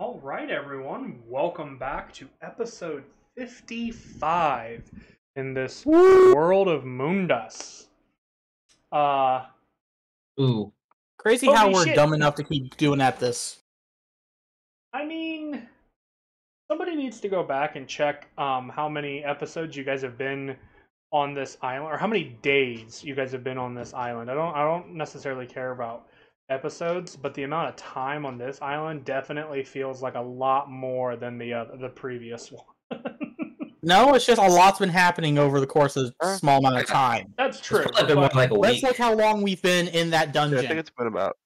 All right, everyone, welcome back to episode 55 in this world of Mundus. Uh, Ooh. Crazy how we're shit. dumb enough to keep doing at this. I mean, somebody needs to go back and check um, how many episodes you guys have been on this island, or how many days you guys have been on this island. I don't, I don't necessarily care about episodes, but the amount of time on this island definitely feels like a lot more than the uh, the previous one. No, it's just a lot's been happening over the course of a small amount of time. That's It's true. probably been more but like a Let's week. look how long we've been in that Yeah, dungeon. I think it's been about.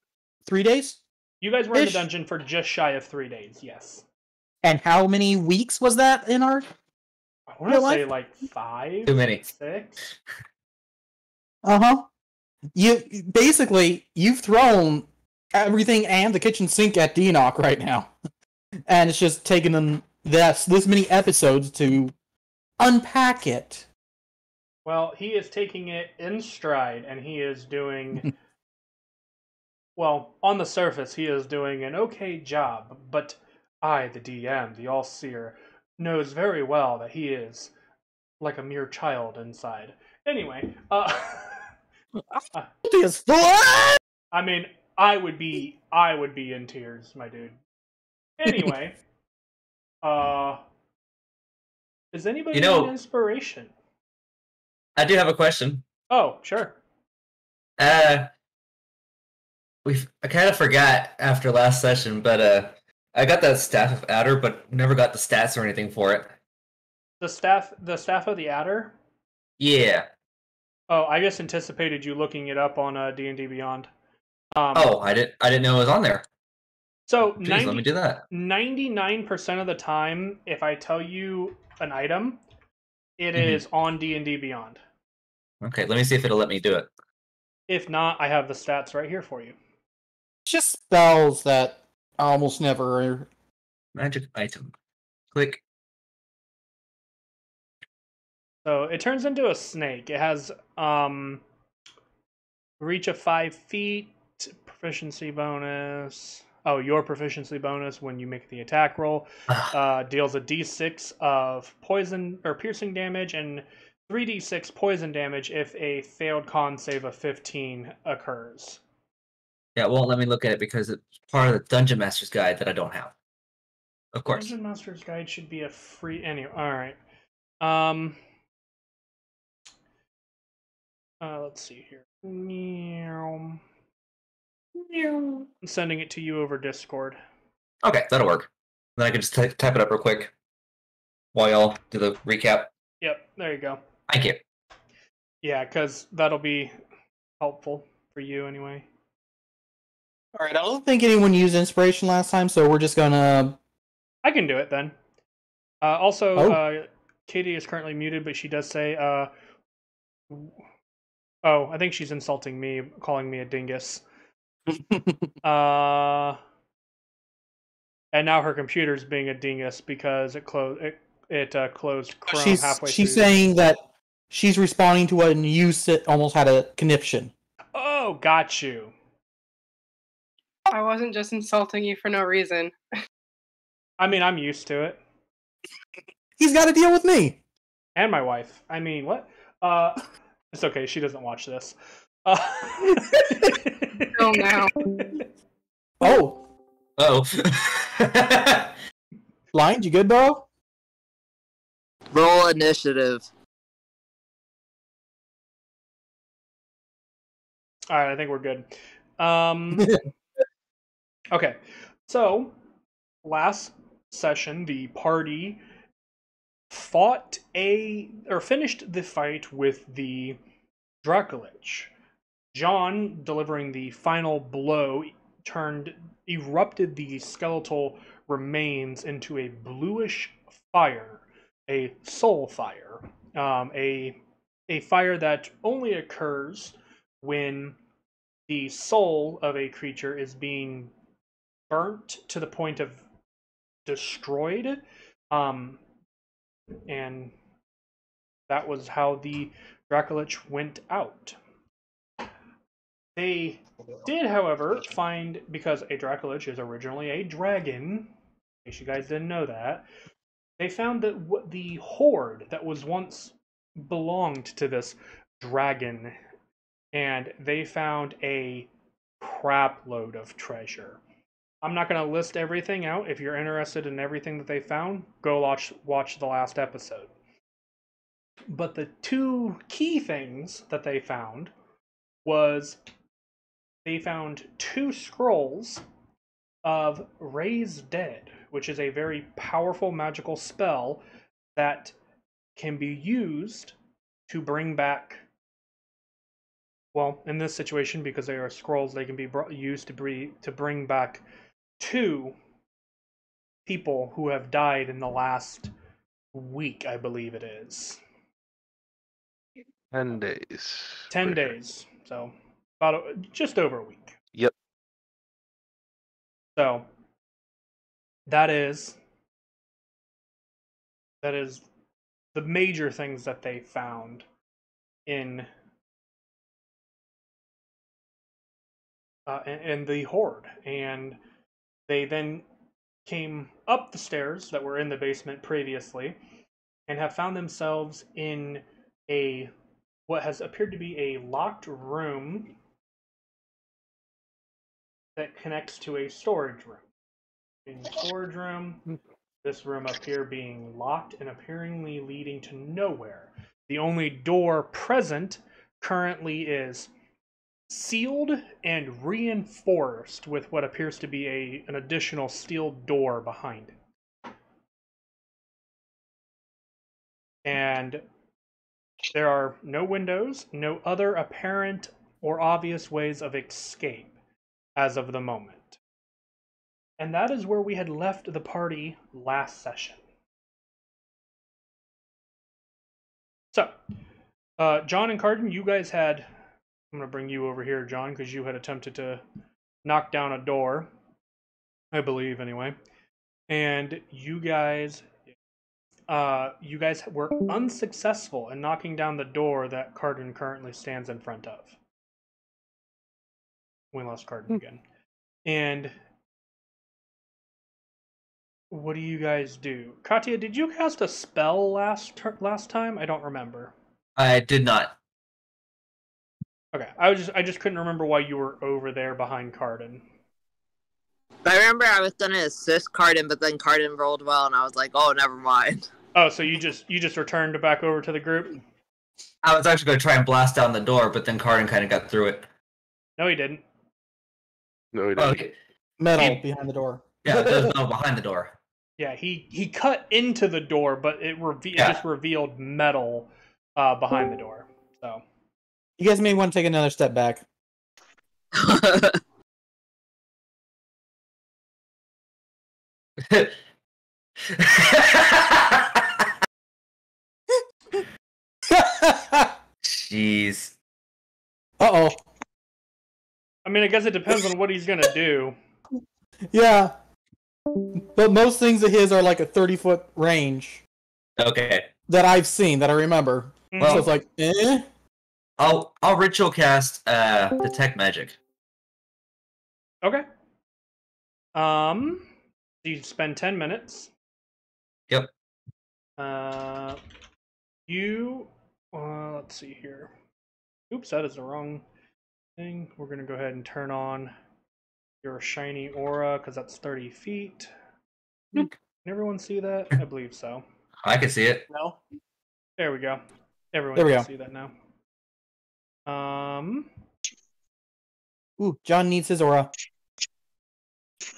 Three days? you guys were in the Ish. dungeon for just shy of three days. Yes, And how many weeks was that in our? I want Your to say life? like five, Too many. six. Uh huh. You basically you've thrown everything and the kitchen sink at Deanock right now, and it's just taken them this this many episodes to unpack it. Well, he is taking it in stride, and he is doing. well, on the surface, he is doing an okay job, but I, the DM, the All-Seer, knows very well that he is like a mere child inside. Anyway, uh? I mean, I would be, I would be in tears, my dude. Anyway, uh, is anybody You know- need inspiration? I do have a question. Oh, sure. Uh, we I kind of forgot after last session, but uh, I got that staff of adder, but never got the stats or anything for it. The staff, the staff of the adder. Yeah. Oh, I just anticipated you looking it up on uh, D and D Beyond. Um, Oh, I didn't. I didn't know it was on there. so Jeez, let me do that. 99 percent of the time, if I tell you an item, it is Mhm. on D and D Beyond. Okay, let me see if it'll let me do it. If not, I have the stats right here for you. Just spells that almost never. Magic item. Click. So it turns into a snake. It has um, reach of five feet, proficiency bonus. Oh, your proficiency bonus when you make the attack roll. Ah, uh, deals a d6 of poison or piercing damage and 3d6 poison damage if a failed con save of 15 occurs. yeah, it won't let me look at it because it's part of the Dungeon Master's Guide that I don't have. Of course. Dungeon Master's Guide should be a free anyway. All right. Um. Uh, let's see here. Meow. I'm sending it to you over Discord. Okay, that'll work. Then I can just ty- type it up real quick while y'all do the recap. Yep, there you go. Thank you. Yeah, because that'll be helpful for you anyway. All right, I don't think anyone used inspiration last time, so we're just gonna. I can do it then. Uh, also, Oh. uh, Katie is currently muted, but she does say, uh, "Oh, I think she's insulting me, calling me a dingus." uh, and now her computer's being a dingus because it closed. It it uh, closed Chrome she's halfway she's through. saying that she's responding to what you said almost had a conniption. "Oh, got you." I wasn't just insulting you for no reason. I mean, I'm used to it, He's got to deal with me. and my wife. I mean, what? Uh, it's okay. She doesn't watch this. Uh, Oh, now. Oh, Oh. Lion, you good, bro? Roll initiative. All right, I think we're good. Um, okay, so last session, the party fought a or finished the fight with the Dracolich. John, delivering the final blow, turned erupted the skeletal remains into a bluish fire, a soul fire, um, a a fire that only occurs when the soul of a creature is being burnt to the point of destroyed um and that was how the Dracolich went out they did however find because a Dracolich is originally a dragon in case you guys didn't know that, they found that the horde that was once belonged to this dragon, and they found a crap load of treasure. I'm not going to list everything out. If you're interested in everything that they found, go watch watch the last episode. But the two key things that they found was they found two scrolls of Raise Dead, which is a very powerful magical spell that can be used to bring back. Well, in this situation, because they are scrolls, they can be brought, used to bring to bring back two people who have died in the last week, I believe it is. Ten days. 10 for sure. days. So, about a, just over a week. Yep. So, that is that is the major things that they found in uh, in, in the horde and they then came up the stairs that were in the basement previously and have found themselves in a what has appeared to be a locked room that connects to a storage room. In the storage room, this room up here being locked and apparently leading to nowhere. The only door present currently is sealed and reinforced with what appears to be a an additional steel door behind it. And there are no windows, no other apparent or obvious ways of escape as of the moment. And that is where we had left the party last session. So, uh, John and Carden, you guys had. I'm going to bring you over here, John, because you had attempted to knock down a door. I believe, anyway. And you guys uh, you guys were unsuccessful in knocking down the door that Carden currently stands in front of. We lost Carden again. And what do you guys do? Katya, did you cast a spell last tur- last time? I don't remember. I did not. Okay, I was just I just couldn't remember why you were over there behind Carden. I remember I was gonna assist Cardin, but then Cardin rolled well, and I was like, "Oh, never mind." Oh, so you just you just returned back over to the group? I was actually going to try and blast down the door, but then Cardin kind of got through it. No, he didn't. No, he didn't. okay. Metal Hey. behind the door. Yeah, there's no behind the door. Yeah, he he cut into the door, but it reve- it just revealed metal uh, behind the door. So You guys may want to take another step back. uh Jeez. oh. I mean, I guess it depends on what he's gonna do. Yeah. But most things of his are like a 30 foot range Okay. that I've seen that I remember. Well- so it's like, eh? I'll I'll ritual cast uh detect magic. Okay. Um, you spend ten minutes. Yep. Uh, you. Uh, let's see here. Oops, that is the wrong thing. We're gonna go ahead and turn on your shiny aura because that's thirty feet. Can everyone see that? I believe so. I can see it. No. There we go. Everyone There we can go. see that now. Um, Ooh, John needs his aura.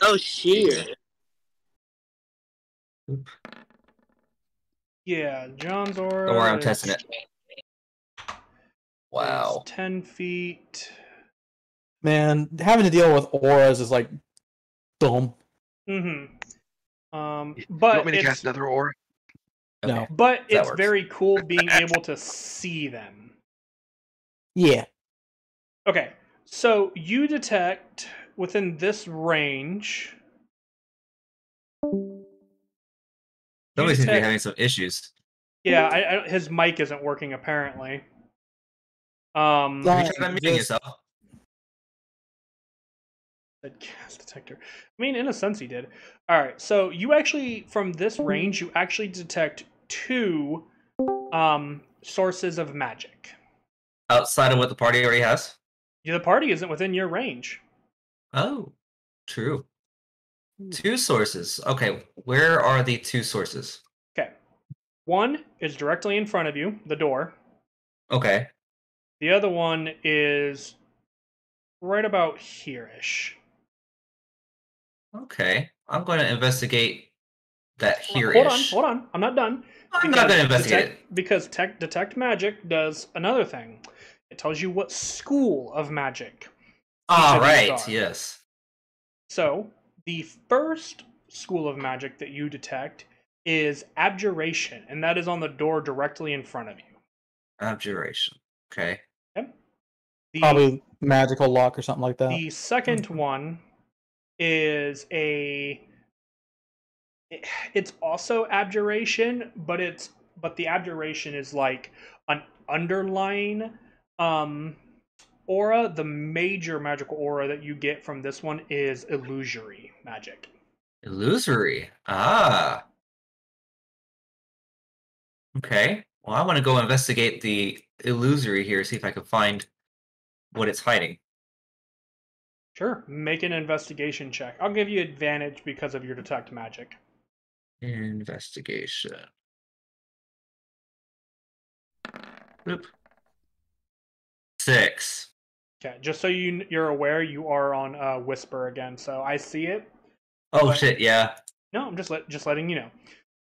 oh shit! yeah, John's aura. Don't worry, I'm testing it. Wow. ten feet. Man, having to deal with auras is like dumb. Mm-hmm. Um, You but want me to cast another aura? No. Okay. but That it's works. very cool being able to see them. Yeah. Okay, so you detect within this range. Somebody seems to be having some issues. Yeah, I, I, his mic isn't working apparently. Um, Have you tried unmuting just- yourself? said gas detector. I mean, in a sense, he did. All right, so you actually, from this range, you actually detect two um, sources of magic. Outside of what the party already has. Yeah, The party isn't within your range. Oh, true. Hmm. Two sources. Okay, where are the two sources? Okay. One is directly in front of you, the door. Okay. The other one is right about here-ish. Okay. I'm going to investigate that here Hold on, hold on. I'm not done. I'm not going to Because investigate detect, because tech, detect magic does another thing. It tells you what school of magic. it. All each right. are. Yes. So the first school of magic that you detect is abjuration, and that is on the door directly in front of you. Abjuration. Okay. The, Probably magical lock or something like that. the second mm-hmm. one is a. It's also abjuration, but it's but the abjuration is like an underlying um aura. The major magical aura that you get from this one is illusory magic. Illusory. Ah. Okay. Well, I want to go investigate the illusory here, see if I can find what it's hiding. Sure. Make an investigation check. I'll give you advantage because of your detect magic. Investigation. Boop. Six. Okay, just so you you're aware, you are on uh, whisper again, so I see it. Oh What? shit! Yeah. No, I'm just let, just letting you know.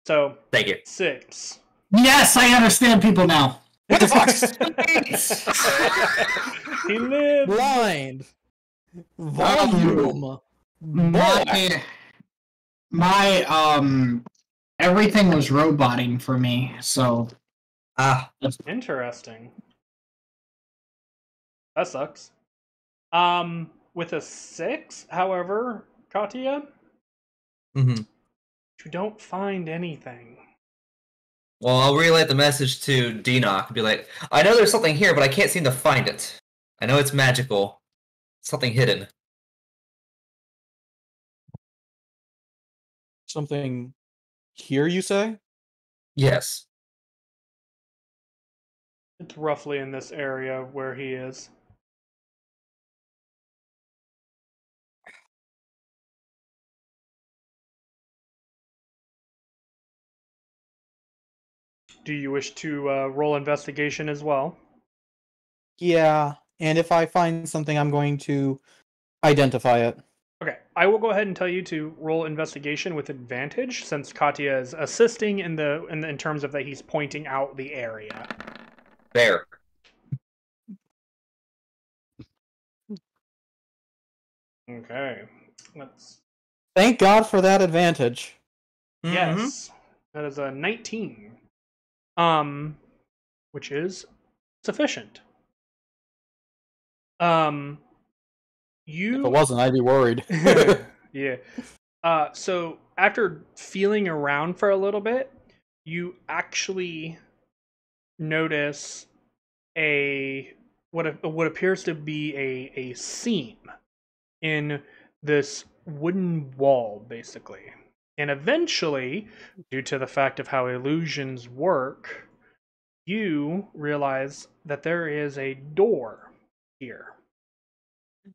So Thank you. six. Yes, I understand people now. What the fuck? he lived. Blind. Volume. My my um everything was roboting for me, so Ah. Interesting. That sucks. Um, with a six, however, Katya, hmm you don't find anything. Well, I'll relay the message to Denock and be like, I know there's something here, but I can't seem to find it. I know it's magical. Something hidden. Something here, you say? Yes. It's roughly in this area where he is. Do you wish to uh, roll investigation as well? Yeah. And if I find something, I'm going to identify it. Okay, I will go ahead and tell you to roll investigation with advantage, since Katya is assisting in the in, the, in terms of that he's pointing out the area. There. Okay, let's. Thank God for that advantage. Yes, that is a nineteen. Um, which is sufficient. Um, you. If it wasn't, I'd be worried. yeah. Uh, so after feeling around for a little bit, you actually notice a what a, what appears to be a a seam in this wooden wall, basically. And eventually, due to the fact of how illusions work, you realize that there is a door here.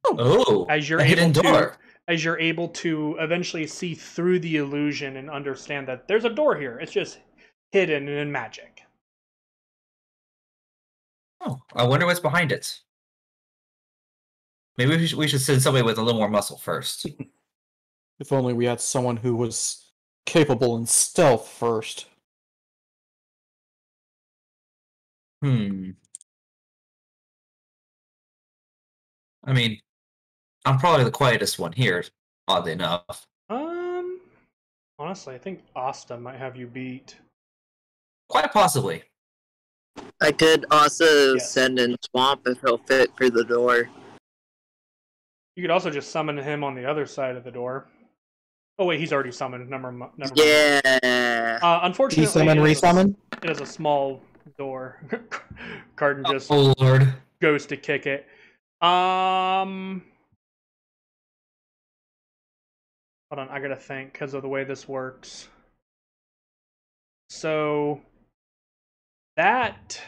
Oh. oh, As you're a hidden able to door. as you're able to eventually see through the illusion and understand that there's a door here. It's just hidden in magic. Oh, I wonder what's behind it. Maybe we should, we should send somebody with a little more muscle first. if only we had someone who was capable in stealth first. Hmm. I mean, I'm probably the quietest one here, oddly enough. Um, honestly, I think Asta might have you beat. Quite possibly. I could also Yes. send in Swamp if he'll fit through the door. You could also just summon him on the other side of the door. Oh wait, he's already summoned. Never, mi- never mind. Yeah. Uh, unfortunately, Desummon, it is a- resummon? It is a small door. Carden just Oh lord. goes to kick it. Um, Hold on, I gotta think because of the way this works. So that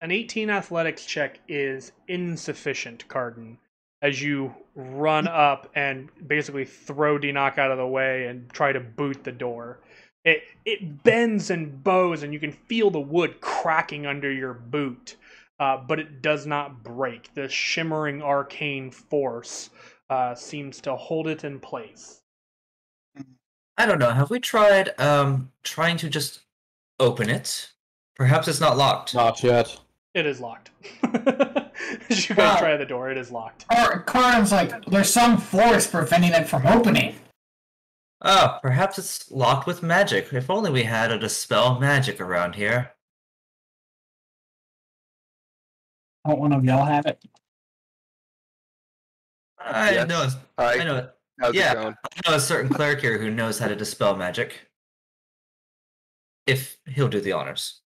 an 18 athletics check is insufficient, Carden, as you run up and basically throw Knock out of the way and try to boot the door. It it bends and bows, and you can feel the wood cracking under your boot, uh, but it does not break. The shimmering arcane force uh, seems to hold it in place. I don't know. Have we tried um trying to just open it? Perhaps it's not locked. Not yet. It is locked. As you guys Wow. try the door, it is locked. Or Karen's like, there's some force preventing it from opening. Oh, perhaps it's locked with magic. If only we had a dispel magic around here. Don't one of y'all have it? I Yes. know. Hi, I know. how's yeah. it going? I know a certain cleric here who knows how to dispel magic. If he'll do the honors.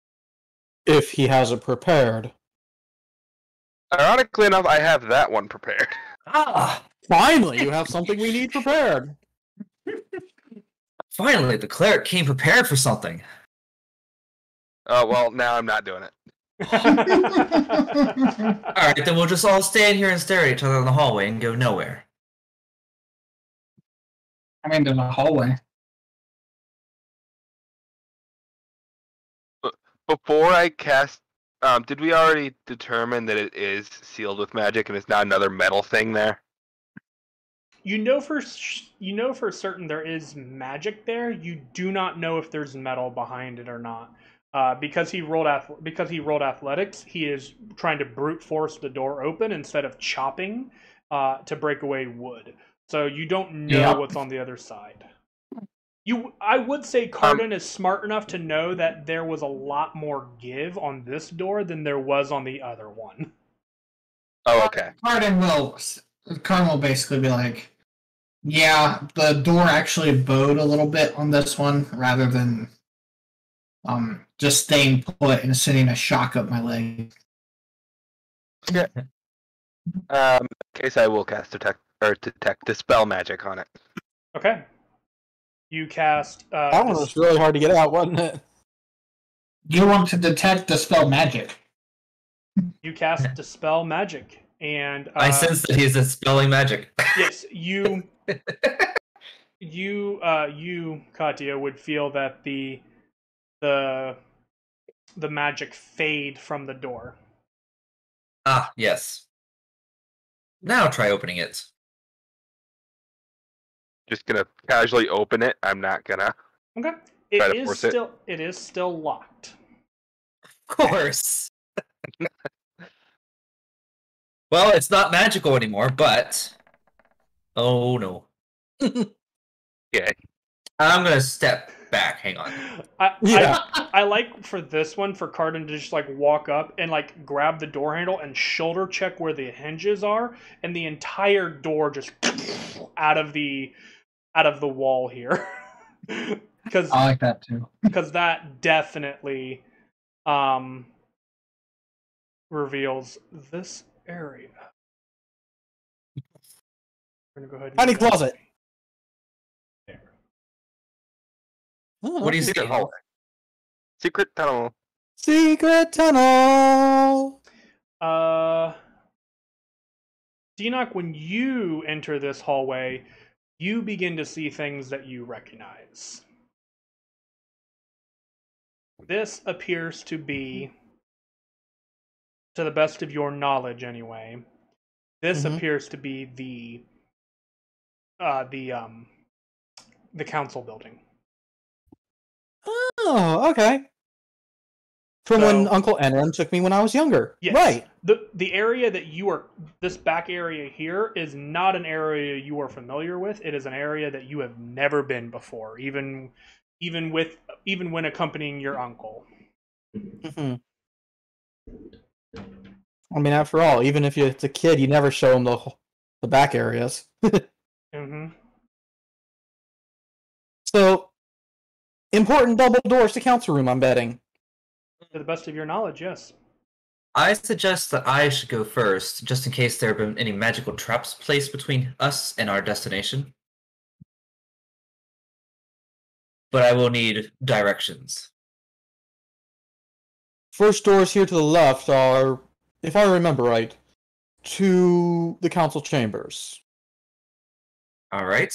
If he has it prepared. Ironically enough, I have that one prepared. Ah! Finally, you have something we need prepared. Finally, the cleric came prepared for something. Oh well, now I'm not doing it. Alright, then we'll just all stand here and stare at each other in the hallway and go nowhere. I mean, there's the hallway. Before I cast, um, did we already determine that it is sealed with magic and it's not another metal thing there? you know for sh- you know for certain there is magic there. You do not know if there's metal behind it or not. Uh, because he rolled ath- because he rolled athletics, he is trying to brute force the door open instead of chopping uh, to break away wood. So you don't know Yeah. what's on the other side. You, I would say Cardin is smart enough to know that there was a lot more give on this door than there was on the other one. Oh, okay. Cardin will. Cardin will basically be like, "Yeah, the door actually bowed a little bit on this one, rather than um just staying put and sending a shock up my leg." Um, in case I will cast detect or detect dispel magic on it. Okay. You cast. Uh, That one was really hard to get out, wasn't it? You want to detect dispel magic? You cast dispel magic, and uh, I sense that he's dispelling magic. yes, you, you, uh, you, Katya, would feel that the, the, the magic fade from the door. ah, yes. Now try opening it. Just gonna casually open it. I'm not gonna. Okay, Try it to is force it. still it is still locked. Of course. well, it's not magical anymore, but oh no. Okay. I'm gonna step back. Hang on. I, Yeah. I, I like for this one for Cardin to just like walk up and like grab the door handle and shoulder check where the hinges are, and the entire door just out of the out of the wall here. Because I like that too. because that definitely um reveals this area. We're gonna go ahead. And Tiny closet. There. Oh, What do you okay. see? Secret hallway. Secret tunnel. Secret tunnel. Uh, Deanoch, when you enter this hallway, you begin to see things that you recognize. This appears to be, to the best of your knowledge anyway, this Mhm. appears to be the, uh, the um, the council building. Oh, okay. From when Uncle Enron took me when I was younger. Yes. Right. The the area that you are this back area here is not an area you are familiar with. It is an area that you have never been before, even even with even when accompanying your uncle. hmm I mean, after all, even if you're it's a kid, you never show them the the back areas. hmm So, important double doors to council room. I'm betting. To the best of your knowledge, yes. I suggest that I should go first, just in case there have been any magical traps placed between us and our destination. but I will need directions. First doors here to the left are, if I remember right, to the council chambers. All right,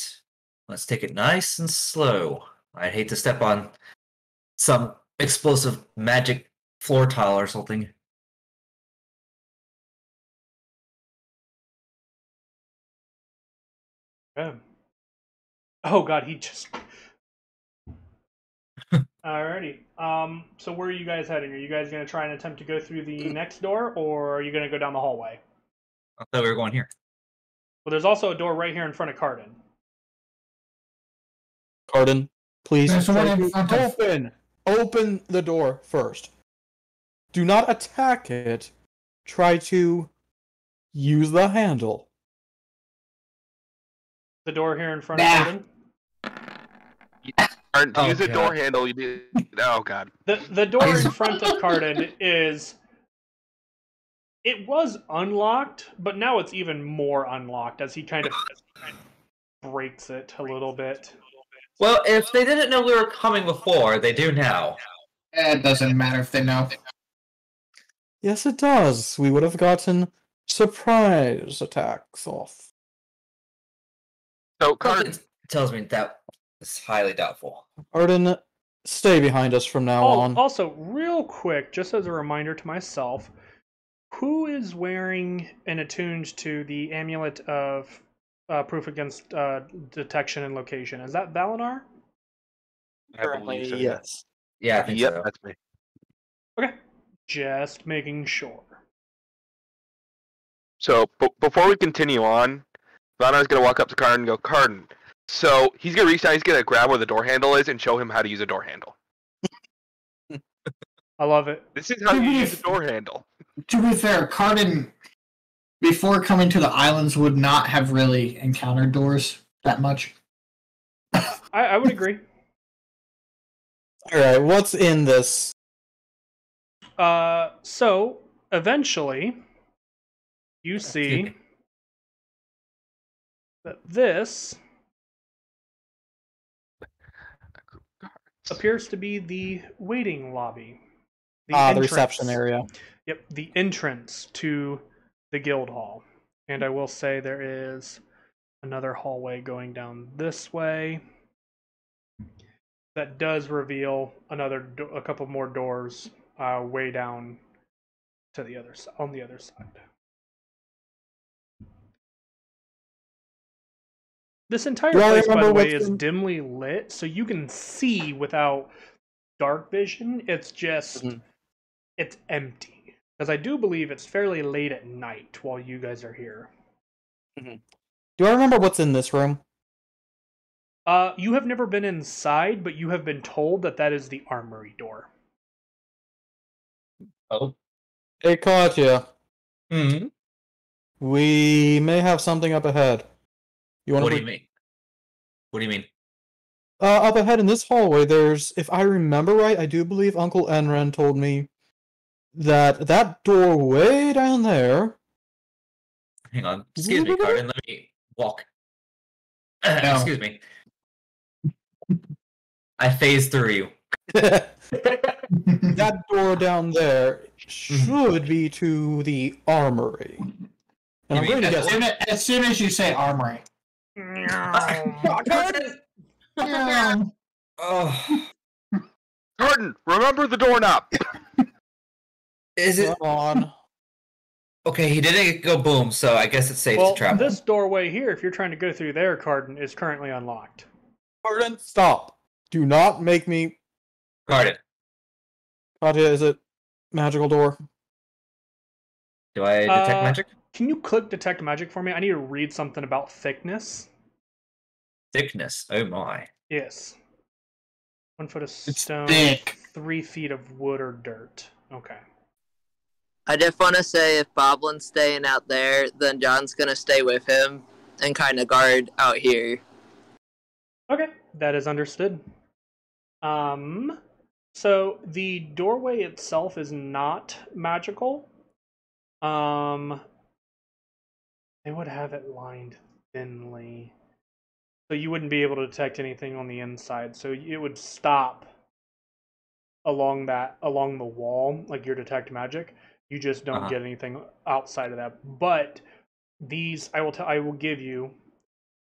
let's take it nice and slow. I'd hate to step on some explosive magic floor tile or something. Yeah. Oh god, he just. Alrighty. Um. So where are you guys heading? Are you guys gonna try and attempt to go through the next door, or are you gonna go down the hallway? I thought we were going here. Well, there's also a door right here in front of Cardin. Carden, please There's one try in front of- open. Open the door first. Do not attack it. Try to use the handle. The door here in front Nah. of Cardin. Or Oh, use a door handle, you need. Oh god. The the door in front of Cardin is. It was unlocked, but now it's even more unlocked as he kind of breaks it a little bit. Well, if they didn't know we were coming before, they do now. It doesn't matter if they know. Yes, it does. We would have gotten surprise attacks off. So Card, tells me that is highly doubtful. Arden, stay behind us from now Oh, on. also, real quick, just as a reminder to myself, who is wearing and attuned to the amulet of uh, proof against uh, detection and location? Is that Valinar? I believe so, yes. Yeah, I think Yep, so. that's me. Okay, just making sure. So b- before we continue on, Vanar's gonna walk up to Cardin and go, Cardin. So he's gonna reach down, he's gonna grab where the door handle is and show him how to use a door handle. I love it. This is how you use a door handle. To be fair, Cardin, before coming to the islands, would not have really encountered doors that much. I, I would agree. All right, what's in this? Uh, so eventually, you see that this appears to be the waiting lobby. ah, the reception area. Yep, the entrance to the guild hall. And I will say there is another hallway going down this way that does reveal another a couple more doors uh, way down to the other side on the other side. This entire Do place, by the way, is in- dimly lit, so you can see without dark vision. It's just Mhm. it's empty because I do believe it's fairly late at night while you guys are here. Do I remember what's in this room? Uh, you have never been inside, but you have been told that that is the armory door. Oh. Hey, Katya, hmm we may have something up ahead. You want What to do you mean? What do you mean? Uh, up ahead in this hallway, there's, if I remember right, I do believe Uncle Enren told me that that door way down there. Hang on. Excuse me, Cardin. Let me walk. No. Excuse me. I phased through you. that door down there mm-hmm. should be to the armory. And I'm mean going to as, soon as, as soon as you say armory. Cardin! Yeah. Cardin, remember the doorknob. is it Come on. okay? He didn't go boom, so I guess it's safe well, to travel. this doorway here, if you're trying to go through there, Cardin, is currently unlocked. Pardon? Stop. Do not make me. Cardin, Katya, is it magical door? do I detect Uh, magic? Can you click detect magic for me? I need to read something about thickness. Thickness. Oh my. Yes. One foot of stone, thick. three feet of wood or dirt. Okay. I just want to say if Boblin's staying out there, then John's gonna stay with him and kind of guard out here. Okay, that is understood. Um, so the doorway itself is not magical. Um, they would have it lined thinly. So so you wouldn't be able to detect anything on the inside. So it would stop along that along the wall, like your detect magic. You just don't Uh-huh. get anything outside of that. But these, I will tell, I will give you,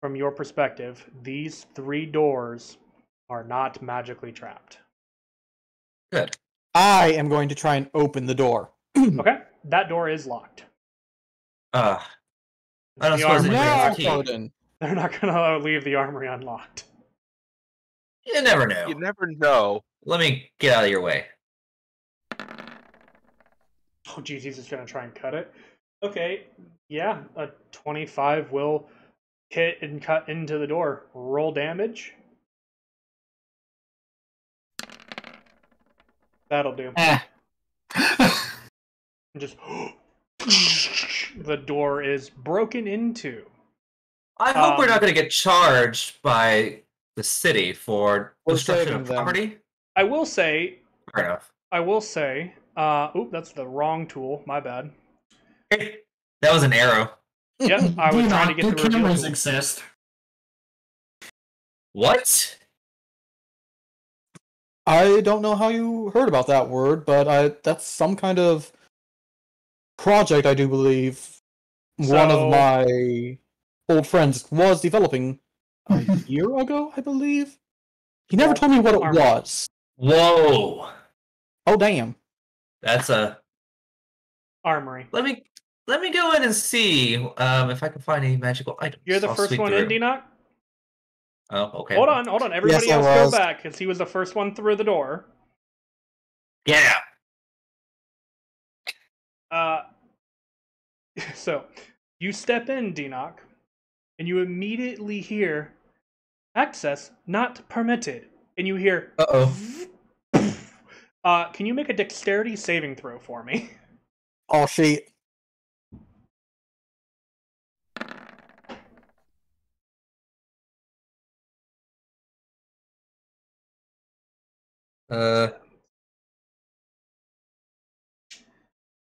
from your perspective, these three doors are not magically trapped. Good. I am going to try and open the door. Okay, that door is locked. Uh, I don't The suppose armory- anybody has Now, a key. They're not gonna leave the armory unlocked. you never know. You never know. Let me get out of your way. Oh, geez, he's just gonna try and cut it. Okay, yeah, a twenty-five will hit and cut into the door. Roll damage. That'll do. Eh. Just the door is broken into. I hope we're Um, not going to get charged by the city for destruction of property. I will say, Fair enough. I will say, uh, oop, that's the wrong tool. My bad. That was an arrow. Yep, I was Do trying to get the the reveal cameras tool. exist. What? I don't know how you heard about that word, but I that's some kind of project I do believe one of my old friends was developing a year ago, I believe. He never told me what it was. Whoa. Oh damn. That's a. Armory. Let me let me go in and see um, if I can find any magical items. You're the I'll first one the in, room. Denock? Oh, okay. Hold on, hold on. Everybody I else go back because he was the first one through the door. Yeah. Uh, so you step in, Denock, and you immediately hear access not permitted, and you hear. Uh oh. Uh, can you make a dexterity saving throw for me? Oh shit. Uh,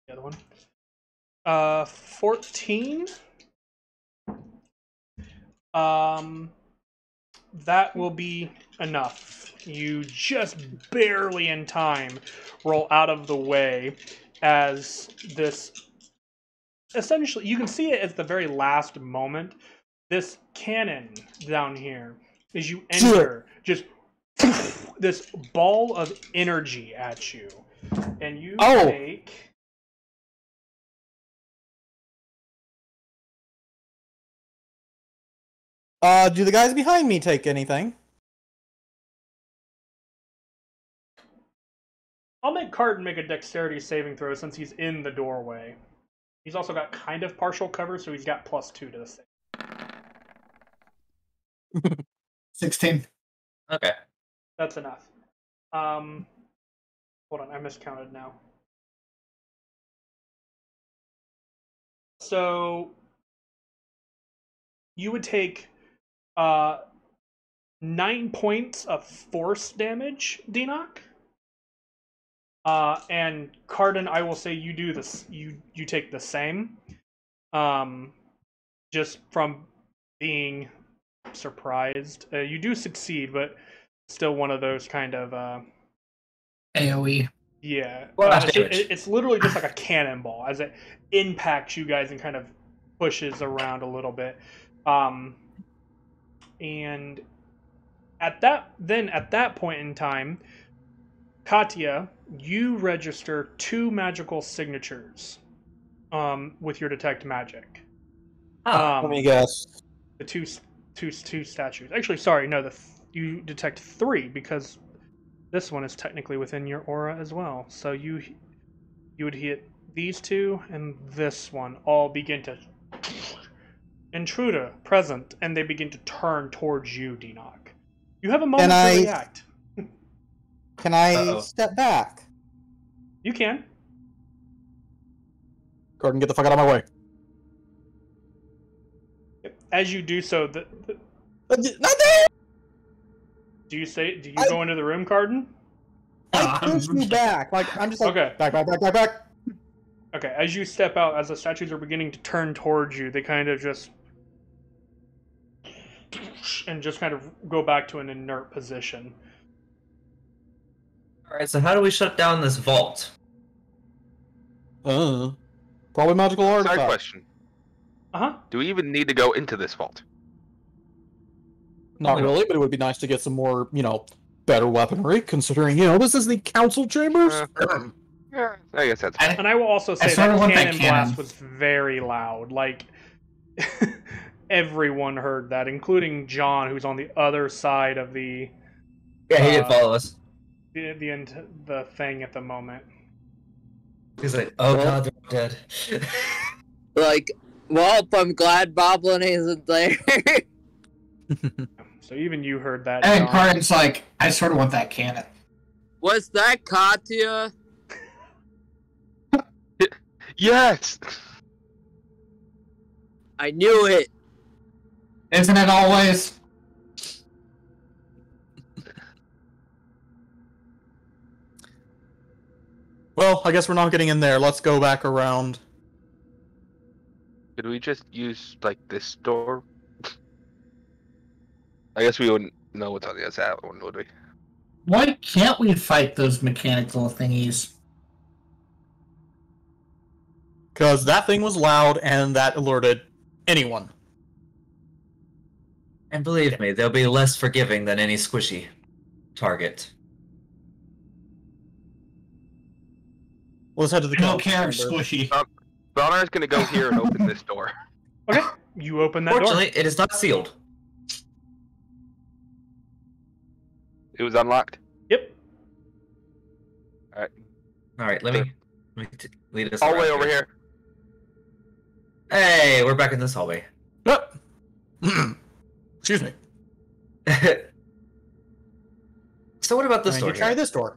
The other one. Uh, fourteen. Um, that will be enough. You just barely in time roll out of the way as this. Essentially, you can see it at the very last moment. This cannon down here, as you enter, just this ball of energy at you, and you Oh. take. Uh do the guys behind me take anything? I'll make Carton make a dexterity saving throw since he's in the doorway. He's also got kind of partial cover, so he's got plus two to the save. 16. okay. That's enough. Um, hold on, I miscounted now. So you would take uh nine points of force damage, Denock. Uh, and Cardin, I will say you do this. You you take the same. Um, just from being surprised, uh, you do succeed, but still one of those kind of uh, AoE. yeah. Well, Uh, it- it- it's literally just like a cannonball as it impacts you guys and kind of pushes around a little bit. Um, and at that, then at that point in time, Katya, you register two magical signatures um, with your detect magic. Ah, Um, Let me guess. the two two two statues. Actually, sorry, no, the th- you detect three because this one is technically within your aura as well. So you you would hit these two and this one all begin to intruder present, and they begin to turn towards you, Denock. You have a moment to I- react. Can I Uh-oh. step back? You can. Gordon, get the fuck out of my way. As you do so, the, the, Uh, Not there! do you say? Do you I- go into the room, Carden? I Um, push you back. Like I'm just like Okay. back, back, back, back, back. Okay, as you step out, as the statues are beginning to turn towards you, they kind of just and just kind of go back to an inert position. All right, so how do we shut down this vault? Uh, probably magical Side question: Uh huh. Do we even need to go into this vault? Not really, but it would be nice to get some more, you know, better weaponry. Considering, you know, this is the council chambers. Uh, Yeah, I guess that's. I- And I will also say sorta that want that cannon blast cannon. was very loud. Like everyone heard that, including John, who's on the other side of the Yeah, he did Uh, follow us. the the, int- the thing at the moment. He's like, oh Well- god, they're dead. Like, well, I'm glad Boblin isn't there. So even you heard that. And John. Cardin's like, I sort of want that cannon. Was that Katya? Yes. I knew it. Isn't it always? Well, I guess we're not getting in there. Let's go back around. Could we just use like this door? I guess we wouldn't know what's on the other side, one, would we? Why can't we fight those mechanical thingies? Because that thing was loud and that alerted anyone. And believe me, they'll be less forgiving than any squishy target. Let's head to the I don't council care, chamber. squishy. Valnar's gonna go here and open this door. Okay, you open that door. Fortunately, it is not sealed. It was unlocked. Yep. All right, let me, let me t- lead us. Hallway around over here. Hey, we're back in this hallway. Yep. Excuse me. so what about this door? you try this door.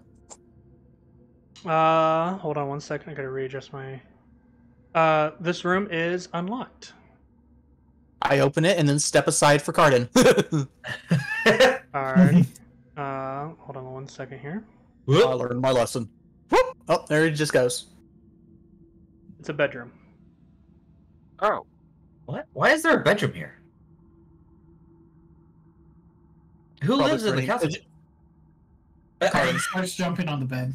Uh, hold on one second. I gotta readjust my. Uh, this room is unlocked. I open it and then step aside for Cardin. Alrighty. uh, hold on one second here. I learned my lesson. Whoop. Oh, there he just goes. It's a bedroom. Oh, What? Why is there a bedroom here? Who Probably lives in the any- castle? Cardin starts jumping on the bed.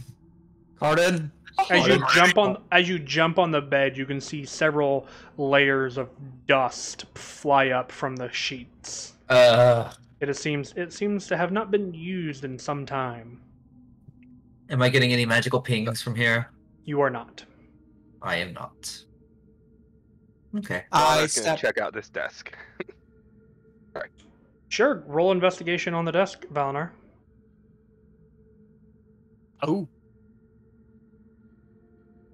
Cardin. As you jump on, as you jump on the bed, you can see several layers of dust fly up from the sheets. Uh, It seems it seems to have not been used in some time. am I getting any magical pings from here? You are not. I am not. Okay. I Valnar's gonna step. check out this desk. Sure. Roll investigation on the desk, Valnar. Oh,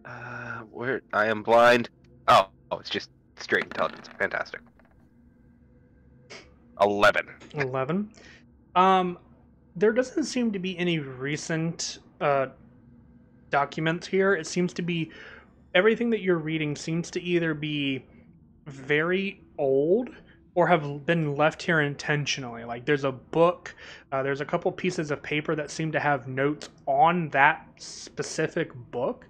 Uh, where I am blind. Oh, oh, it's just straight intelligence. Fantastic. Eleven. 11 um there doesn't seem to be any recent uh documents here it seems to be everything that you're reading seems to either be very old or have been left here intentionally. Like there's a book uh, there's a couple pieces of paper that seem to have notes on that specific book.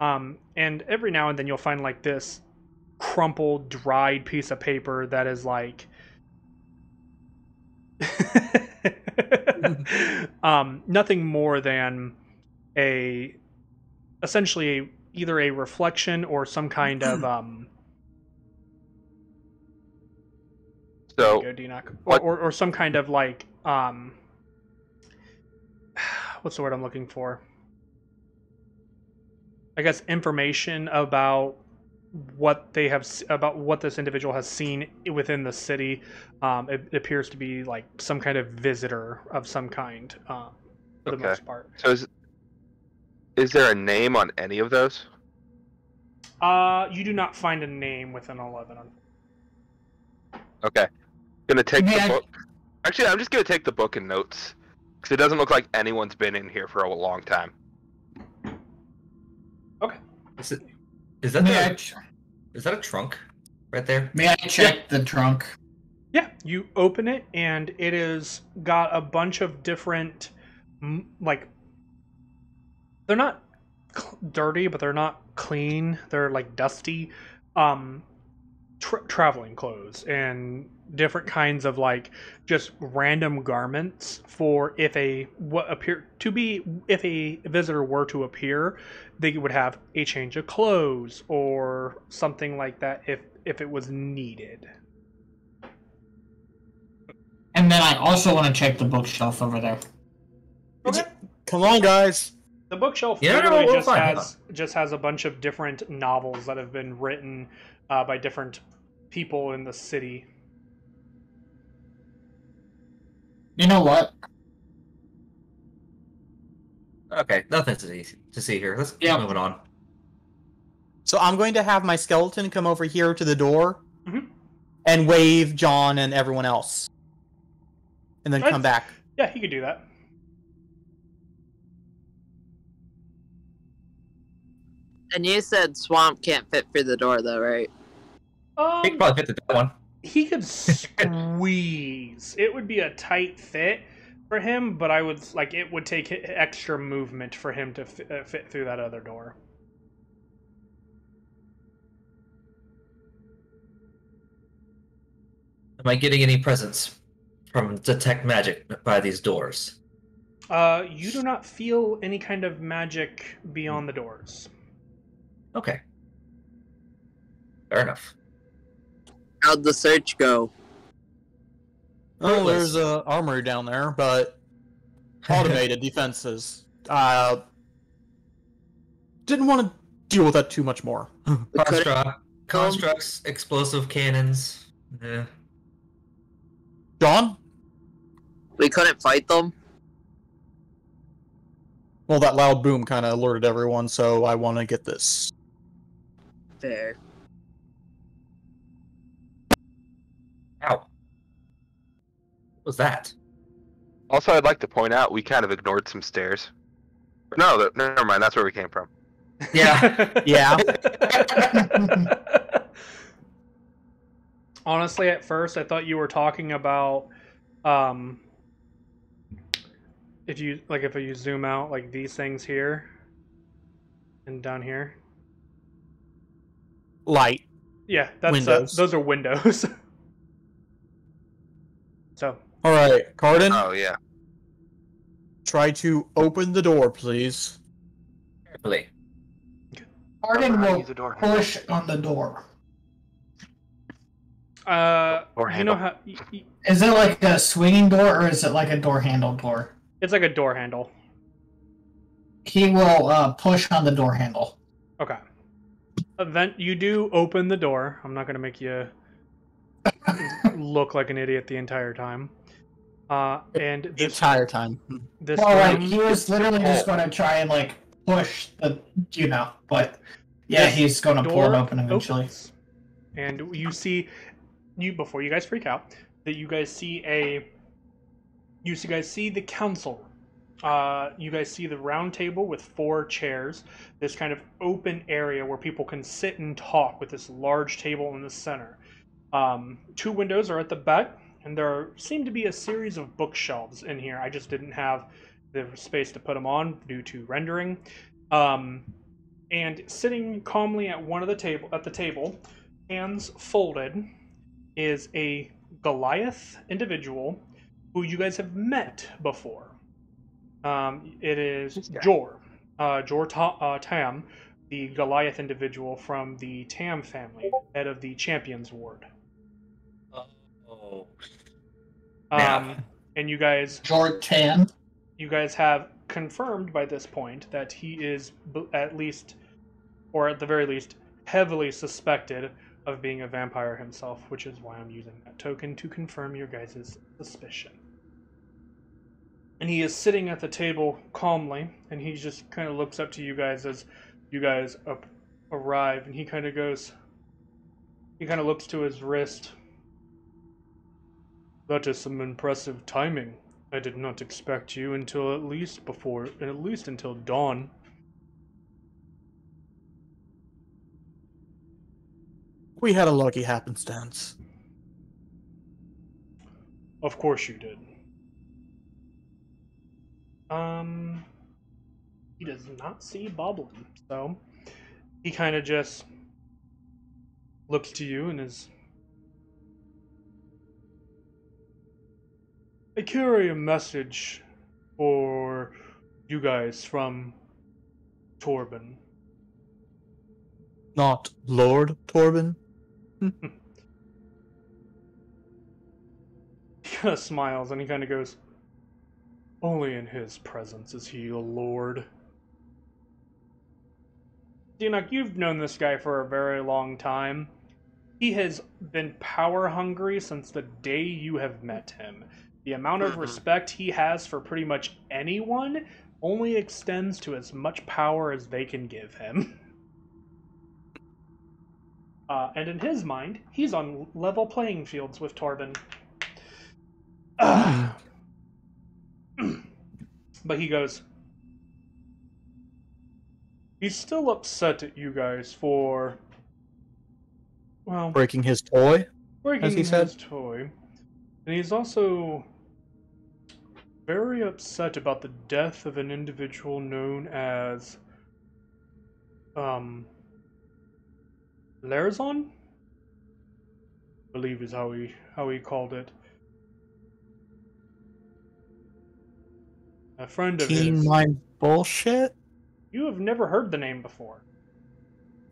Um, and every now and then you'll find like this crumpled dried piece of paper that is like um, nothing more than a essentially either a reflection or some kind of um So go, Denoc. or, or or some kind of like um what's the word I'm looking for? I guess information about what they have about what this individual has seen within the city. Um, it, appears to be like some kind of visitor of some kind, uh, for the Okay. most part. So is is there a name on any of those? Uh, you do not find a name within eleven. Okay. Gonna take May the I- book. Actually, I'm just gonna take the book and notes because it doesn't look like anyone's been in here for a long time. Okay. Is, it, is that May the, ch- is that a trunk right there? may I check the trunk? Yeah, you open it and it is got a bunch of different, like, they're not cl- dirty, but they're not clean. They're like dusty. Um, tra- traveling clothes and different kinds of like just random garments for if a what appear to be if a visitor were to appear they would have a change of clothes or something like that if if it was needed And then I also want to check the bookshelf over there. okay Come on, guys. the bookshelf Yeah, literally we'll just find has just has a bunch of different novels that have been written uh, by different people in the city You know what? Okay, nothing to see, to see here. Let's keep Yeah. moving on. So I'm going to have my skeleton come over here to the door Mhm. and wave John and everyone else, and then Right. come back. yeah he could do that And you said swamp can't fit through the door, though, right? Um, He could probably fit that one. he could squeeze. it would be a tight fit for him, but I would like it would take extra movement for him to fi- uh, fit through that other door. Am I getting any presents from detect magic by these doors? Uh, you do not feel any kind of magic beyond the doors. Okay. Fair enough. How'd the search go? Oh, there's a armory down there, but automated defenses. Uh, didn't want to deal with that too much more. We couldn't- Construct, constructs, explosive cannons. Yeah. John? We couldn't fight them. Well, that loud boom kind of alerted everyone, so I want to get this. Fair. Ow. What was that? Also, I'd like to point out we kind of ignored some stairs. No, th- never mind. That's where we came from. Yeah. Yeah. Honestly, at first, I thought you were talking about, um, if you like, if you zoom out, like these things here, and down here. Light. Yeah, that's Windows. Uh, those are windows. so All right, Cardin, Oh yeah. try to open the door, please. Carefully. Arden How to will the door. push on the door. Uh, Door you know handle. how y- y- Is it like a swinging door or is it like a door handle door? it's like a door handle. He will uh, push on the door handle. Okay. Event you do open the door. I'm not gonna make you look like an idiot the entire time. Uh, and The this entire time. this Well, like he was literally just going to try and like push the, you know, but yeah, This he's going to pull it open eventually. opens. and you see you before you guys freak out that you guys see a you see guys see the council uh, you guys see the round table with four chairs this kind of open area where people can sit and talk with this large table in the center um, two windows are at the back and there seem to be a series of bookshelves in here i just didn't have the space to put them on due to rendering um, and sitting calmly at one of the table at the table hands folded is a Goliath individual who you guys have met before. Um, it is. Jor, uh, Jor Ta- uh, Tam, the Goliath individual from the Tam family, head of the Champions Ward. Oh. Um, and you guys Jordan. you guys have confirmed by this point that he is b- at least, or at the very least, heavily suspected of being a vampire himself, which is why I'm using that token to confirm your guys' suspicion. And he is sitting at the table calmly, and he just kind of looks up to you guys as you guys up, arrive, and he kind of goes, he kind of looks to his wrist. That is some impressive timing. I did not expect you until at least before, at least until dawn. We had a lucky happenstance. Of course you did. Um, he does not see Boblin, so he kind of just looks to you and is. I carry a message for you guys from Torben. Not Lord Torben. He kind of smiles and he kind of goes, Only in his presence is he a lord. Dinak, you've known this guy for a very long time. He has been power hungry since the day you have met him. The amount of Mhm. respect he has for pretty much anyone only extends to as much power as they can give him. Uh, and in his mind, he's on level playing fields with Torben. But he goes, he's still upset at you guys for, well, Breaking his toy. breaking as he his said. toy. And he's also very upset about the death of an individual known as, um, Larazon? I believe is how he how he called it. A friend of Keen his. mind bullshit. You have never heard the name before.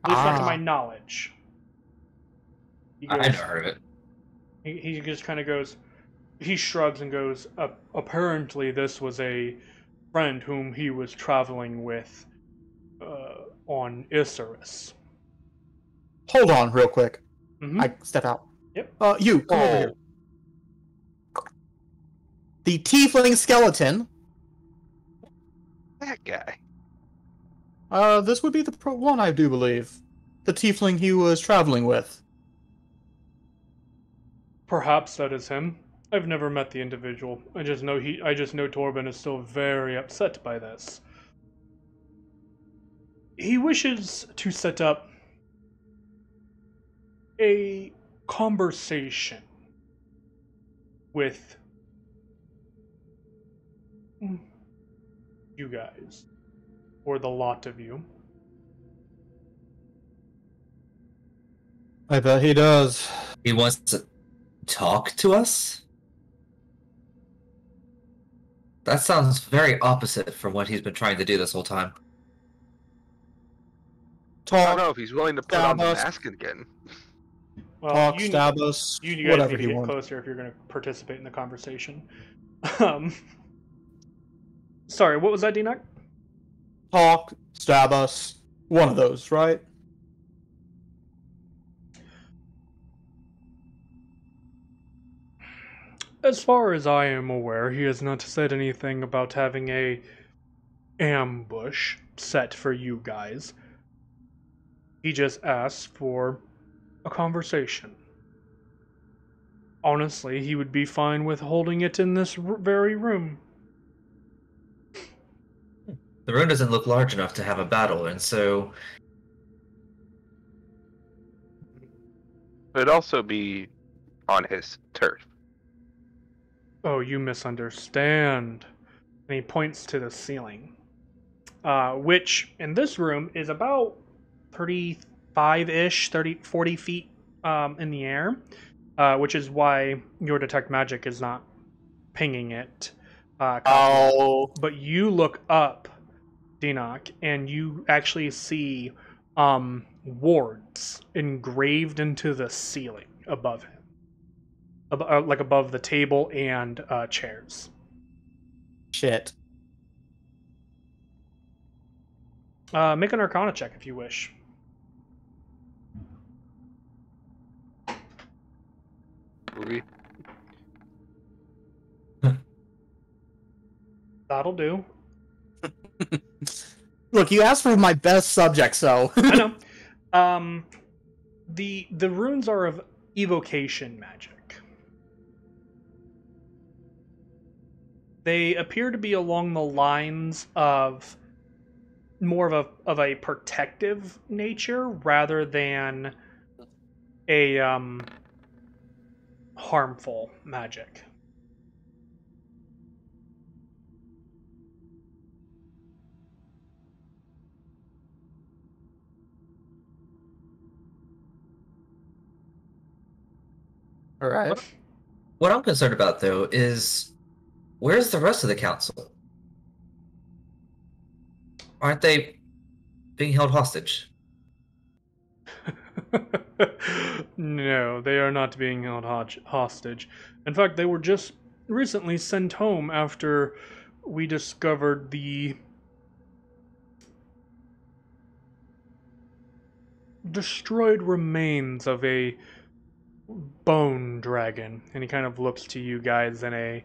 At least not to Ah. my knowledge. He I goes- never heard of it. he, he just kind of goes, he shrugs and goes, "Uh, apparently this was a friend whom he was traveling with uh, on Isserus. Hold on, real quick. Mhm. I step out. Yep. Uh, you come over here. The tiefling skeleton. That guy. Uh, this would be the pro- one, I do believe. The tiefling he was traveling with. Perhaps that is him. I've never met the individual. I just know he. I just know Torben is still very upset by this. He wishes to set up a conversation with you guys, or the lot of you. I bet he does. He wants to talk to us? That sounds very opposite from what he's been trying to do this whole time. Talk. I don't Talk, know if he's willing to put on the mask again. Well, talk, you, stab us, You, you guys whatever need to he get wants. closer if you're going to participate in the conversation. Um, sorry, what was that, Dinak? Talk, stab us. One of those, right? As far as I am aware, he has not said anything about having a ambush set for you guys. He just asked for a conversation. Honestly, he would be fine with holding it in this r- very room. The room doesn't look large enough to have a battle, and so It'd also be on his turf. Oh, you misunderstand. And he points to the ceiling, uh, which in this room is about 35 ish, 30, 40 feet um, in the air, uh, which is why your detect magic is not pinging it. Uh, Oh. but you look up, Dinok, and you actually see um, wards engraved into the ceiling above him, Ab- uh, like above the table and uh, chairs. Shit. Uh, make an Arcana check if you wish. Movie. That'll do. Look, you asked for my best subject, so. I know. Um, the the runes are of evocation magic. They appear to be along the lines of more of a of a protective nature rather than a um harmful magic. All right. What I'm concerned about though is where's the rest of the council? Aren't they being held hostage? no, they are not being held hostage. In fact, they were just recently sent home after we discovered the destroyed remains of a bone dragon. And he kind of looks to you guys in a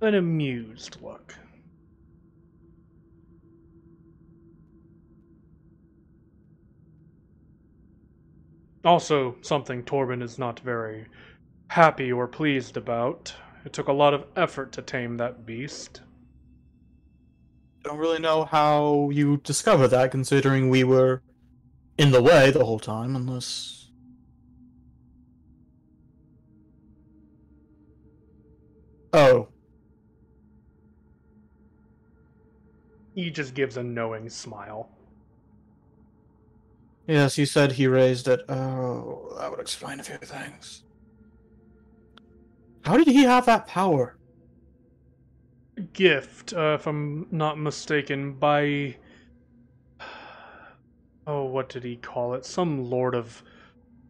an amused look. Also, something Torben is not very happy or pleased about. It took a lot of effort to tame that beast. Don't really know how you discover that, considering we were in the way the whole time, unless. Oh, He just gives a knowing smile. yes, you said he raised it. Oh, that would explain a few things. How did he have that power? Gift, uh, if I'm not mistaken, by. Oh, what did he call it? Some Lord of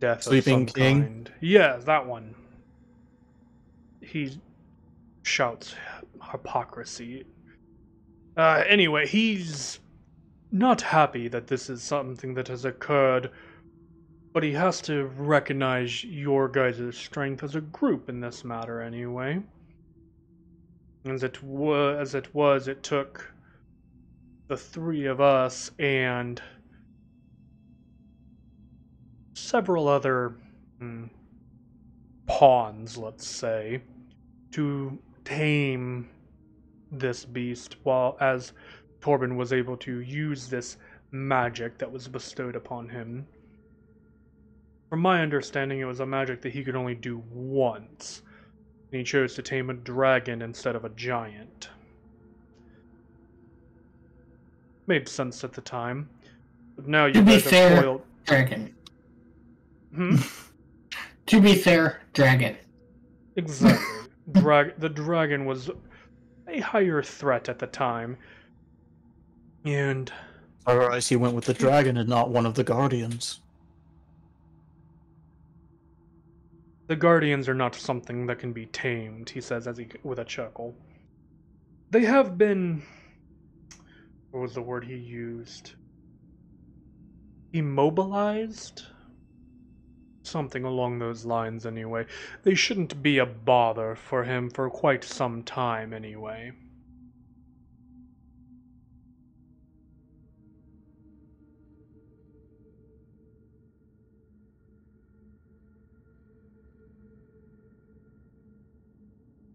Death. Sleeping King? Kind. Yeah, that one. He shouts hypocrisy. Uh, anyway, he's not happy that this is something that has occurred, but he has to recognize your guys' strength as a group in this matter, anyway. As it was, as it was, it took the three of us and several other hmm, pawns, let's say, to tame this beast, while as Torben was able to use this magic that was bestowed upon him. From my understanding, it was a magic that he could only do once, and he chose to tame a dragon instead of a giant. Made sense at the time, but now you To be fair- spoiled. Dragon. Hmm? To be fair, dragon. Exactly. Drag- the dragon was a higher threat at the time. And Otherwise, he went with the hmm. dragon and not one of the guardians. the guardians are not something that can be tamed, he says as he with a chuckle. They have been what was the word he used? Immobilized? Something along those lines anyway. They shouldn't be a bother for him for quite some time anyway.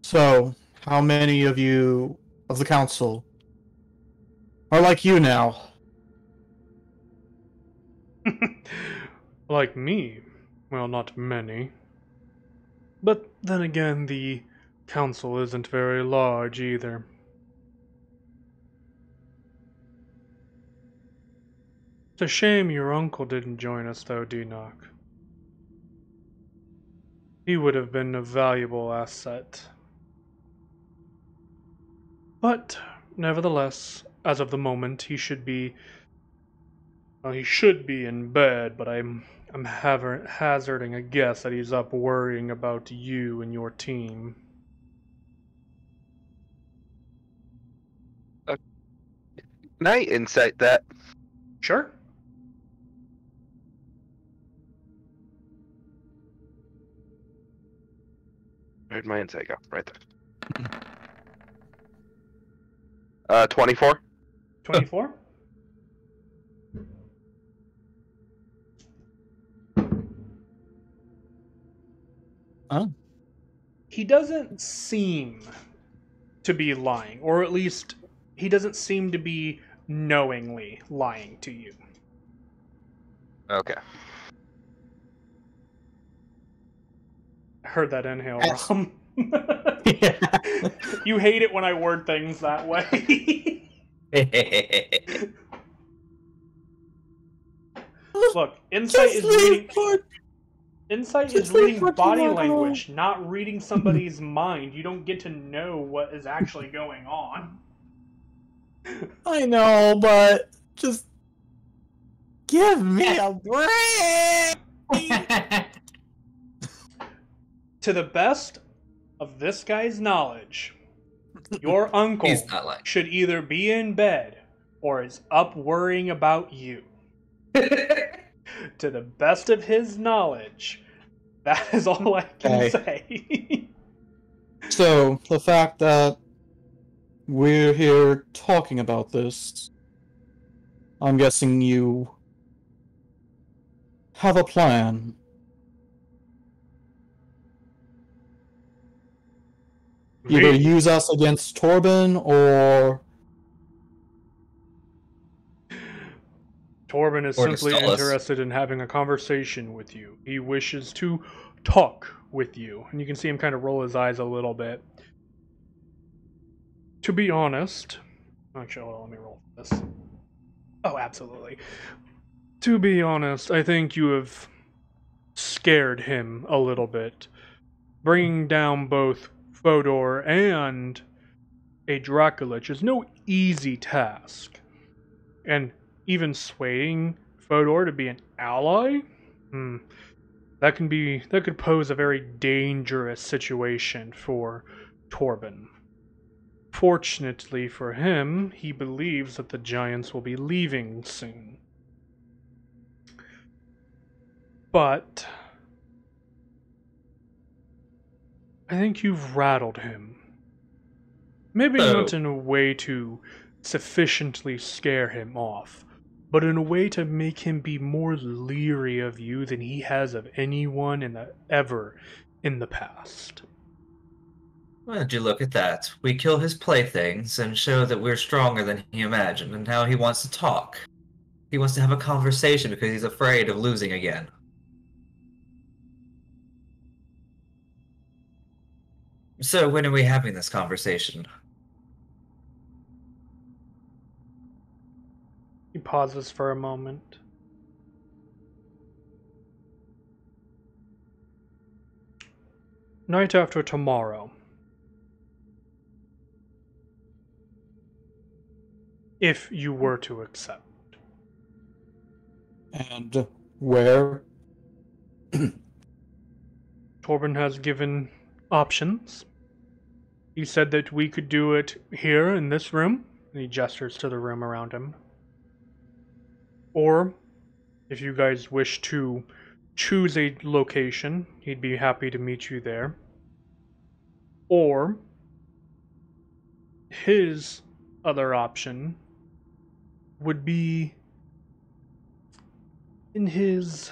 So, how many of you of the council are like you now? like me. Well, not many. But then again, the council isn't very large either. It's a shame your uncle didn't join us, though, Denock. He would have been a valuable asset. But, nevertheless, as of the moment, he should be well, he should be in bed, but I'm I'm haver- hazarding a guess that he's up worrying about you and your team. Can I insight that? Sure. Where'd my insight go? Right there. Uh, 24. 24? Oh. He doesn't seem to be lying, or at least he doesn't seem to be knowingly lying to you. Okay. I heard that inhale, Yes. Rom. you hate it when I word things that way. Look, insight is Just leave meaning- for Insight Just is reading body language, not reading somebody's mind. You don't get to know what is actually going on. I know, but just give me a break. To the best of this guy's knowledge, your uncle not like. should either be in bed or is up worrying about you. To the best of his knowledge, that is all I can Okay. say. So the fact that we're here talking about this, I'm guessing you have a plan. Either use us against Torben or Torben is simply interested in having a conversation with you. He wishes to talk with you. And you can see him kind of roll his eyes a little bit. To be honest, actually, on, let me roll this. Oh, absolutely. To be honest, I think you have scared him a little bit. Bringing down both Fodor and a Dracolich is no easy task. And even swaying Fodor to be an ally, hmm, that can be that could pose a very dangerous situation for Torben. Fortunately for him, he believes that the giants will be leaving soon. But I think you've rattled him. Maybe not Oh. in a way to sufficiently scare him off, but in a way to make him be more leery of you than he has of anyone in the ever in the past. Would you look at that? We kill his playthings and show that we're stronger than he imagined, and now he wants to talk. He wants to have a conversation because he's afraid of losing again. So, when are we having this conversation? He pauses for a moment. Night after tomorrow. If you were to accept. and where Torben has given options. He said that we could do it here in this room. He gestures to the room around him. Or, if you guys wish to choose a location, he'd be happy to meet you there. Or, his other option would be in his.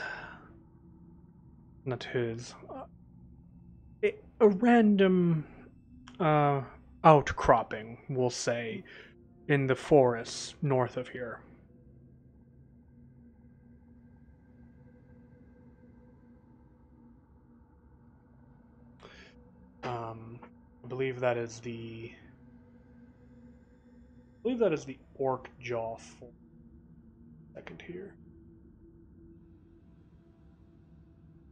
Not his. a, a random uh, outcropping, we'll say, in the forests north of here. Um, I believe that is the. I believe that is the orc jaw. For second here.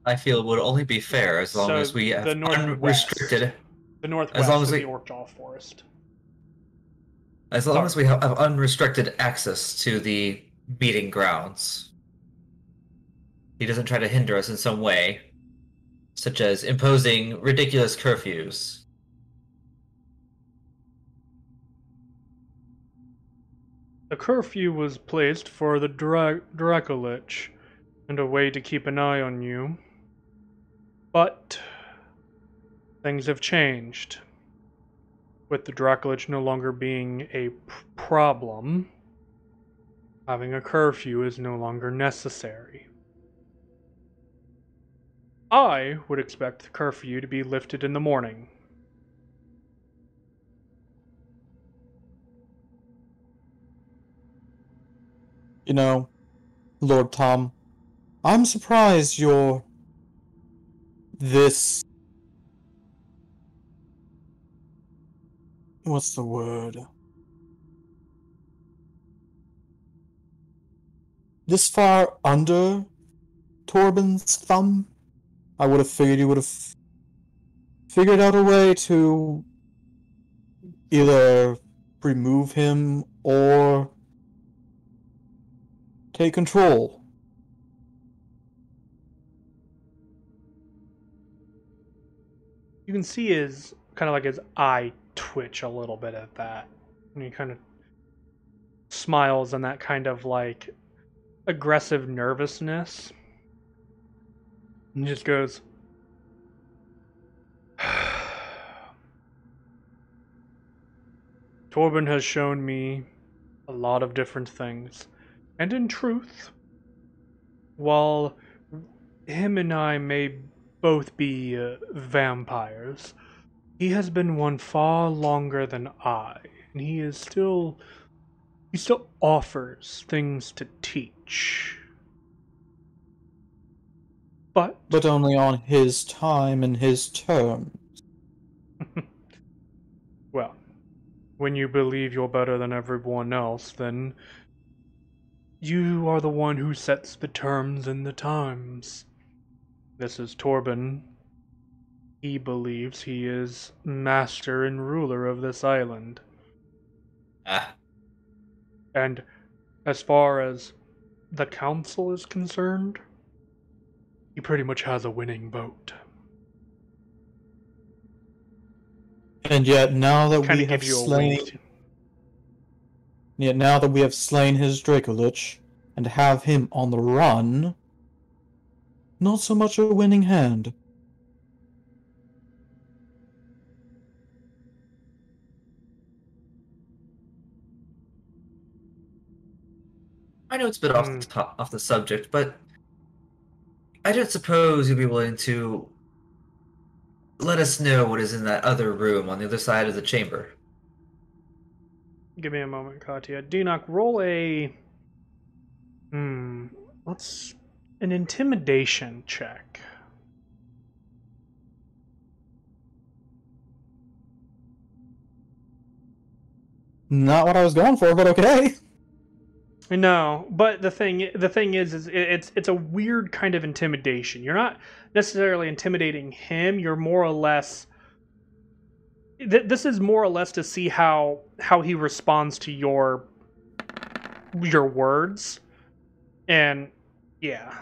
I feel it would only be fair as long So, as we have the unrestricted, The northwest long of as the we- orc jaw forest. as long Sorry. as we have unrestricted access to the meeting grounds. He doesn't try to hinder us in some way, such as imposing ridiculous curfews. A curfew was placed for the Dra- Dracolich and a way to keep an eye on you. But things have changed. With the Dracolich no longer being a problem, having a curfew is no longer necessary. I would expect the curfew to be lifted in the morning. You know, Lord Tom, I'm surprised you're this. What's the word? This far under Torben's thumb? I would have figured you would have figured out a way to either remove him or take control. You can see his kind of like his eye twitch a little bit at that. And he kind of smiles and that kind of like aggressive nervousness. And just goes, Torben has shown me a lot of different things. And in truth, while him and I may both be uh, vampires, he has been one far longer than I, and he is still he still offers things to teach. But But only on his time and his terms. well, when you believe you're better than everyone else, then you are the one who sets the terms and the times. This is Torben. He believes he is master and ruler of this island. Ah, And as far as the council is concerned, he pretty much has a winning vote. And yet now that Kind we have give you a slain. Yet now that we have slain his Dracolich and have him on the run, not so much a winning hand. I know it's a bit off Hmm. the top, off the subject, but I don't suppose you'll be willing to let us know what is in that other room on the other side of the chamber. Give me a moment, Katya. Dinoc, roll a. Hmm. Let's. An intimidation check. Not what I was going for, but okay. No, but the thing the thing is, is it's it's a weird kind of intimidation. You're not necessarily intimidating him. You're more or less. Th- this is more or less to see how how he responds to your your words, and yeah.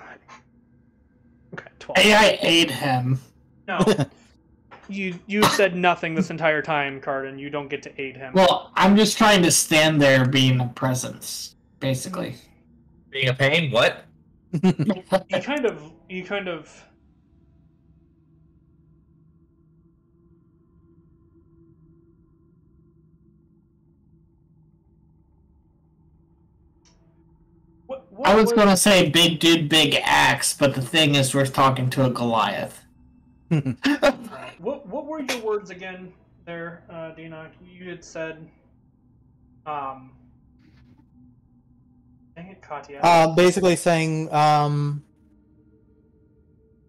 Okay, twelve. Hey, I aid him. No, you you said nothing this entire time, Cardin. You don't get to aid him. Well, I'm just trying to stand there being a presence, basically. Being a pain? What? you kind of you kind of What, what I was was- gonna say big dude, big axe, but the thing is, we're talking to a Goliath. What what were your words again there, uh, Dina? You had said, um, dang it, Katya. Uh, basically saying, um,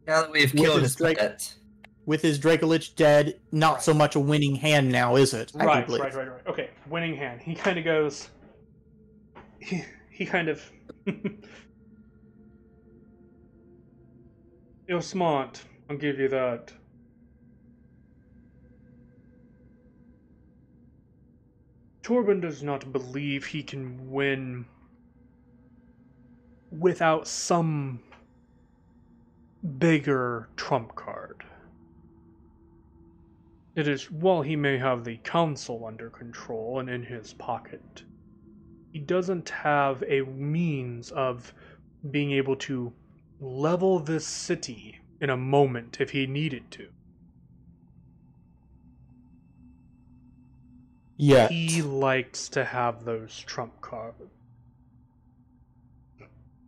Now that we've With killed his his Drake- pet, with his Dracolich dead, not so much a winning hand now, is it? I right, right, right, right. Okay, winning hand. He kind of goes. He, he kind of. You're smart. I'll give you that. Torben does not believe he can win without some bigger trump card. It is while he may have the council under control and in his pocket, he doesn't have a means of being able to level this city in a moment if he needed to. Yet. He likes to have those trump cards.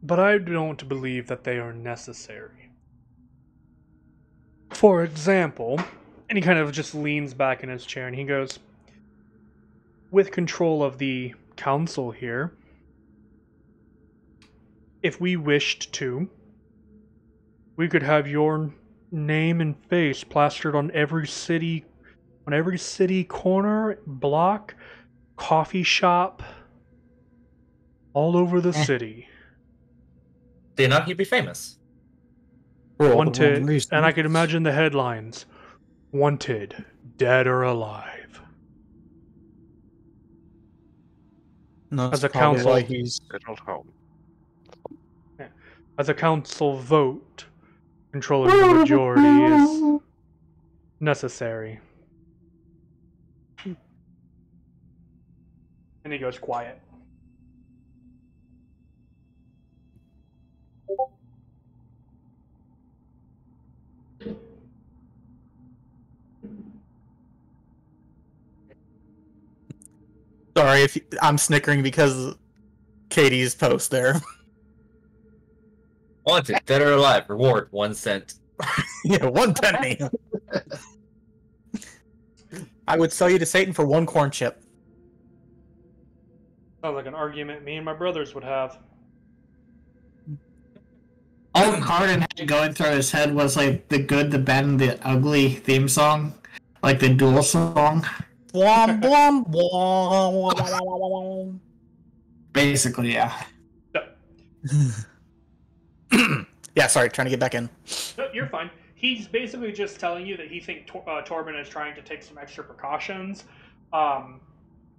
But I don't believe that they are necessary. For example, and he kind of just leans back in his chair and he goes, With control of the council here, if we wished to, we could have your name and face plastered on every city on every city corner, block, coffee shop, all over the Eh. City. then he'd be famous. For all the wrong Wanted, reasons. and I could imagine the headlines: "Wanted, dead or alive." No, as a council- why he's Scheduled home. As a council vote, controlling the majority is necessary. And he goes quiet. Sorry if I'm snickering because Katie's post there. Wanted, dead or alive, reward one cent. yeah, one penny. I would sell you to Satan for one corn chip. Sounds like an argument me and my brothers would have. All Cardin had going through his head was like the good, the bad, and the ugly theme song, like the duel song. Blom, blom, blom, blom. Basically, yeah. yeah, sorry, trying to get back in. No, you're fine. He's basically just telling you that he thinks Tor- uh, Torben is trying to take some extra precautions, um,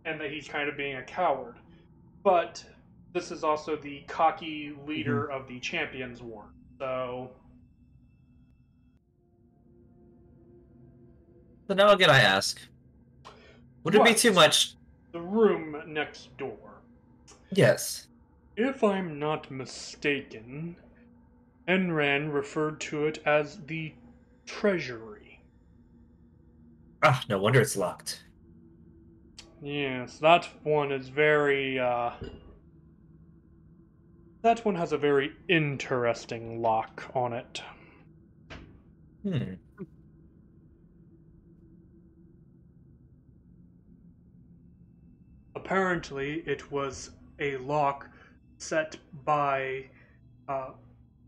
and that he's kind of being a coward. But this is also the cocky leader of the Champions War. So, So now again, I ask, would it be too much? the room next door. Yes. If I'm not mistaken, Enran referred to it as the Treasury. Ah, no wonder it's locked. Yes, that one is very, uh. That one has a very interesting lock on it. Hmm. Apparently, it was a lock set by uh,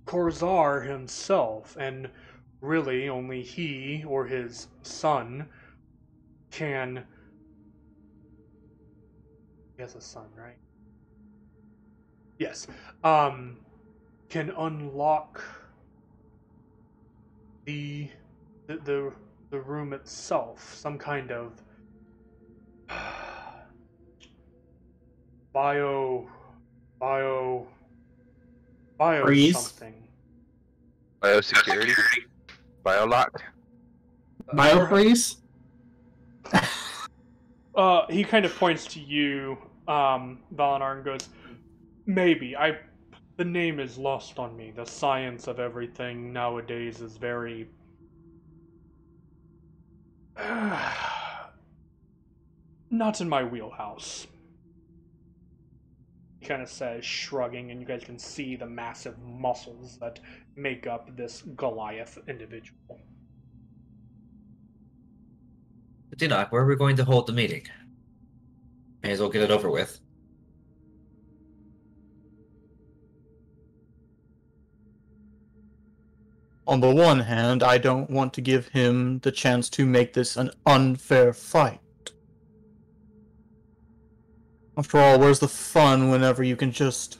Korzar himself, and really only he or his son can. He has a son, right? Yes. Um, can unlock the the the, the room itself. Some kind of bio bio bio Freeze? something. Biosecurity. Biolock. Biofreeze? Uh, he kind of points to you, um, Valinar, and goes, "Maybe I." The name is lost on me. The science of everything nowadays is very. Not in my wheelhouse. He kind of says, shrugging, and you guys can see the massive muscles that make up this Goliath individual. Dinak, where are we going to hold the meeting? May as well get it over with. On the one hand, I don't want to give him the chance to make this an unfair fight. After all, where's the fun whenever you can just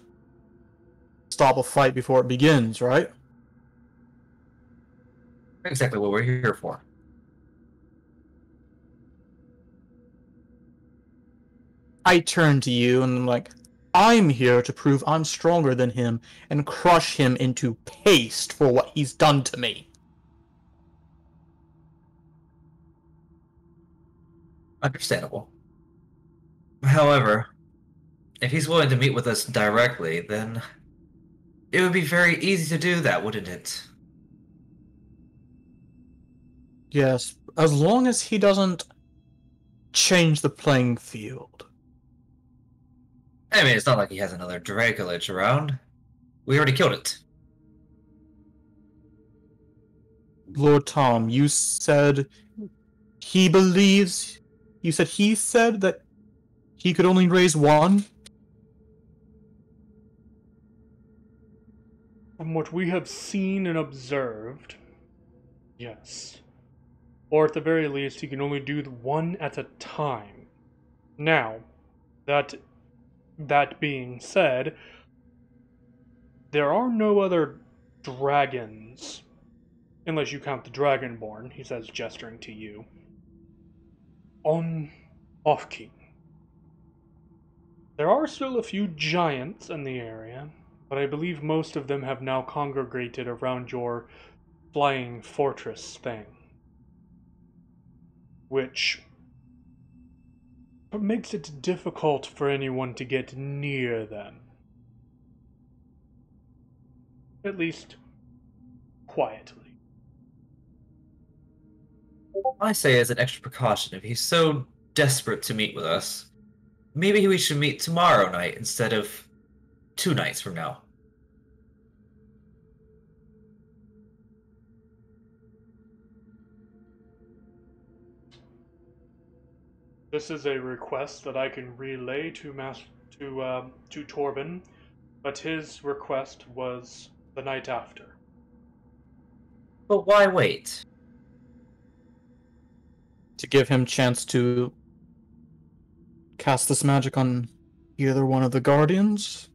stop a fight before it begins, right? Exactly what we're here for. I turn to you and I'm like, I'm here to prove I'm stronger than him and crush him into paste for what he's done to me. Understandable. However, if he's willing to meet with us directly, then it would be very easy to do that, wouldn't it? Yes, as long as he doesn't change the playing field. I mean, it's not like he has another Dracolich around. We already killed it. Lord Tom, you said he believes. You said he said that he could only raise one? From what we have seen and observed, yes. Or at the very least, he can only do one at a time. Now, that that being said, there are no other dragons unless you count the Dragonborn, he says, gesturing to you. On Offkeep. There are still a few giants in the area, but I believe most of them have now congregated around your flying fortress thing. Which makes it difficult for anyone to get near them. At least quietly. I say as an extra precaution, if he's so desperate to meet with us, maybe we should meet tomorrow night instead of two nights from now. This is a request that I can relay to Mas- to uh, to Torben, but his request was the night after. But why wait? To give him chance to cast this magic on either one of the guardians.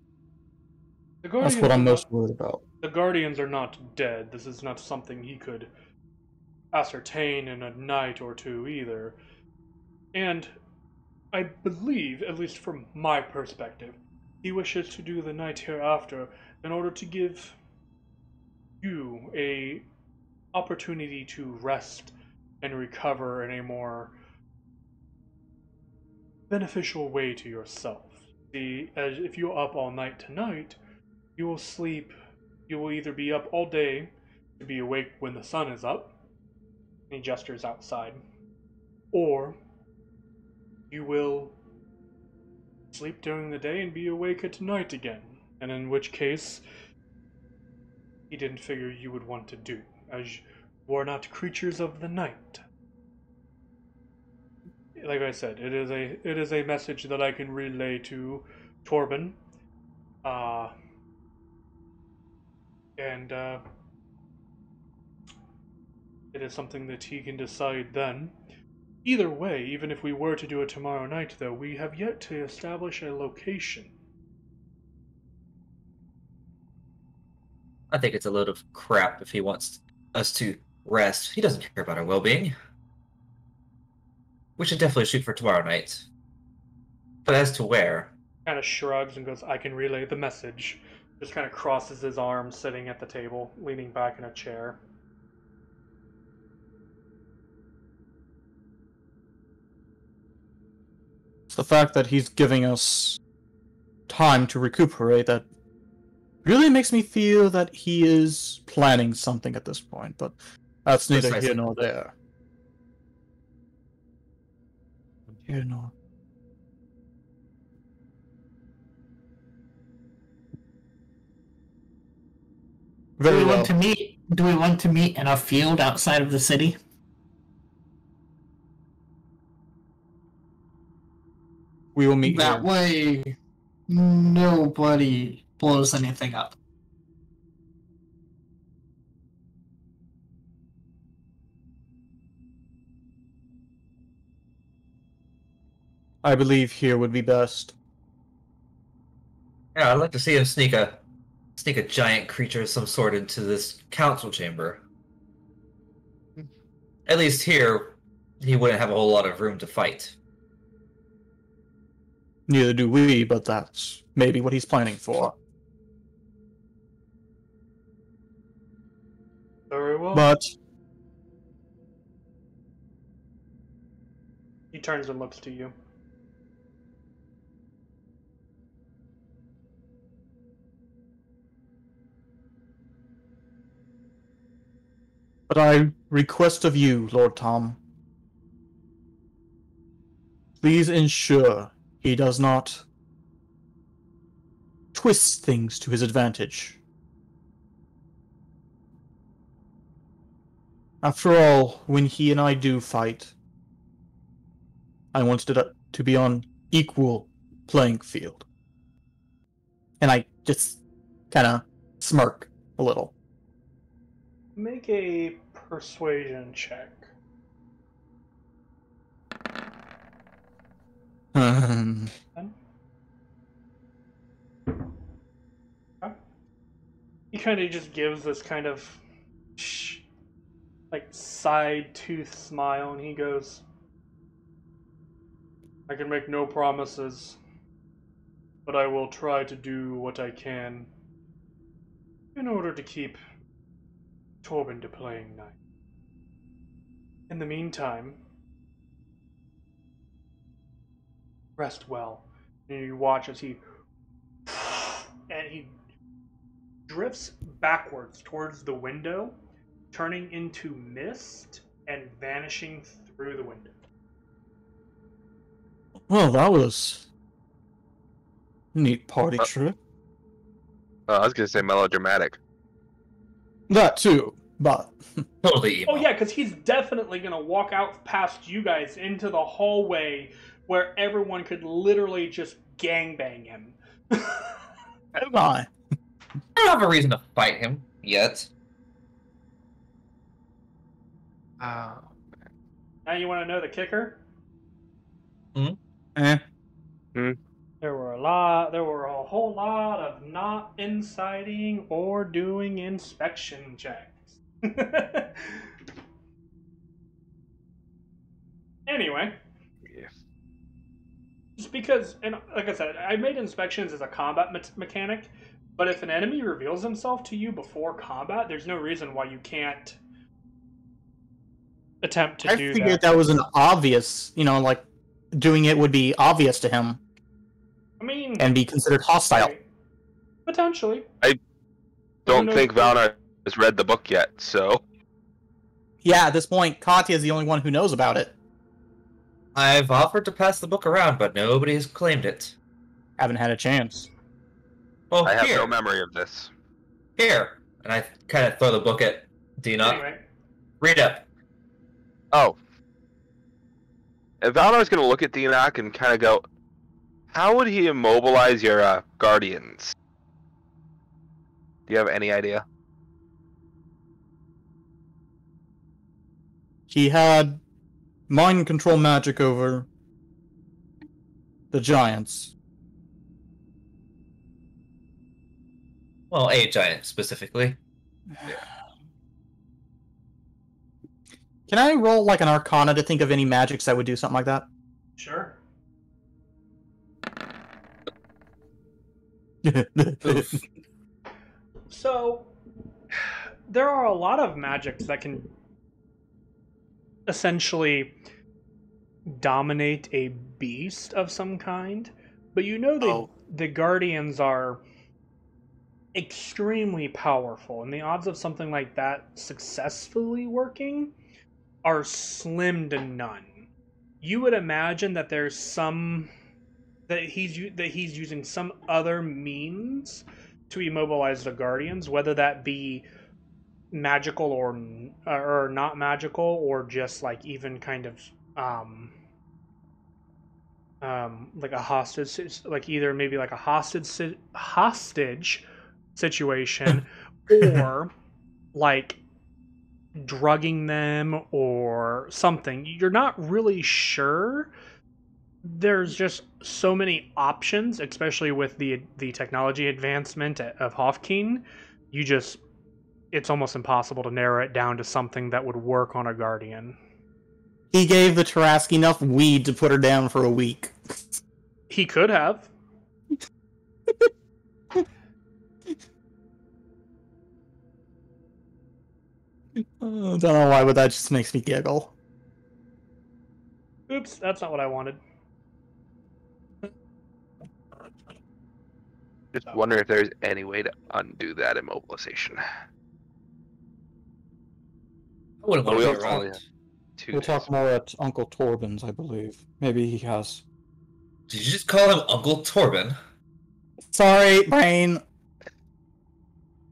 The That's what I'm most worried about. The Guardians are not dead. This is not something he could ascertain in a night or two either. And I believe, at least from my perspective, he wishes to do the night hereafter in order to give you a opportunity to rest and recover in a more beneficial way to yourself. See, as if you're up all night tonight, you will sleep you will either be up all day to be awake when the sun is up, he gestures outside, or you will sleep during the day and be awake at night again, and in which case he didn't figure you would want to do, as you are not creatures of the night. Like I said, it is a it is a message that I can relay to Torben. Uh and uh, it is something that he can decide then. Either way, even if we were to do it tomorrow night, though, we have yet to establish a location. I think it's a load of crap if he wants us to rest. He doesn't care about our well being. We should definitely shoot for tomorrow night. But as to where, Kind of shrugs and goes, I can relay the message. Just kind of crosses his arms, sitting at the table, leaning back in a chair. It's the fact that he's giving us time to recuperate that really makes me feel that he is planning something at this point, but that's neither Precisely. here nor there. Here nor. Do Very we well. want to meet? Do we want to meet in a field outside of the city? We will meet That here. way, nobody blows anything up. I believe here would be best. yeah, I'd like to see him sneak a sneak a giant creature of some sort into this council chamber. Hmm. At least here, he wouldn't have a whole lot of room to fight. Neither do we, but that's maybe what he's planning for. Very well. But he turns and looks to you. But I request of you, Lord Tom, please ensure he does not twist things to his advantage. After all, when he and I do fight, I want it to be on equal playing field. And I just kind of smirk a little. Make a persuasion check. Um, He kind of just gives this kind of shh, side tooth smile and he goes, I can make no promises, but I will try to do what I can in order to keep Torben to playing nice. In the meantime, rest well. And you watch as he and he drifts backwards towards the window, turning into mist and vanishing through the window. Well, that was a neat party Uh, trip. Uh, I was gonna say melodramatic. That too, but Totally. Oh yeah, because he's definitely gonna walk out past you guys into the hallway where everyone could literally just gangbang him. oh my. I don't have a reason to fight him yet. Uh, now you want to know the kicker? Hmm? Eh. There were a lot. There were a whole lot of not inciting or doing inspection checks. anyway, yeah. just because, and like I said, I made inspections as a combat me- mechanic, but if an enemy reveals himself to you before combat, there's no reason why you can't attempt to I do figured that. that was an obvious, you know, like doing it would be obvious to him I mean, and be considered hostile. potentially. I don't knows think who- Valnar has read the book yet, so Yeah, at this point, Katya is the only one who knows about it. I've offered to pass the book around, but nobody has claimed it. Haven't had a chance. Oh, I have here, no memory of this. here, and I kind of throw the book at Dina. Anyway, Read up. Oh. And Valnar's gonna look at Deanock and kind of go, "How would he immobilize your uh, guardians?" Do you have any idea? He had mind control magic over the giants. Well, a giant specifically. Can I roll like an arcana to think of any magics that would do something like that? sure. So, there are a lot of magics that can essentially dominate a beast of some kind, but you know the Oh. the guardians are extremely powerful, and the odds of something like that successfully working are slim to none. You would imagine that there's some that he's that he's using some other means to immobilize the guardians, whether that be magical or or not magical, or just like even kind of um um like a hostage, like either maybe like a hostage hostage situation, or like drugging them or something. You're not really sure there's just so many options, especially with the the technology advancement of Hofkeen. You just it's almost impossible to narrow it down to something that would work on a guardian. He gave the Tarrasque enough weed to put her down for a week. He could have. Uh, don't know why, but that just makes me giggle. Oops, that's not what I wanted. Just wonder if there's any way to undo that immobilization. I wouldn't Well, want we to also be only around. have two We'll days. talk more at Uncle Torben's, I believe. Maybe he has. Did you just call him Uncle Torben? Sorry, brain.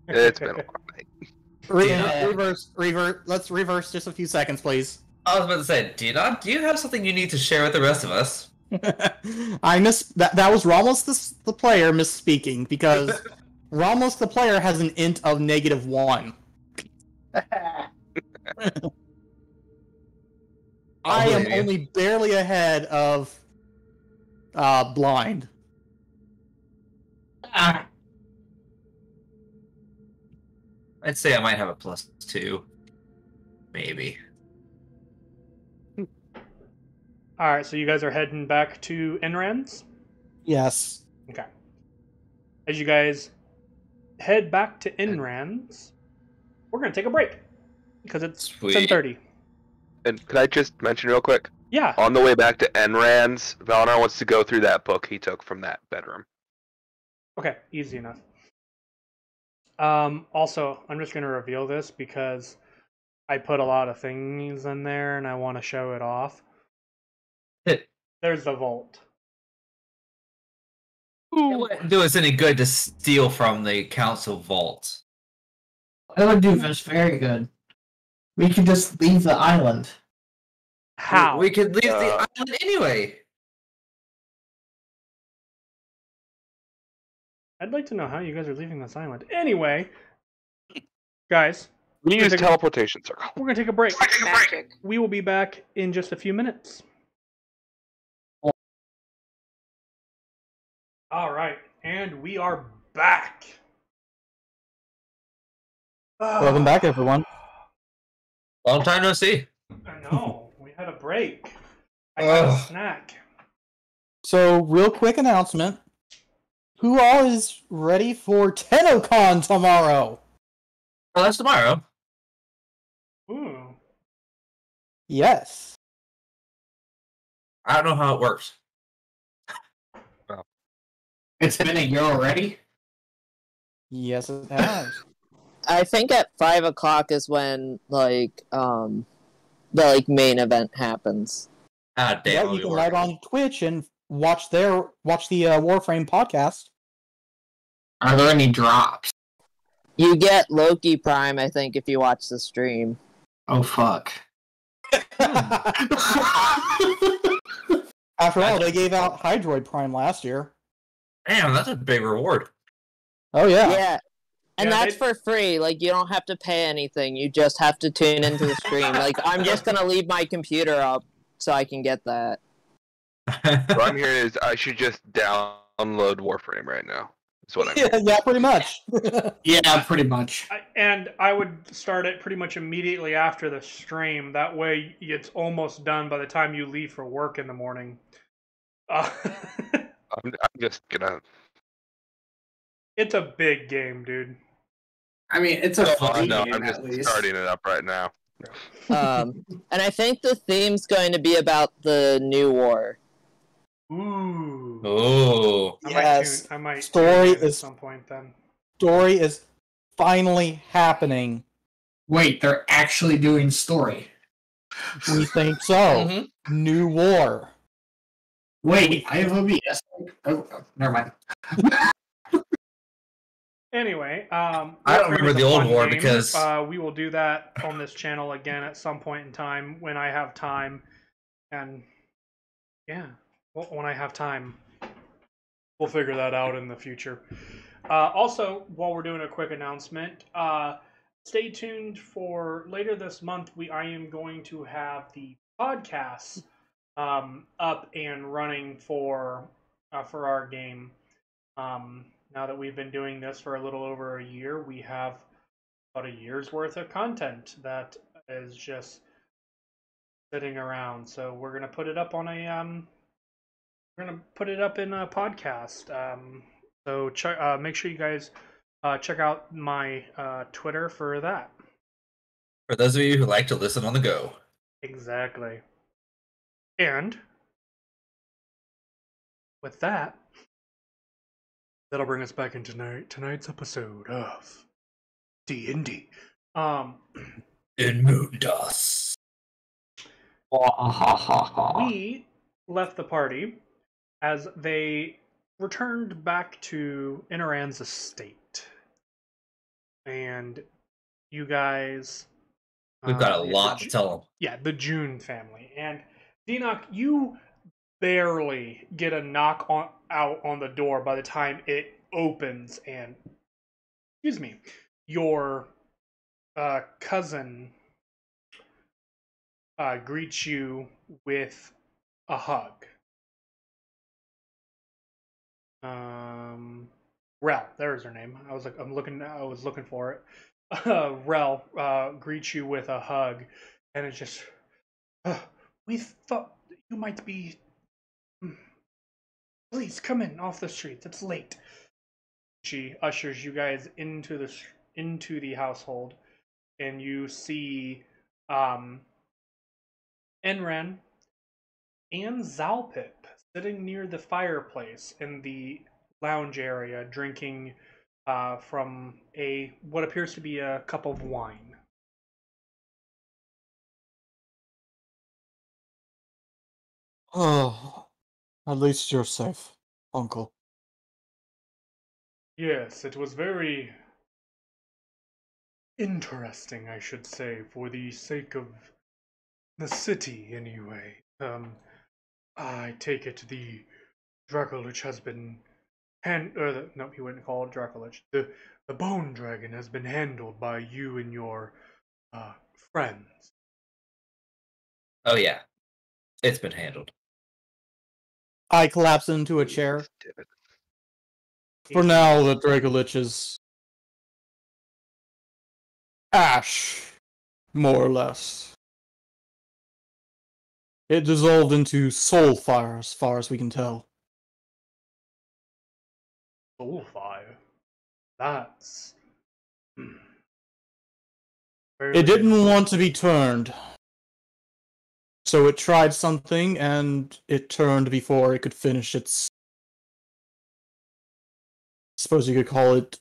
It's been a long night. Re- Yeah. Reverse, reverse. Let's reverse just a few seconds, please. I was about to say, Dina, do you have something you need to share with the rest of us? I miss that. That was Ramos the, the player misspeaking because Ramos the player has an int of negative one. I am only barely ahead of uh, blind. Ah. I'd say I might have a plus two. maybe. All right, so you guys are heading back to Enrans. Yes. Okay. As you guys head back to Enrans, we're gonna take a break because it's Sweet. ten thirty. And could I just mention real quick? Yeah. On the way back to Enrans, Valinor wants to go through that book he took from that bedroom. Okay, easy enough. Um, also, I'm just gonna reveal this because I put a lot of things in there and I want to show it off. There's the vault. It wouldn't do us any good to steal from the council vault. That would do us very good. We could just leave the island. How? We could leave Uh, the island anyway. I'd like to know how you guys are leaving this island. Anyway, guys, We We're use taking- teleportation circle. we're gonna take a break. Magic. We will be back in just a few minutes. And we are back. Welcome back, everyone. Long time no see. I know. We had a break. I had a snack. So, real quick announcement. Who all is ready for TennoCon tomorrow? Oh, that's tomorrow. Ooh. Yes. I don't know how it works. It's been a year already. Yes, it has. I think at five o'clock is when like um the like main event happens. Ah, yeah, you can log on Twitch and watch their watch the uh, Warframe podcast. Are there any drops? You get Loki Prime, I think, if you watch the stream. Oh fuck. After all, they gave out Hydroid Prime last year. Damn, that's a big reward. Oh yeah. Yeah. And Yeah, that's they- for free. Like you don't have to pay anything. You just have to tune into the stream. like I'm just gonna leave my computer up so I can get that. What I'm hearing is I should just download Warframe right now. That's what I'm yeah, yeah, pretty much. yeah, pretty much. I, and I would start it pretty much immediately after the stream. That way, it's almost done by the time you leave for work in the morning. Uh, I'm, I'm just gonna. it's a big game, dude. I mean, it's a Oh, funny no, game I'm at just least. starting it up right now. Um, and I think the theme's going to be about the new war. Ooh. oh. I Yes. might tune, I might Story tune in at is- some point then. Story is finally happening. Wait, they're actually doing story. We think so. Mhm. New war. Wait, I have OBS. Oh, oh, never mind. Anyway, um, I don't remember the old war game. because- uh, we will do that on this channel again at some point in time when I have time, and yeah, well, when I have time, we'll figure that out in the future. Uh, also, while we're doing a quick announcement, uh, stay tuned for later this month. We I am going to have the podcasts um, up and running for uh, for our game. Um, now that we've been doing this for a little over a year, we have about a year's worth of content that is just sitting around. So we're gonna put it up on a um, we're gonna put it up in a podcast. Um, so check, uh, make sure you guys uh, check out my uh, Twitter for that. For those of you who like to listen on the go. Exactly. And with that, that'll bring us back into tonight, tonight's episode of D and D. Um, In Mundus. we left the party as they returned back to Inaran's estate, and you guys. We've got a uh, lot to tell them. yeah, the June family. And Denock, you barely get a knock on out on the door by the time it opens and excuse me, your uh, cousin uh, greets you with a hug. Um, Rel, there's her name. I was like, I'm looking, I was looking for it. uh, Rel uh, greets you with a hug, and it's just, "Uh, we thought you might be. Please come in off the streets. It's late. She ushers you guys into the into the household, and you see um, Enran and Zalpip sitting near the fireplace in the lounge area, drinking uh, from a what appears to be a cup of wine. Oh, at least you're safe, Uncle. Yes, it was very interesting, I should say, for the sake of the city, anyway. Um, I take it the Dracolich has been hand. Uh, the, no, he wouldn't call it Dracolich. The the Bone Dragon has been handled by you and your uh, friends. Oh yeah, it's been handled. I collapse into a chair. For now, the Dracolich is ash, more or less. It dissolved into soul fire, as far as we can tell. Soul fire? That's. hmm. It didn't want to be turned. So it tried something and it turned before it could finish its. Suppose you could call it.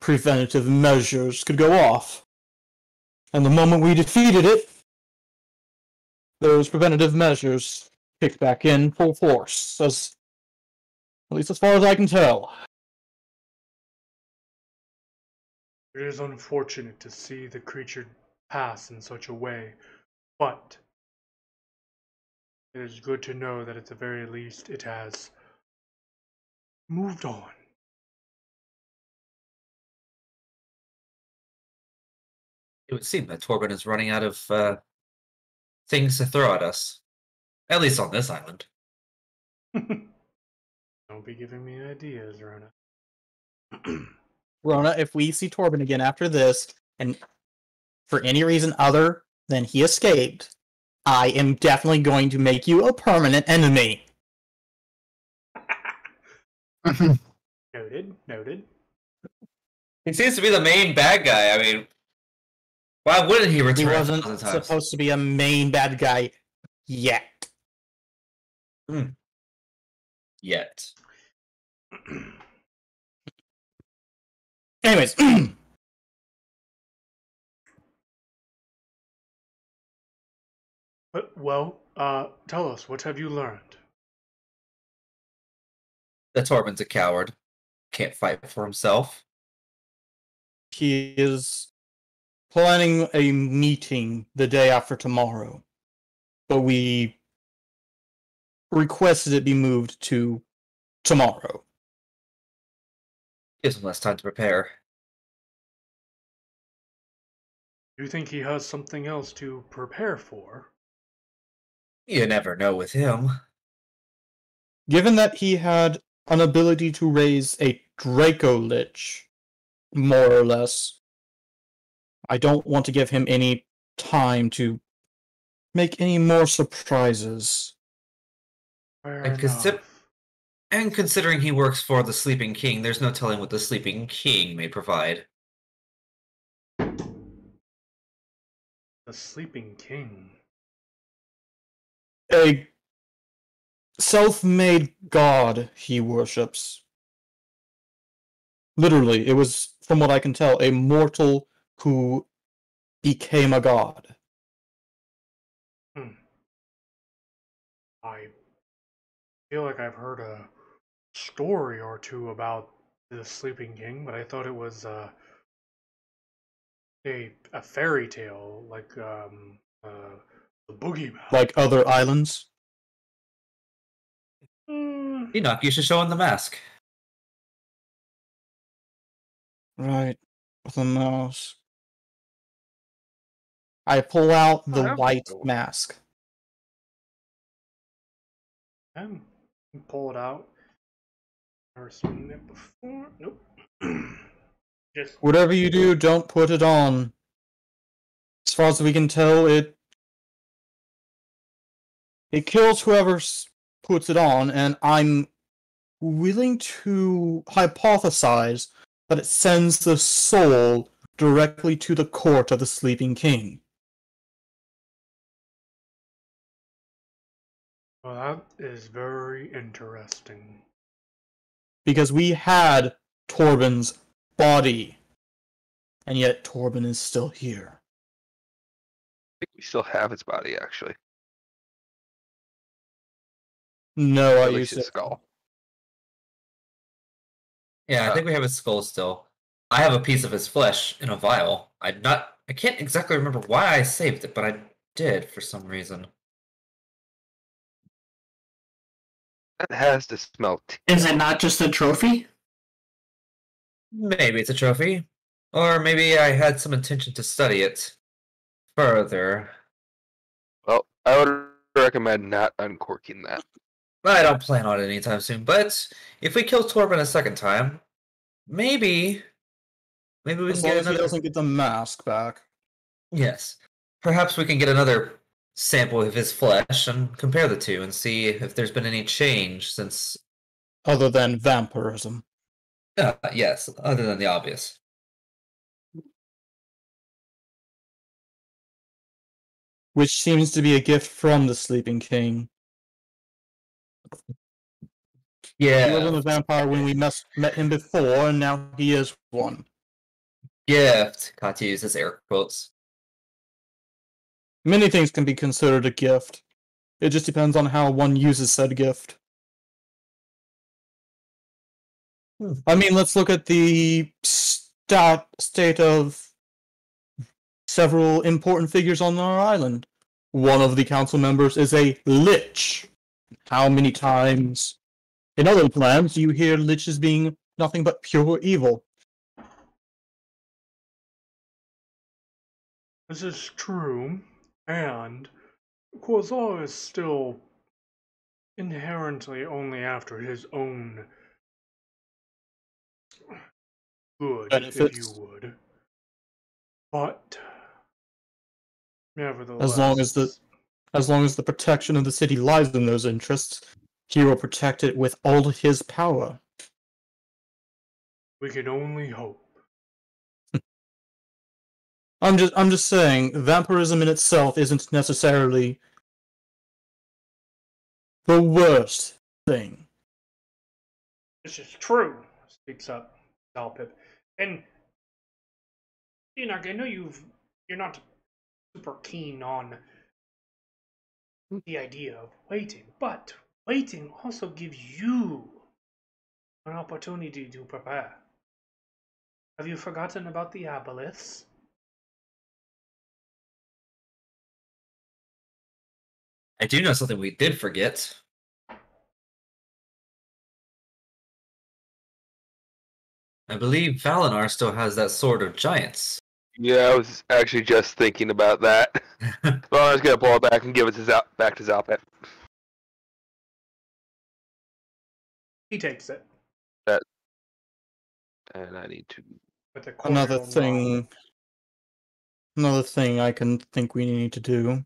Preventative measures could go off. And the moment we defeated it, those preventative measures kicked back in full force, as. At least as far as I can tell. It is unfortunate to see the creature pass in such a way, but it is good to know that at the very least it has moved on. It would seem that Torben is running out of uh, things to throw at us. At least on this island. Don't be giving me ideas, Rona. Rona, if we see Torben again after this, and for any reason other than he escaped, I am definitely going to make you a permanent enemy. noted, noted. He seems to be the main bad guy. I mean, why wouldn't he return? He wasn't supposed to be a main bad guy yet. Hmm. Yet. Anyways, But, well, uh, tell us, what have you learned? That Torben's a coward. Can't fight for himself. he is planning a meeting the day after tomorrow, but we requested it be moved to tomorrow. Gives him less time to prepare. Do you think he has something else to prepare for? You never know with him. Given that he had an ability to raise a Dracolich, more or less, I don't want to give him any time to make any more surprises. And consi- And considering he works for the Sleeping King, there's no telling what the Sleeping King may provide. The Sleeping King. A self made god he worships. Literally, it was, from what I can tell, a mortal who became a god. I feel like I've heard a story or two about the Sleeping King, but I thought it was uh, a a fairy tale, like um, uh, the Boogeyman. Like other islands. Mm, Enoch, you should show him the mask. Right. With a mouse. I pull out the white mask. um, pull it out. Never seen it before. Nope. Just Whatever you do, don't put it on. As far as we can tell, it it kills whoever puts it on, and I'm willing to hypothesize that it sends the soul directly to the court of the sleeping king. well, that is very interesting. Because we had Torben's body, and yet Torben is still here. I think we still have his body actually. No, I least used his skull. Yeah, I Uh, think we have his skull still. I have a piece of his flesh in a vial. I not I can't exactly remember why I saved it, but I did for some reason. That has to smell. T- Is it not just a trophy? Maybe it's a trophy. Or maybe I had some intention to study it further. well, I would recommend not uncorking that. I don't plan on it anytime soon, but if we kill Torben a second time, maybe maybe we As can get as he doesn't get the mask back. Yes. Perhaps we can get another sample of his flesh and compare the two and see if there's been any change since other than vampirism. uh, yes, other than the obvious. which seems to be a gift from the Sleeping King. He wasn't a vampire when we mes- met him before, and now he is one. Gift. Kati uses air quotes. Many things can be considered a gift. It just depends on how one uses said gift. Hmm. I mean, let's look at the stat state of several important figures on our island. One of the council members is a lich. How many times in other plans do you hear liches being nothing but pure evil? This is true, and Quasar is still inherently only after his own good, if you would. But nevertheless, As long as the- As long as the protection of the city lies in those interests, he will protect it with all his power. we can only hope. I'm just I'm just saying vampirism in itself isn't necessarily the worst thing. This is true, speaks up Dalpip. And Enoch, I know you've you're not super keen on the idea of waiting, but waiting also gives you an opportunity to prepare. Have you forgotten about the aboleths? I do know something we did forget. I believe Valinar still has that sword of giants. Yeah, I was actually just thinking about that. well, I was gonna pull it back and give it to Zal- back to Zalpet. He takes it That, And I need to. with a Another cordial nod. thing another thing I can think we need to do.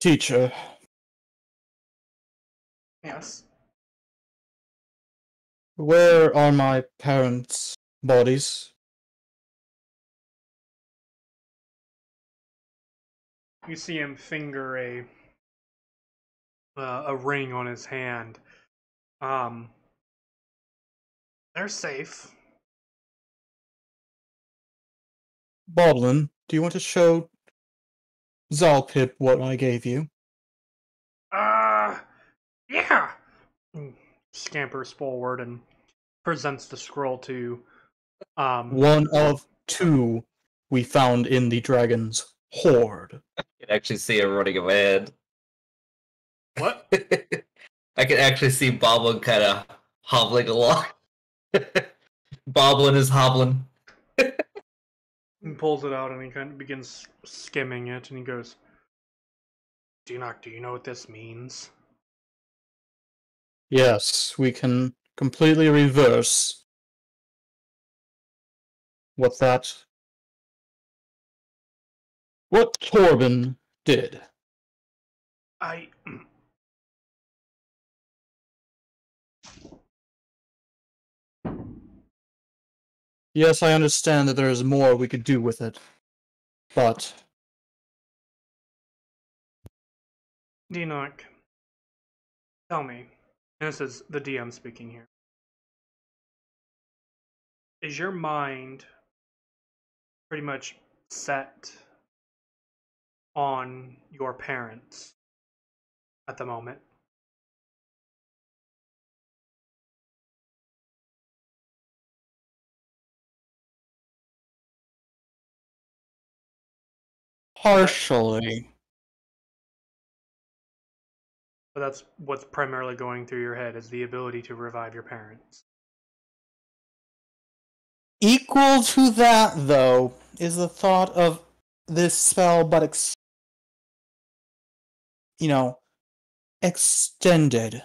Teacher, Yes. Where are my parents' bodies? You see him finger a uh, a ring on his hand. Um, they're safe. Boblin, do you want to show Zalpip what I gave you? Uh, yeah. Mm, Scampers forward and presents the scroll to um One of two we found in the dragon's hoard. I can actually see him running ahead. what? I can actually see Boblin kind of hobbling along. Boblin is hobbling. He pulls it out and he kind of begins skimming it and he goes, Dinak, do you know what this means? Yes, we can completely reverse what that what Torben did. I. Yes, I understand that there is more we could do with it, but Dinoc, tell me, and this is the DM speaking here. Is your mind pretty much set on your parents at the moment? partially. That's what's primarily going through your head is the ability to revive your parents. Equal to that, though, is the thought of this spell, but ex- you know, extended.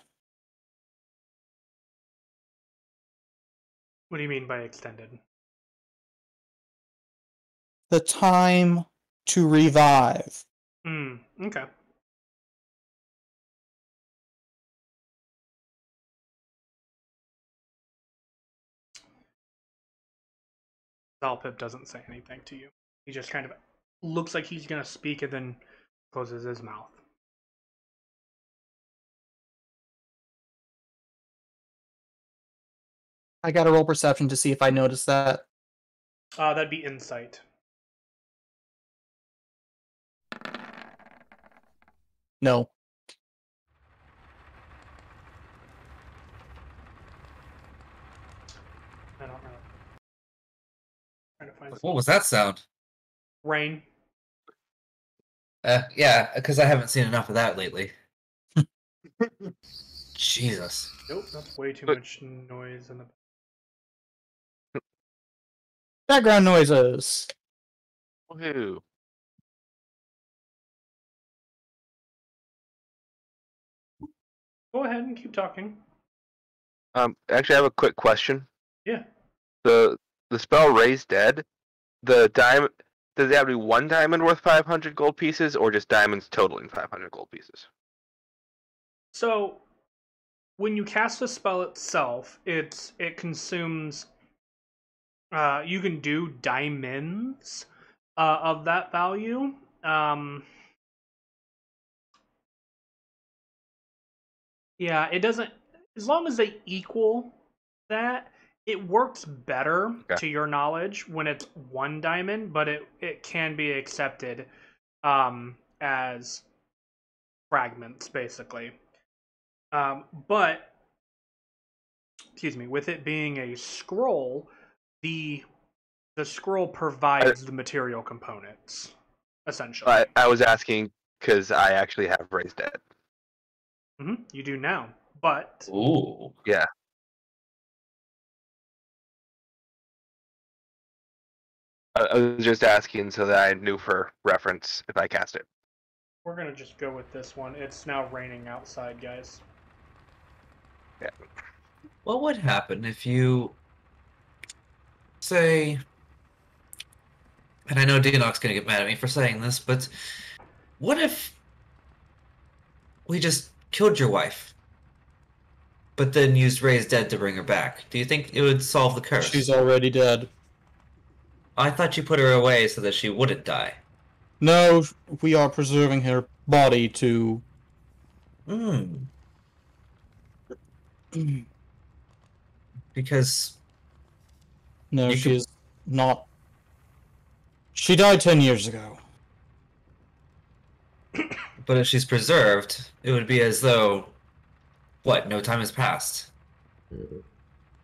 What do you mean by extended? The time to revive. Hmm. Okay. Zalpip doesn't say anything to you. He just kind of looks like he's gonna speak and then closes his mouth. I got to roll perception to see if I notice that. Uh, that'd be insight. No. I don't know. Trying to find some- What was that sound? rain. Uh, yeah, because I haven't seen enough of that lately. Jesus. Nope, that's way too But- much noise in the. Background noises. Woohoo. Go ahead and keep talking. Um, actually, I have a quick question. Yeah. The the spell raise dead. The diamond. Does it have to be one diamond worth 500 gold pieces, or just diamonds totaling 500 gold pieces? So, when you cast the spell itself, it's it consumes. Uh, you can do diamonds uh, of that value. Um, yeah, it doesn't. As long as they equal that, it works better Okay. to your knowledge when it's one diamond, but it it can be accepted um, as fragments, basically. Um, but excuse me, with it being a scroll, the the scroll provides the material components, essentially. I, I was asking because I actually have raised dead. hmm You do now, but Ooh. I, I was just asking so that I knew for reference if I cast it. we're gonna just go with this one. It's now raining outside, guys. Yeah. What would happen if you say, and I know Dinok's gonna get mad at me for saying this, but what if we just killed your wife, but then used Raise Dead to bring her back? Do you think it would solve the curse? She's already dead. I thought you put her away so that she wouldn't die. No, we are preserving her body to. Hmm. Because No, You could- she's not. She died ten years ago. But if she's preserved, it would be as though, what? No time has passed,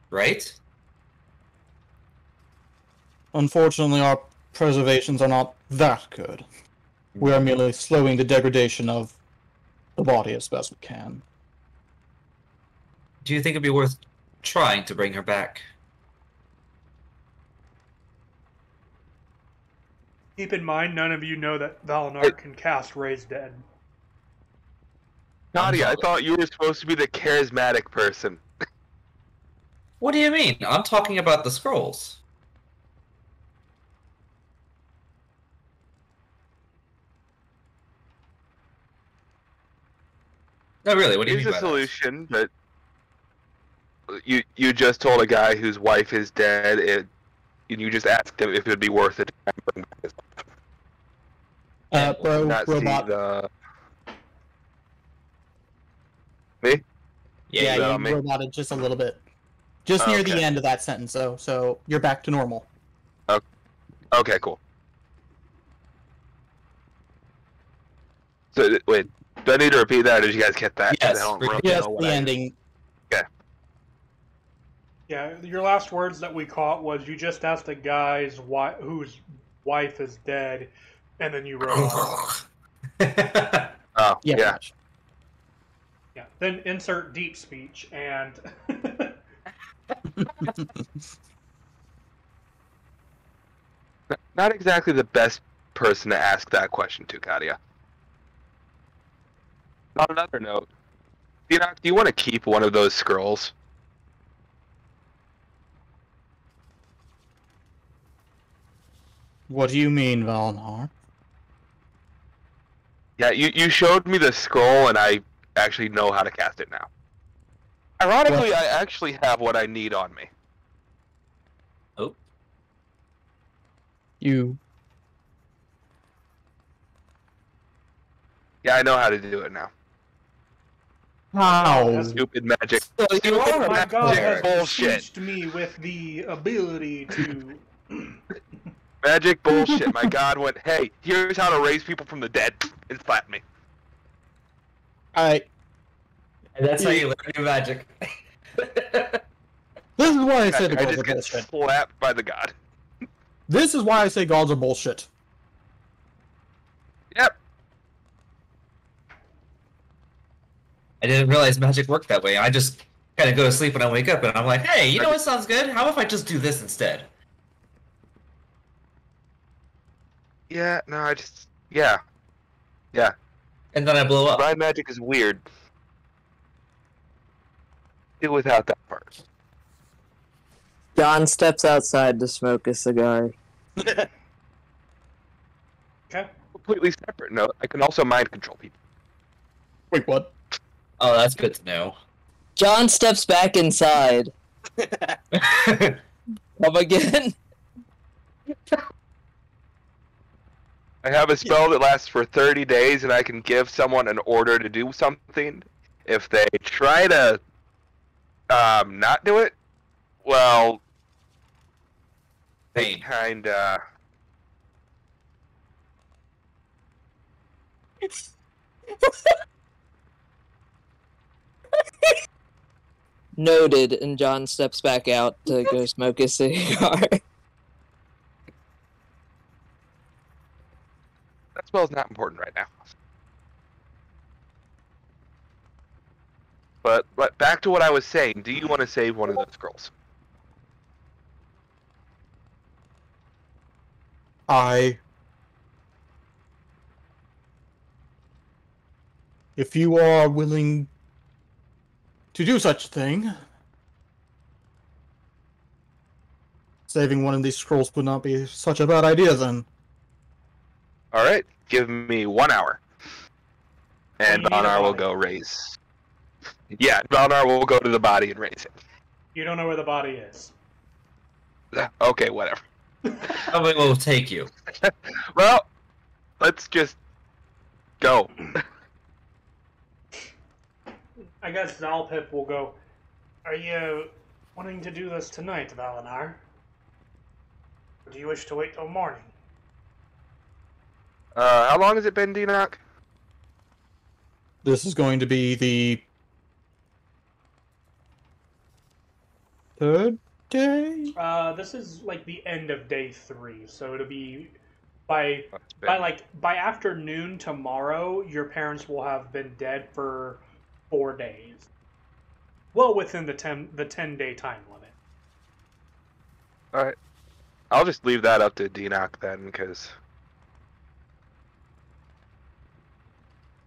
right? Unfortunately, our preservations are not that good. We are merely slowing the degradation of the body as best we can. Do you think it'd be worth trying to bring her back? Keep in mind, none of you know that Valinar can cast Raise Dead. Nadia, I thought you were supposed to be the charismatic person. What do you mean? I'm talking about the scrolls. No, really. What do you Here's mean a by that? solution, but you you just told a guy whose wife is dead, it, and you just asked him if it would be worth it to bring back his Uh, bro, not robot. the. Me? Yeah, is that you on me? roboted just a little bit. Just near the end of that sentence, though, so you're back to normal. Okay, Okay. cool. So wait, do I need to repeat that, or did you guys get that? 'Cause Yes, I don't repeat really Yes, the I- ending. Yeah, your last words that we caught was you just asked a guy's wi- whose wife is dead, and then you wrote. Oh, Yeah. yeah. Yeah. Then insert deep speech and Not exactly the best person to ask that question to, Kadia. On another note, Enoch, do you want to keep one of those scrolls? What do you mean, Valnar? Yeah, you, you showed me the scroll, and I actually know how to cast it now. Ironically, I actually have what I need on me. Oh. You. Yeah, I know how to do it now. How? Stupid magic. so you oh are my a God has magic. bullshit. beseeched me with the ability to. Magic bullshit. My god went, hey, here's how to raise people from the dead, and slapped me. I. And that's how you learn your magic. This is why I said the I just are get bullshit. slapped by the god. This is why I say gods are bullshit. Yep. I didn't realize magic worked that way. I just kind of go to sleep when I wake up, and I'm like, hey, you know what sounds good? How if I just do this instead? Yeah, no, I just, yeah. Yeah. And then I blow up. My magic is weird. Do without that part. John steps outside to smoke a cigar. Okay. Completely separate note, I can also mind control people. Wait, what? Oh, that's good to know. John steps back inside. Come again? I have a spell that lasts for 30 days, and I can give someone an order to do something. If they try to um, not do it, well, they kind of. Noted, and John steps back out to go smoke a cigar. That spell's not important right now. But, but back to what I was saying. Do you want to save one of those girls? I. If you are willing to do such a thing, saving one of these scrolls would not be such a bad idea then. All right, give me one hour, and You need a Balnar will go raise. Yeah, Balnar will go to the body and raise it. You don't know where the body is. Okay, whatever. How many will take you? Well, let's just go. I guess Zalpip will go. Are you wanting to do this tonight, Valinar? Or do you wish to wait till morning? Uh, how long has it been, Denock? This is going to be the third day. Uh, this is like the end of day three, so it'll be by it's been- by like by afternoon tomorrow. Your parents will have been dead for four days, well within the ten the ten day time limit. All right, I'll just leave that up to Dnak then, because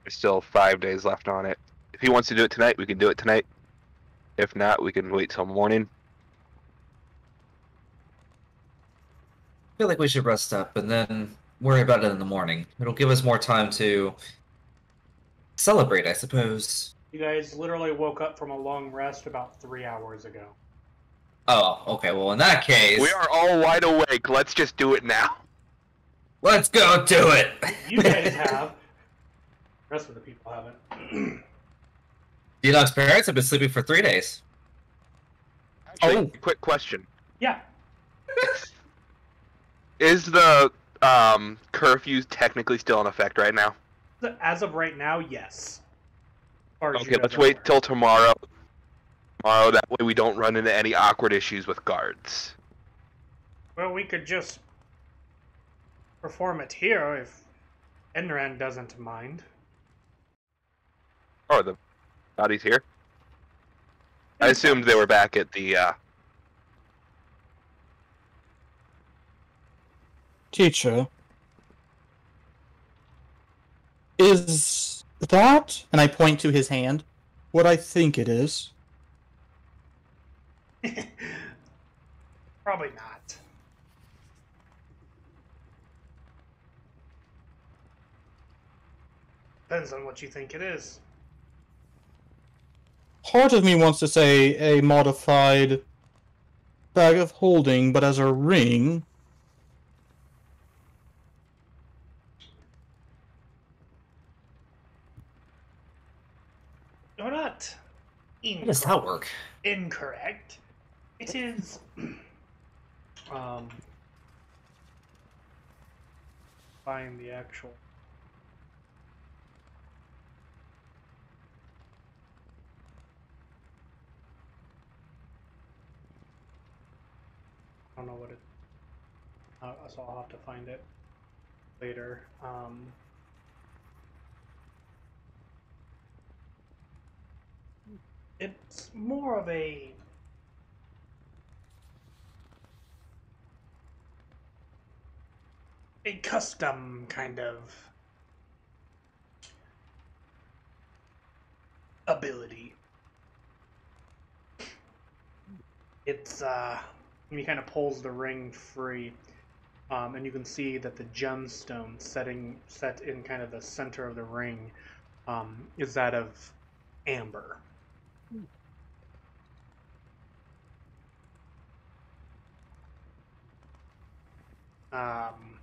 there's still five days left on it. If he wants to do it tonight, we can do it tonight. If not, we can wait till morning. I feel like we should rest up and then worry about it in the morning. It'll give us more time to celebrate, I suppose. You guys literally woke up from a long rest about three hours ago. Oh, okay. Well, in that case, We are all wide awake. Let's just do it now. let's go do it. You guys have. The rest of the people haven't. Enoch's parents have been sleeping for three days. Actually, Oh. quick question: yeah. Is the um, curfew technically still in effect right now? As of right now, yes. As far as you Okay, let's wait aware. till tomorrow. Tomorrow, that way we don't run into any awkward issues with guards. Well, we could just perform it here if Enran doesn't mind. Oh, the bodies here. I assumed they were back at the. Uh, Teacher, is that, and I point to his hand, what I think it is? Probably not. Depends on what you think it is. Part of me wants to say a modified bag of holding, but as a ring. You're not How does that work? incorrect. It is. um. Find the actual. I don't know what it. Uh, so I'll have to find it later. Um. It's more of a a custom kind of ability. It's uh, he kind of pulls the ring free, um, and you can see that the gemstone setting set in kind of the center of the ring um, is that of amber. Um,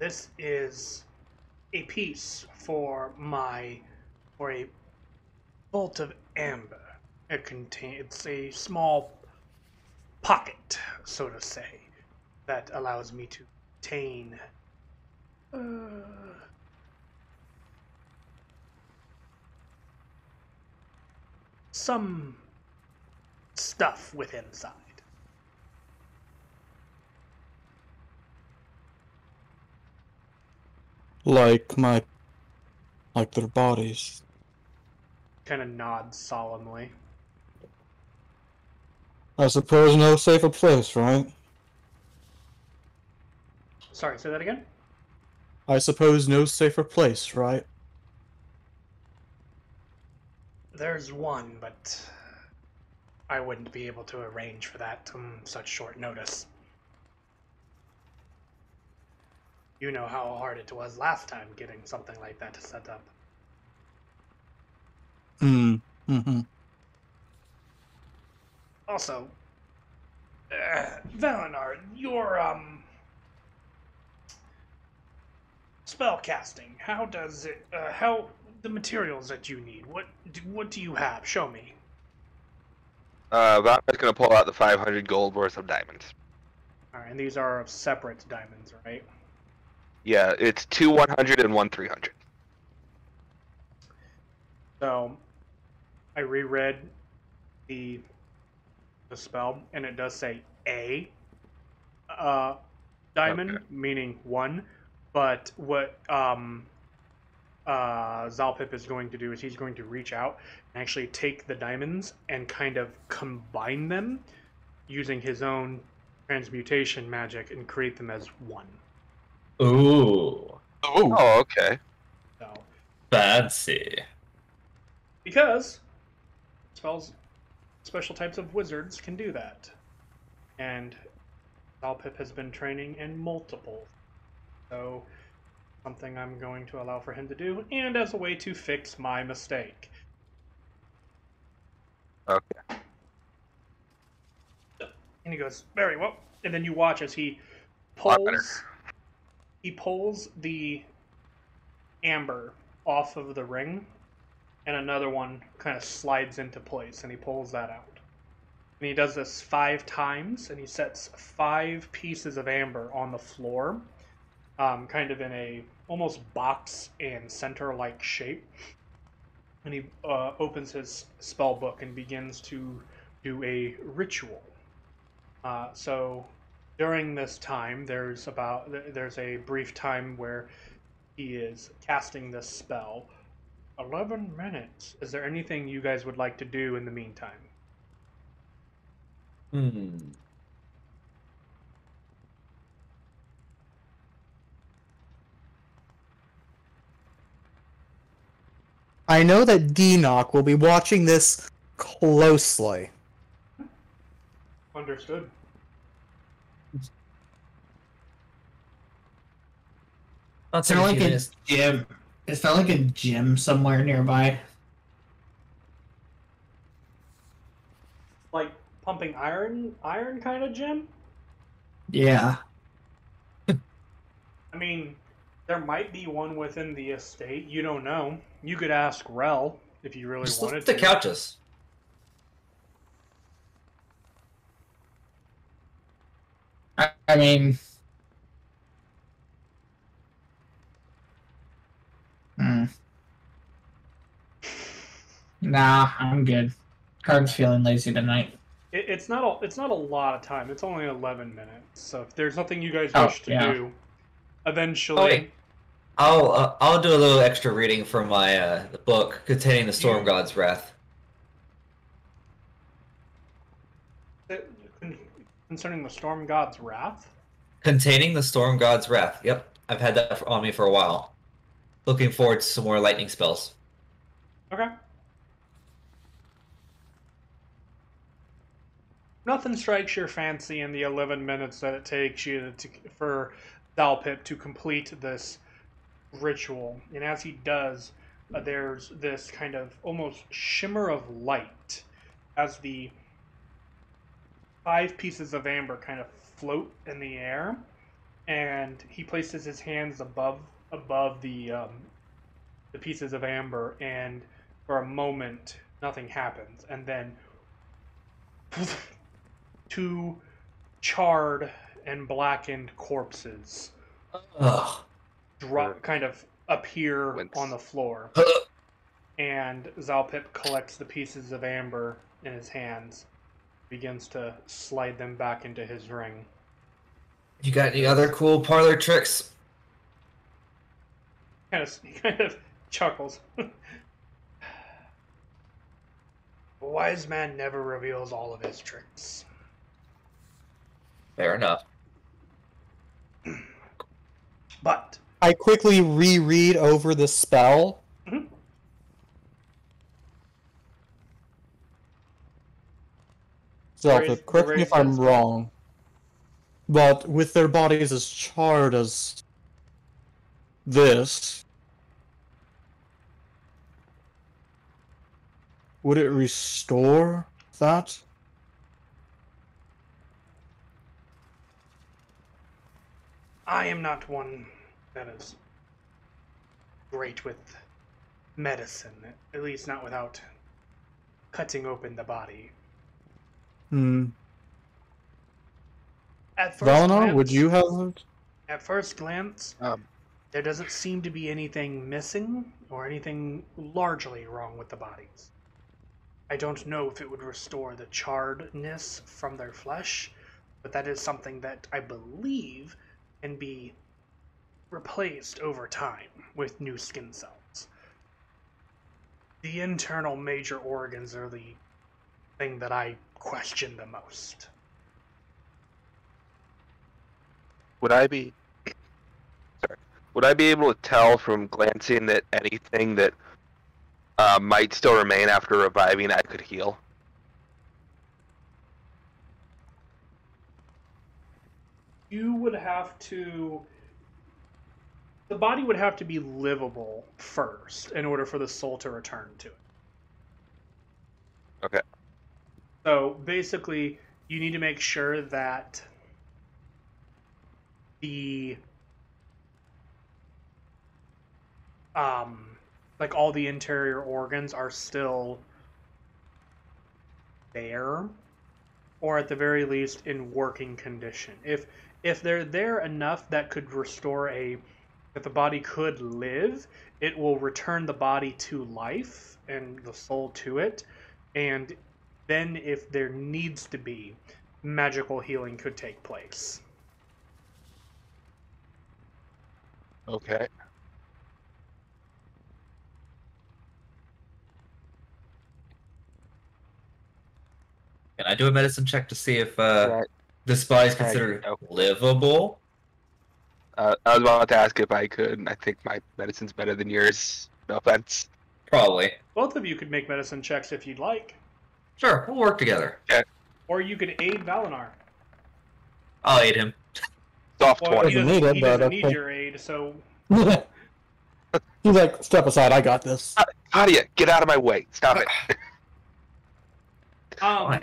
this is a piece for my for a bolt of amber. It contain it's a small pocket, so to say, that allows me to obtain uh, some stuff with inside. Like my. like their bodies. Kind of nods solemnly. I suppose no safer place, right? Sorry, say that again. I suppose no safer place, right? There's one, but I wouldn't be able to arrange for that on such short notice. You know how hard it was last time getting something like that set up. Hmm. Mm-hmm. Also, uh, Valinar, your um spell casting. How does it? Uh, how the materials that you need? What do, what do you have? Show me. uh, Vatman's gonna pull out the 500 gold worth of diamonds. All right, and these are of separate diamonds, right? Yeah, it's two 100 and one 300. So, I reread the the spell, and it does say a uh, diamond, Okay. meaning one. But what um, uh, Zalpip is going to do is he's going to reach out and actually take the diamonds and kind of combine them using his own transmutation magic and create them as one. Ooh, Oh. Oh, okay. So, fancy. because spells special types of wizards can do that and Zalpip has been training in multiple. So, something I'm going to allow for him to do, and as a way to fix my mistake. Okay. And he goes, very well. And then you watch as he pulls he pulls the amber off of the ring and another one kind of slides into place and he pulls that out. And he does this five times and he sets five pieces of amber on the floor, um, kind of in a almost box and center like shape. And he uh, opens his spell book and begins to do a ritual. Uh, so during this time, there's about there's a brief time where he is casting this spell. Eleven minutes. Is there anything you guys would like to do in the meantime? Hmm. I know that Denock will be watching this closely. Understood. I'll Is there like a gym? Is there like a gym somewhere nearby? Like pumping iron, iron kind of gym. Yeah. I mean, there might be one within the estate. You don't know. You could ask Rel if you really Just wanted lift the to. couches. I, I mean. Hmm. Nah, I'm good. Card's feeling lazy tonight. It, it's not a it's not a lot of time. It's only eleven minutes. So if there's nothing you guys Oh, wish to yeah. do, eventually. Oh, wait. I'll uh, I'll do a little extra reading from my uh, the book containing the Storm God's Wrath. Uh, Concerning the storm god's wrath. Containing the Storm God's Wrath. Yep, I've had that on me for a while. Looking forward to some more lightning spells. Okay. Nothing strikes your fancy in the 11 minutes that it takes you to, for Zalpip to complete this ritual. And as he does, uh, there's this kind of almost shimmer of light as the five pieces of amber kind of float in the air. And he places his hands above above the um, the pieces of amber, and for a moment nothing happens, and then two charred and blackened corpses Ugh. Drop, kind of appear Wince. on the floor, and Zalpip collects the pieces of amber in his hands, begins to slide them back into his ring. You got any other cool parlor tricks? Kind of, he kind of chuckles. A wise man never reveals all of his tricks. Fair enough. But I quickly reread over the spell. Mhm. So, correct me if I'm spell. wrong. But with their bodies as charred as this, would it restore that? I am not one that is great with medicine, at least not without cutting open the body. Hmm. At first Valana, glance, would you have? At first glance, Um. there doesn't seem to be anything missing or anything largely wrong with the bodies. I don't know if it would restore the charredness from their flesh, but that is something that I believe can be replaced over time with new skin cells. The internal major organs are the thing that I question the most. Would I be sorry? Would I be able to tell from glancing that anything that uh, might still remain after reviving I could heal? you would have to. The body would have to be livable first in order for the soul to return to it. Okay. So basically, you need to make sure that the um like all the interior organs are still there or at the very least in working condition if if they're there enough that could restore a that the body could live it will return the body to life and the soul to it and then if there needs to be magical healing could take place Okay. Can I do a medicine check to see if uh, Right. this body's Right, considered no. livable? Uh, I was about to ask if I could. I think my medicine's better than yours. No offense. Probably. both of you could make medicine checks if you'd like Sure, we'll work together. or you could aid Valinar. I'll aid him. Soft Well, one. he Doesn't doesn't, need it, he but doesn't need your aid, so He's like, step aside, I got this. Nadia, get out of my way. Stop it. um,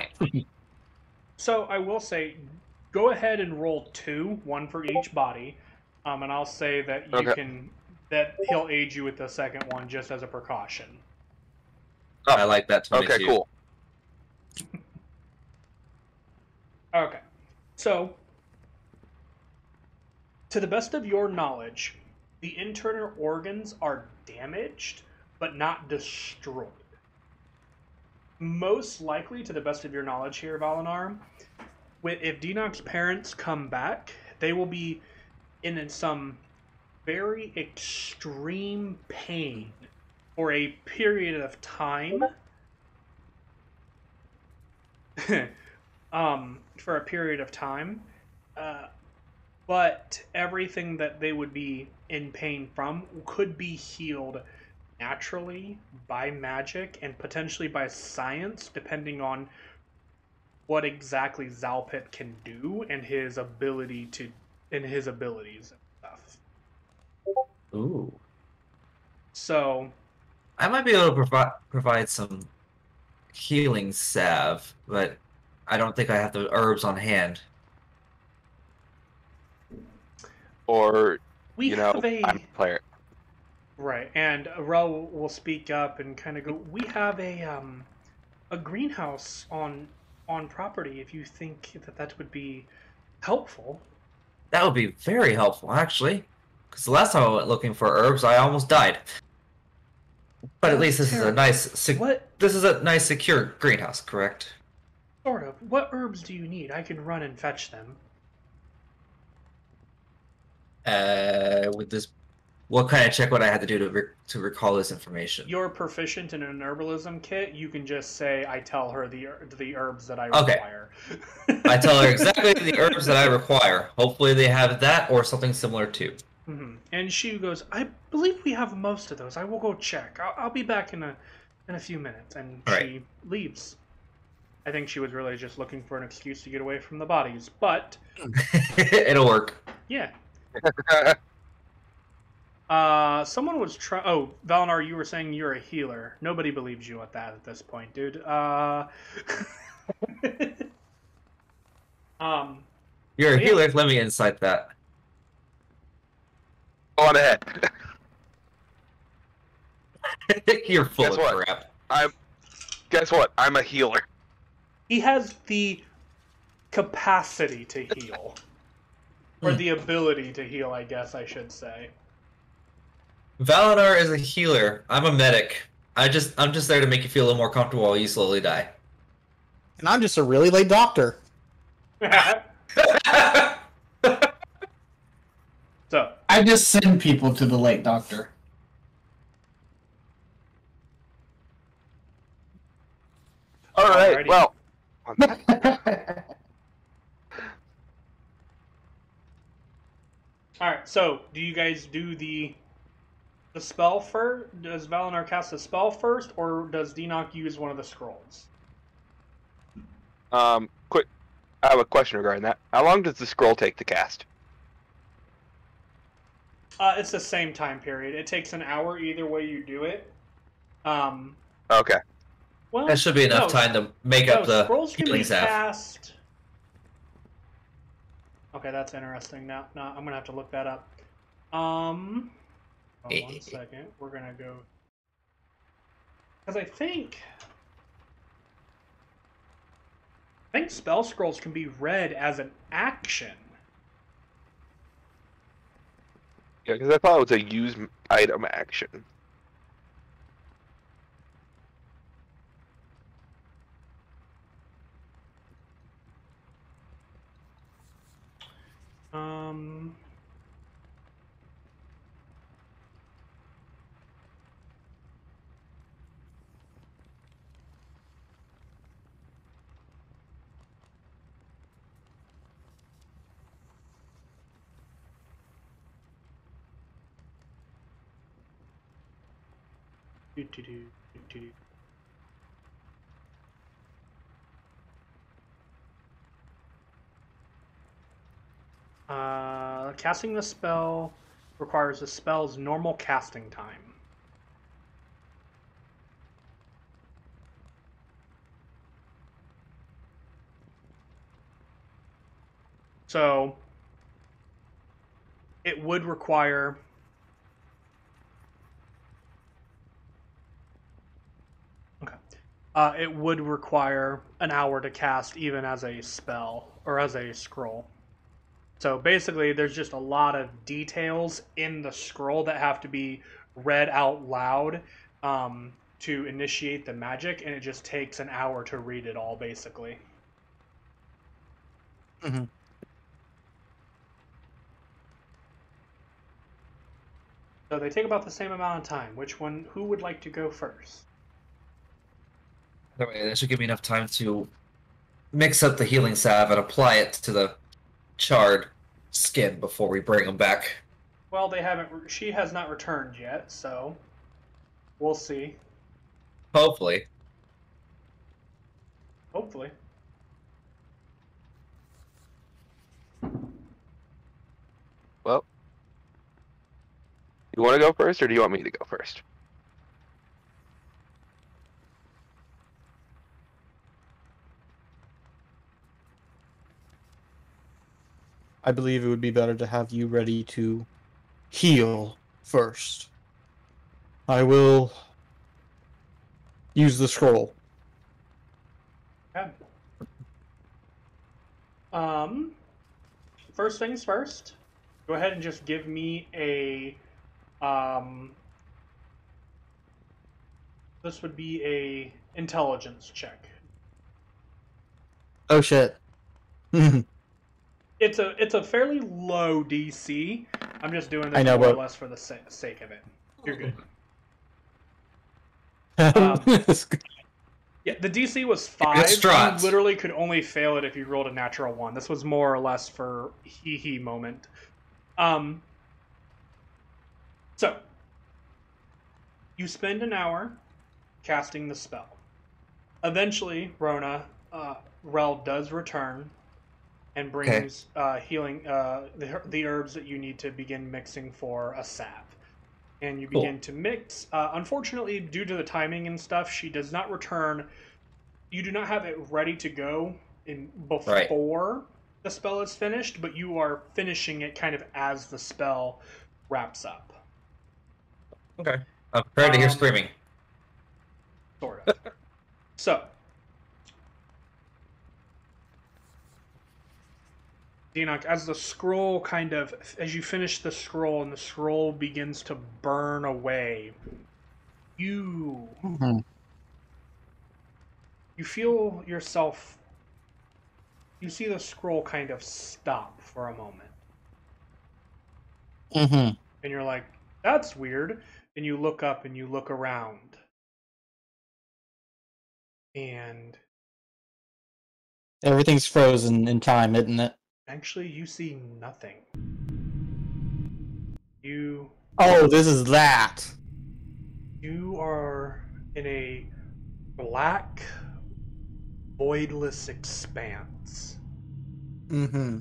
so I will say, go ahead and roll two, one for each body, um, and I'll say that you Okay. can that he'll aid you with the second one just as a precaution. I like that 22. Okay, cool. Okay, so to the best of your knowledge, the internal organs are damaged but not destroyed. Most likely, to the best of your knowledge here, Valinar, wi- if Dinok's parents come back, they will be in some very extreme pain for a period of time. um, for a period of time. Uh, but everything that they would be in pain from could be healed naturally by magic and potentially by science, depending on what exactly Zalpip can do and his ability to and his abilities and stuff. Ooh. So I might be able to provi- provide some healing salve, but I don't think I have the herbs on hand. Or, we you know, have a I'm a player. Right, and Ro will speak up and kind of go. We have a um, a greenhouse on on property. If you think that that would be helpful, That would be very helpful, actually. Because the last time I went looking for herbs, I almost died. But at least this is a nice, sec- what this is a nice, secure greenhouse, correct? sort of what herbs do you need? I can run and fetch them. Uh, with this, what kind of check would I have to do to re- to recall this information? You're proficient in an herbalism kit. You can just say, "I tell her the her- the herbs that I Okay. require." I tell her exactly the herbs that I require. Hopefully, they have that or something similar too. hmm And she goes, "I believe we have most of those. I will go check. I'll, I'll be back in a in a few minutes." And All she leaves. I think she was really just looking for an excuse to get away from the bodies, but It'll work. yeah. Uh, someone was trying. Oh, Valinar, you were saying you're a healer. Nobody believes you at that at this point, dude. Uh, um, You're a Yeah. healer. Let me insight that. Go on ahead. You're full Guess of what? crap. I'm. Guess what? I'm a healer. he has the capacity to heal, or the ability to heal. I guess I should say. Valinar is a healer. I'm a medic. I just I'm just there to make you feel a little more comfortable while you slowly die. And I'm just a really late doctor. so, I just send people to the late doctor. All right. Alrighty. Well. all right. So, do you guys do the the spell first? Does Valinar cast a spell first, or does Dinok use one of the scrolls? Um, quick, I have a question regarding that. How long does the scroll take to cast? Uh, it's the same time period. It takes an hour either way you do it. Um, Okay. well, That should be enough no, time to make no, up the scrolls can be healing salve. cast. Okay, that's interesting. Now, now I'm gonna have to look that up. Um, hold on one eh, eh. second. We're gonna go because I think I think spell scrolls can be read as an action. Yeah, because I thought it was a use item action. Um. Uh, casting the spell requires the spell's normal casting time. So, it would require Okay. Uh, it would require an hour to cast even as a spell or as a scroll. So basically, there's just a lot of details in the scroll that have to be read out loud um, to initiate the magic, and it just takes an hour to read it all, basically. Mhm. So they take about the same amount of time. Which one? Who would like to go first? That way, that should give me enough time to mix up the healing salve and apply it to the charred skin before we bring them back. Well, they haven't. She has not returned yet, so we'll see. Hopefully. Hopefully. Well, you want to go first, or do you want me to go first? I believe it would be better to have you ready to heal first. I will use the scroll. Okay. Um, first things first. Go ahead and just give me a. Um, this would be a intelligence check. Oh shit. It's a it's a fairly low DC. I'm just doing this I know, more but- or less for the sa- sake of it. You're good. It's good. Yeah, the DC was five. You literally could only fail it if you rolled a natural one. This was more or less for hee hee moment. Um. So, you spend an hour casting the spell. Eventually, Rona, uh, Rel does return and brings uh, healing uh, the, the herbs that you need to begin mixing for a salve. And you Cool. begin to mix. Uh, unfortunately, due to the timing and stuff, she does not return. You do not have it ready to go in Right. before the spell is finished, but you are finishing it kind of as the spell wraps up. Okay. I'm prepared to hear Um, screaming. sort of. so, Enoch, as the scroll kind of, as you finish the scroll and the scroll begins to burn away, you Mhm. you feel yourself. You see the scroll kind of stop for a moment, Mhm. and you're like, "That's weird." And you look up and you look around, and Everything's frozen in time, isn't it? Actually, you see nothing. You Oh, this is that. you are in a black, voidless expanse. Mm-hmm.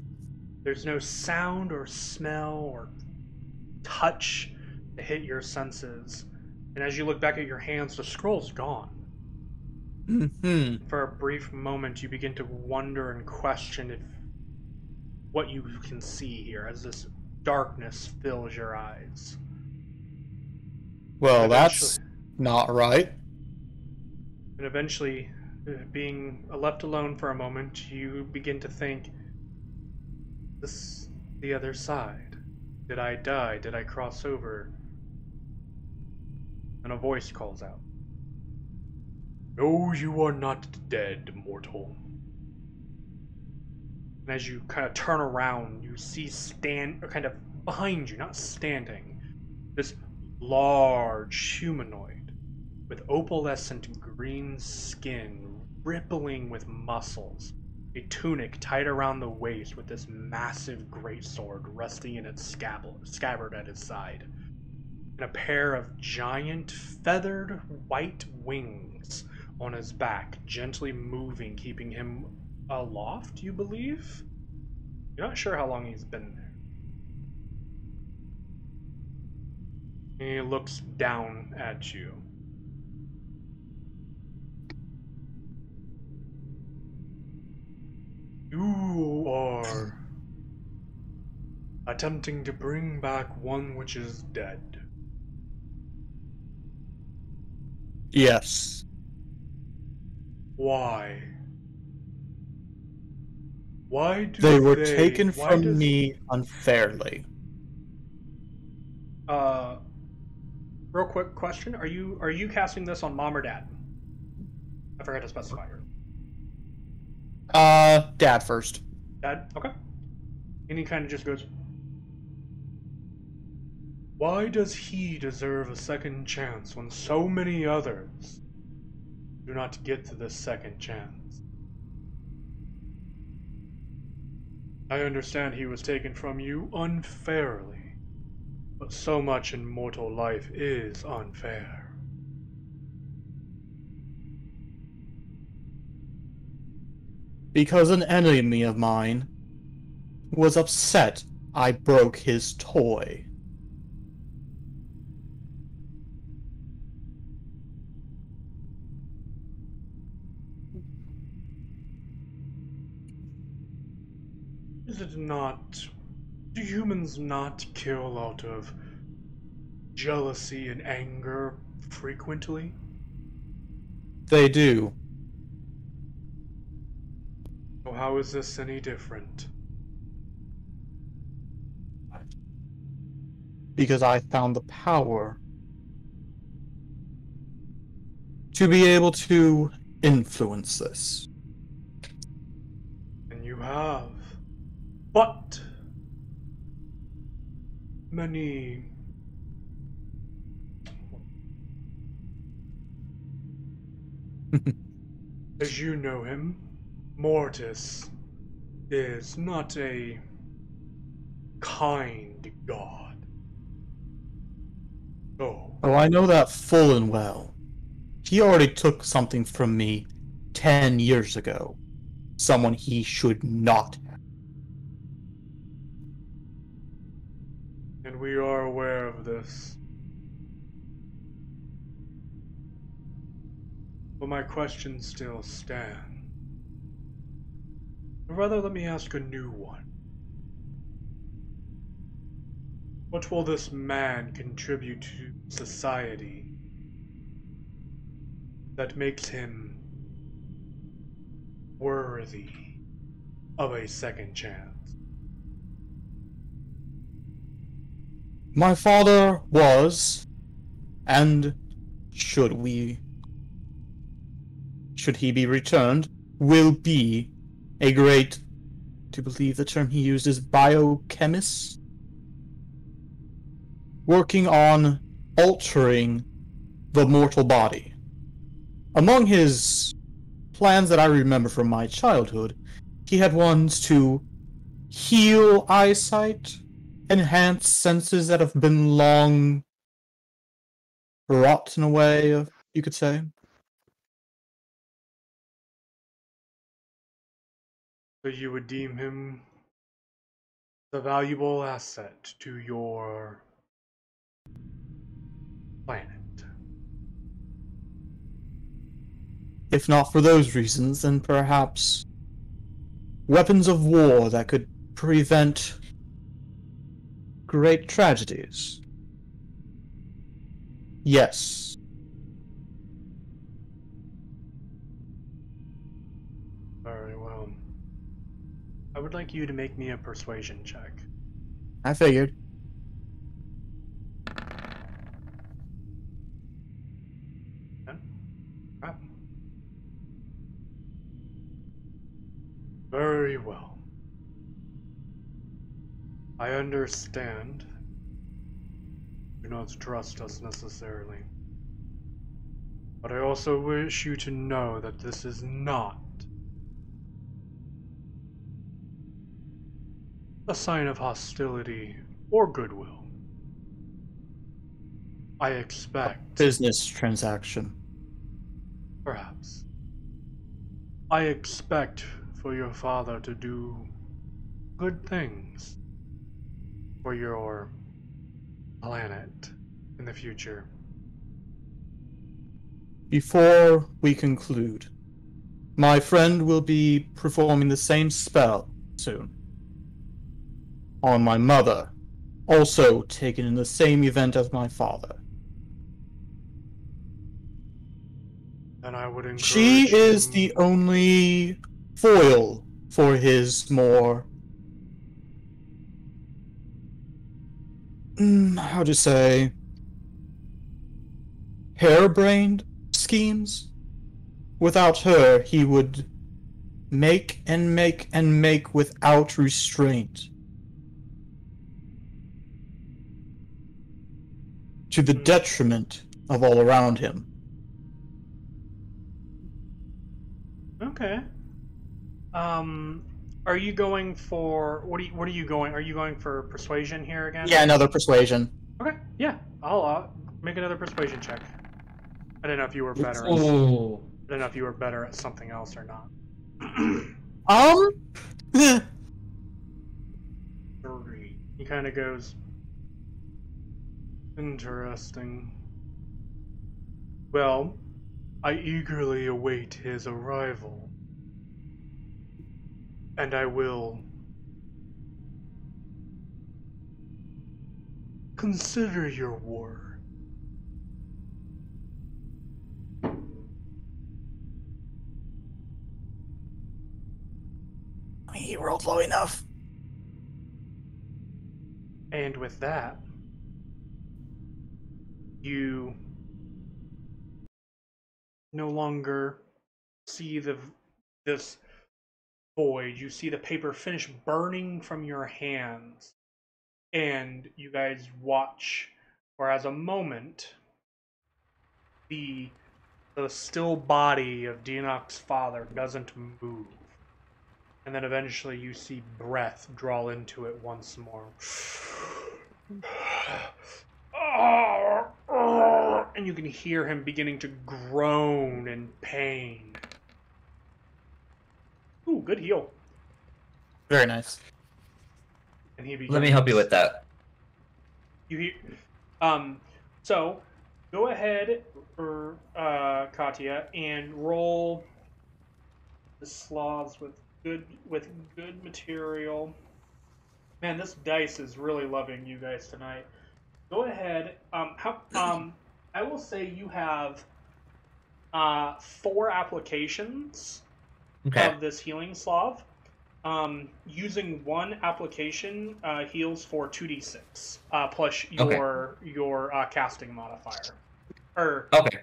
There's no sound or smell or touch to hit your senses. And as you look back at your hands, the scroll's gone. Mm-hmm. For a brief moment, you begin to wonder and question if what you can see here as this darkness fills your eyes. Well, that's not right. And eventually, uh, being left alone for a moment, you begin to think this the other side. Did I die? Did I cross over? And a voice calls out. No, you are not dead, mortal. And as you kind of turn around, you see stand kind of behind you, not standing, this large humanoid with opalescent green skin, rippling with muscles, a tunic tied around the waist with this massive greatsword resting in its scabbard at his side, and a pair of giant feathered white wings on his back, gently moving, keeping him aloft, you believe? You're not sure how long he's been there. He looks down at you. You are attempting to bring back one which is dead. Yes. Why? Why do They were taken from does- me unfairly. Uh, real quick question: Are you are you casting this on mom or dad? I forgot to specify her. Uh, dad first. Dad, okay. And he kind of just goes, Why does he deserve a second chance when so many others do not get to this second chance? I understand he was taken from you unfairly, but so much in mortal life is unfair. Because an enemy of mine was upset I broke his toy. Not. Do humans not kill out of jealousy and anger frequently? They do. So, how is this any different? because I found the power to be able to influence this. And you have. But. Many. As you know him, Mortis is not a kind god. Oh, Oh, I know that full and well. He already took something from me ten years ago. Someone he should not and we are aware of this. But my questions still stand. Or rather, let me ask a new one. What will this man contribute to society that makes him worthy of a second chance? My father was, and should we, should he be returned, will be a great, to believe the term he used is biochemist, working on altering the mortal body. Among his plans that I remember from my childhood, he had ones to heal eyesight, enhance senses that have been long rotten away, you could say. So you would deem him a valuable asset to your planet. If not for those reasons, then perhaps weapons of war that could prevent great tragedies. Yes. Very well. I would like you to make me a persuasion check. I figured. Ah. Very well. I understand. Do not trust us necessarily. But I also wish you to know that this is not a sign of hostility or goodwill. I expect. Business transaction. Perhaps. I expect for your father to do good things for your planet in the future. Before we conclude, my friend will be performing the same spell soon. On my mother, also taken in the same event as my father. And I would encourage She is him- the only foil for his more. How to say. harebrained schemes. Without her, he would make and make and make without restraint. To the detriment of all around him. Okay. Um, are you going for what? Are you, what are you going? Are you going for persuasion here again? Yeah, another persuasion. Okay. Yeah. I'll uh, make another persuasion check. I don't know if you were better. At, I don't know if you were better at something else or not. Um, Three. He kind of goes. Interesting. Well, I eagerly await his arrival. And I will consider your word. he rolled low enough. And with that, you no longer see the this void. You see the paper finish burning from your hands, and you guys watch, for as a moment, the the still body of Dinok's father doesn't move. And then eventually you see breath draw into it once more. And you can hear him beginning to groan in pain. Ooh, good heal. Very nice. And he begins, Let me help you with that. You hear, um, so go ahead for uh, Katya and roll the sloths with good with good material. Man, this dice is really loving you guys tonight. Go ahead. Um, how um, I will say you have uh four applications Okay. of this healing salve. Um, using one application uh, heals for two d six uh, plus Okay. your your uh, casting modifier. Or Okay.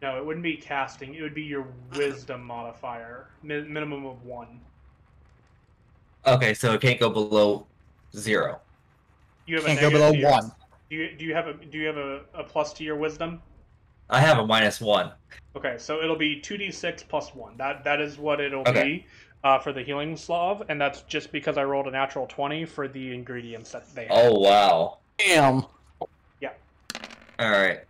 no, it wouldn't be casting. It would be your wisdom modifier, mi- minimum of one. Okay, so it can't go below zero. You have Can't go below negative one. Do you do you have a do you have a, a plus to your wisdom? I have a minus one. Okay, so it'll be two d six plus one. That that is what it'll Okay. be uh, for the healing salve, and that's just because I rolled a natural twenty for the ingredients that they have. Oh wow. Damn. Yeah. All right.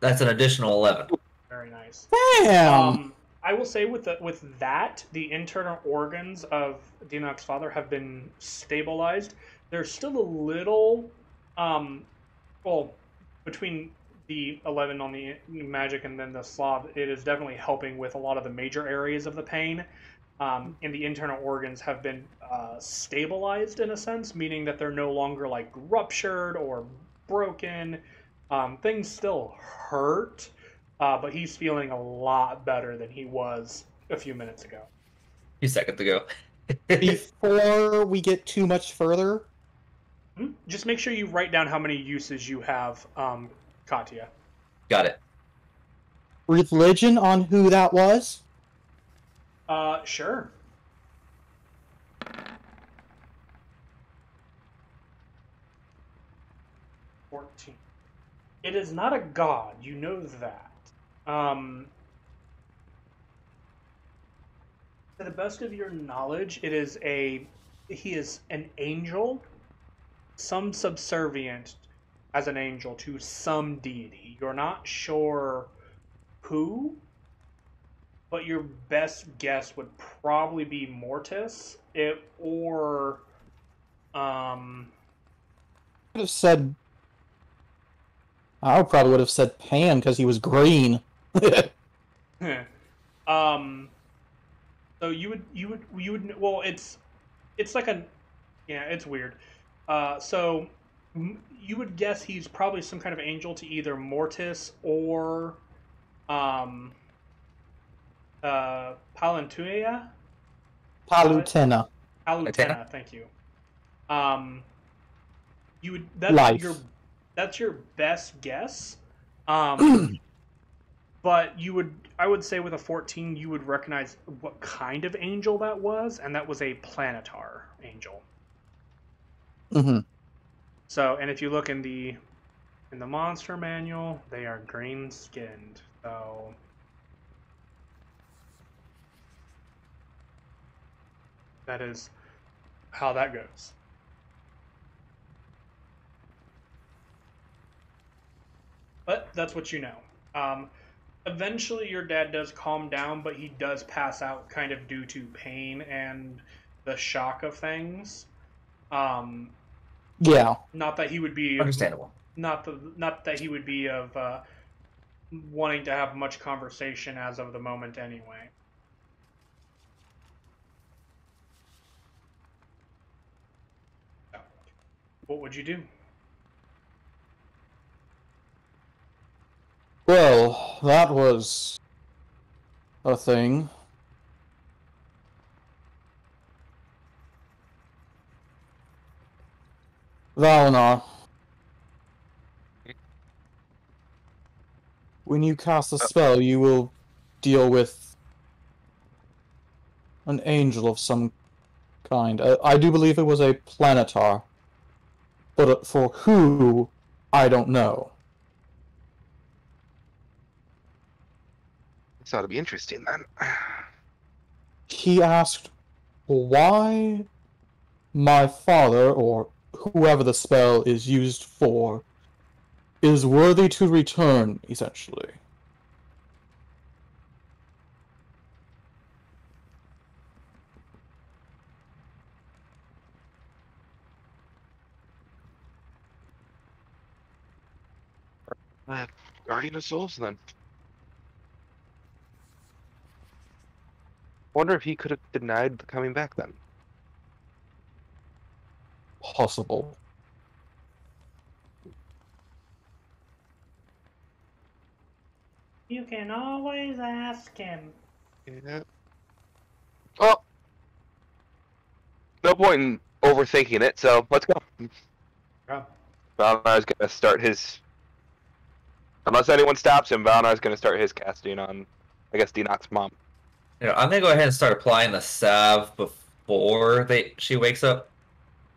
That's an additional eleven. Very nice. Damn. Um, I will say with the, with that, the internal organs of Dinok's father have been stabilized. There's still a little, um, well, between the eleven on the magic and then the salve, it is definitely helping with a lot of the major areas of the pain. Um, and the internal organs have been uh, stabilized in a sense, meaning that they're no longer like ruptured or broken. Um, things still hurt, uh, but he's feeling a lot better than he was a few minutes ago. A few seconds ago. Before we get too much further, Hmm? Just make sure you write down how many uses you have, um, Katya. Got it. religion on who that was. Uh, sure. Fourteen. It is not a god. You know that. Um, to the best of your knowledge, it is a. He is an angel, some subservient as an angel to some deity. You're not sure who, but your best guess would probably be Mortis, it or um I would have said. I probably would have said Pan because he was green. um so you would you would you would well it's it's like a yeah it's weird uh so you would guess he's probably some kind of angel to either mortis or um uh palantuea Palutena. Palutena, thank you. Um, you would that's Life. your that's your best guess. Um, but you would I would say with a fourteen you would recognize what kind of angel that was, and that was a planetar angel. hmm So, and if you look in the in the monster manual, they are green skinned. So, that is how that goes. But that's what you know. Um, eventually, your dad does calm down, but he does pass out kind of due to pain and the shock of things. Um, Yeah. not that he would be Understandable. not the not that he would be of uh, wanting to have much conversation as of the moment anyway. What would you do? Well, that was a thing. Valinar. When you cast a spell, you will deal with an angel of some kind. Uh, I do believe it was a planetar. But uh, for who, I don't know. This ought to be interesting then. he asked why my father, or whoever the spell is used for, is worthy to return, essentially. Uh, Guardian of Souls then. Wonder if he could have denied coming back then. Possible. You can always ask him. Yeah. Well, no point in overthinking it, so let's go. Oh. Yeah. Valinar's gonna start his. Unless anyone stops him, Valinar's gonna start his casting on, I guess, Dinok's mom. You know, I'm gonna go ahead and start applying the salve before they she wakes up.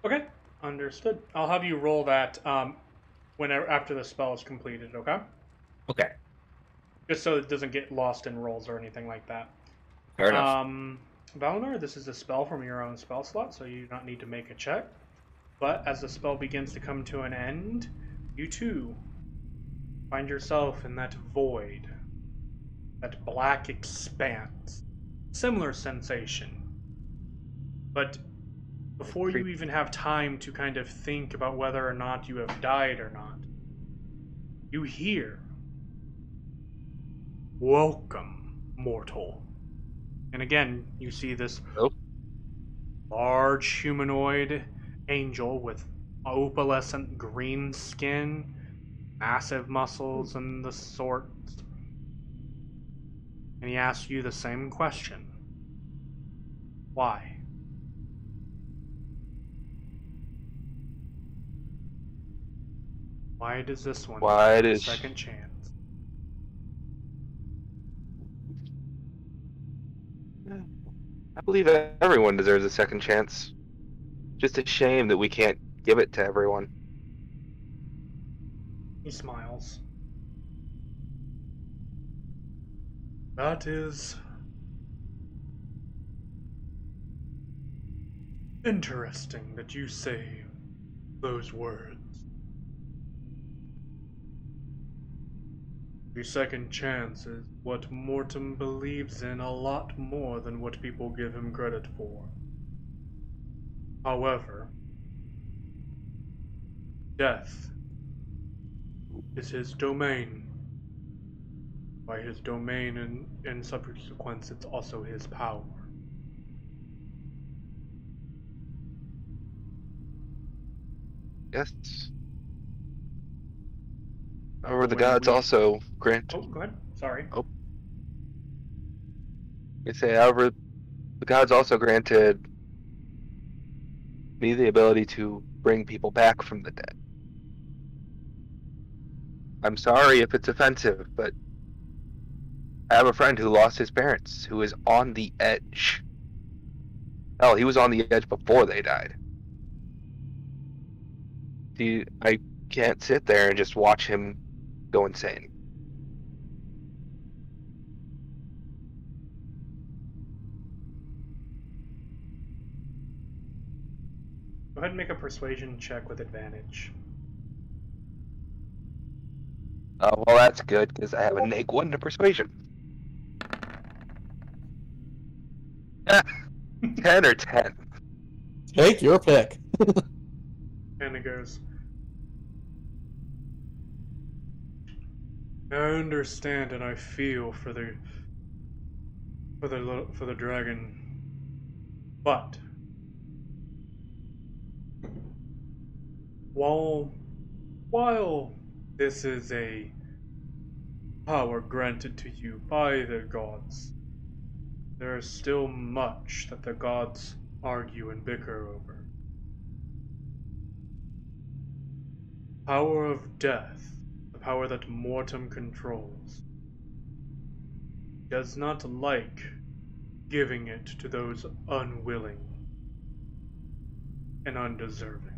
Okay, understood. I'll have you roll that um, whenever after the spell is completed. Okay, Okay, just so it doesn't get lost in rolls or anything like that. fair enough. Um, Valinar, this is a spell from your own spell slot, so you do not need to make a check. But as the spell begins to come to an end, you too find yourself in that void that black expanse. Similar sensation. But before you even have time to kind of think about whether or not you have died or not, you hear, Welcome, mortal. And again, you see this Nope. large humanoid angel with opalescent green skin, massive muscles, and the sorts. And he asks you the same question Why? Why does this one Why does- second chance? I believe everyone deserves a second chance. Just a shame that we can't give it to everyone. He smiles. That is. Interesting that you say those words. The second chance is what Mortem believes in a lot more than what people give him credit for. However, death is his domain. By his domain and in subsequence, it's also his power. Yes. However, the gods we- also grant. Oh, go ahead. Sorry. Oh. They say, however, the gods also granted me the ability to bring people back from the dead. I'm sorry if it's offensive, but I have a friend who lost his parents, who is on the edge. Hell, he was on the edge before they died. Do you, I can't sit there and just watch him go insane. Go ahead and make a persuasion check with advantage. Uh, well, that's good because I have a neg one to persuasion. ten or ten. Take your pick. And it goes. I understand and I feel for the for the little- for the dragon, but while while this is a power granted to you by the gods, there is still much that the gods argue and bicker over. Power of death, power that Mortem controls, does not like giving it to those unwilling and undeserving.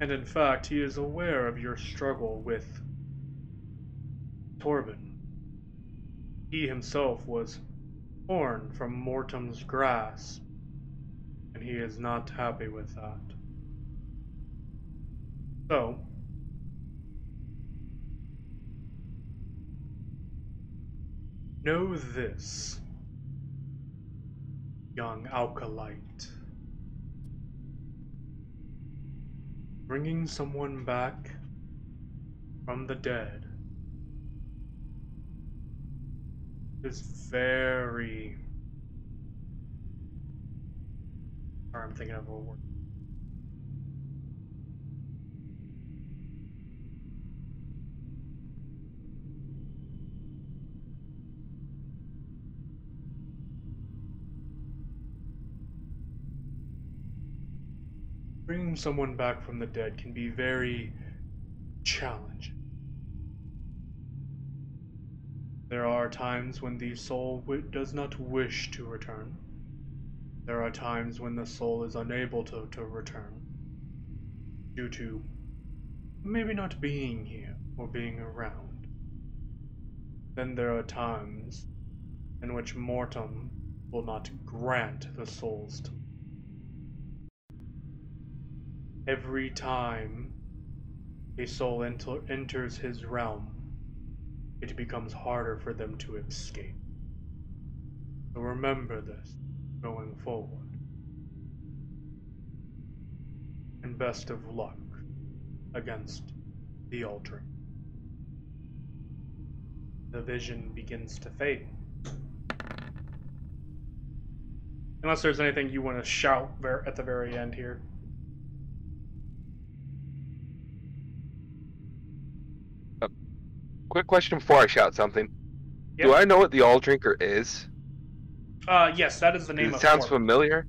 And in fact, he is aware of your struggle with Torben. He himself was torn from Mortem's grasp, and he is not happy with that. So, know this, young acolyte. Bringing someone back from the dead is very. Sorry, I'm thinking of a word. Bringing someone back from the dead can be very challenging. There are times when the soul does not wish to return. There are times when the soul is unable to, to return due to maybe not being here or being around. Then there are times in which Mortem will not grant the souls to Every time a soul enter- enters his realm, it becomes harder for them to escape. So remember this going forward. And best of luck against the altar. The vision begins to fade. Unless there's anything you want to shout at the very end here. Quick question before I shout something. Yep. Do I know what the All Drinker is? Uh, yes, that is the name it of sounds Torben. familiar.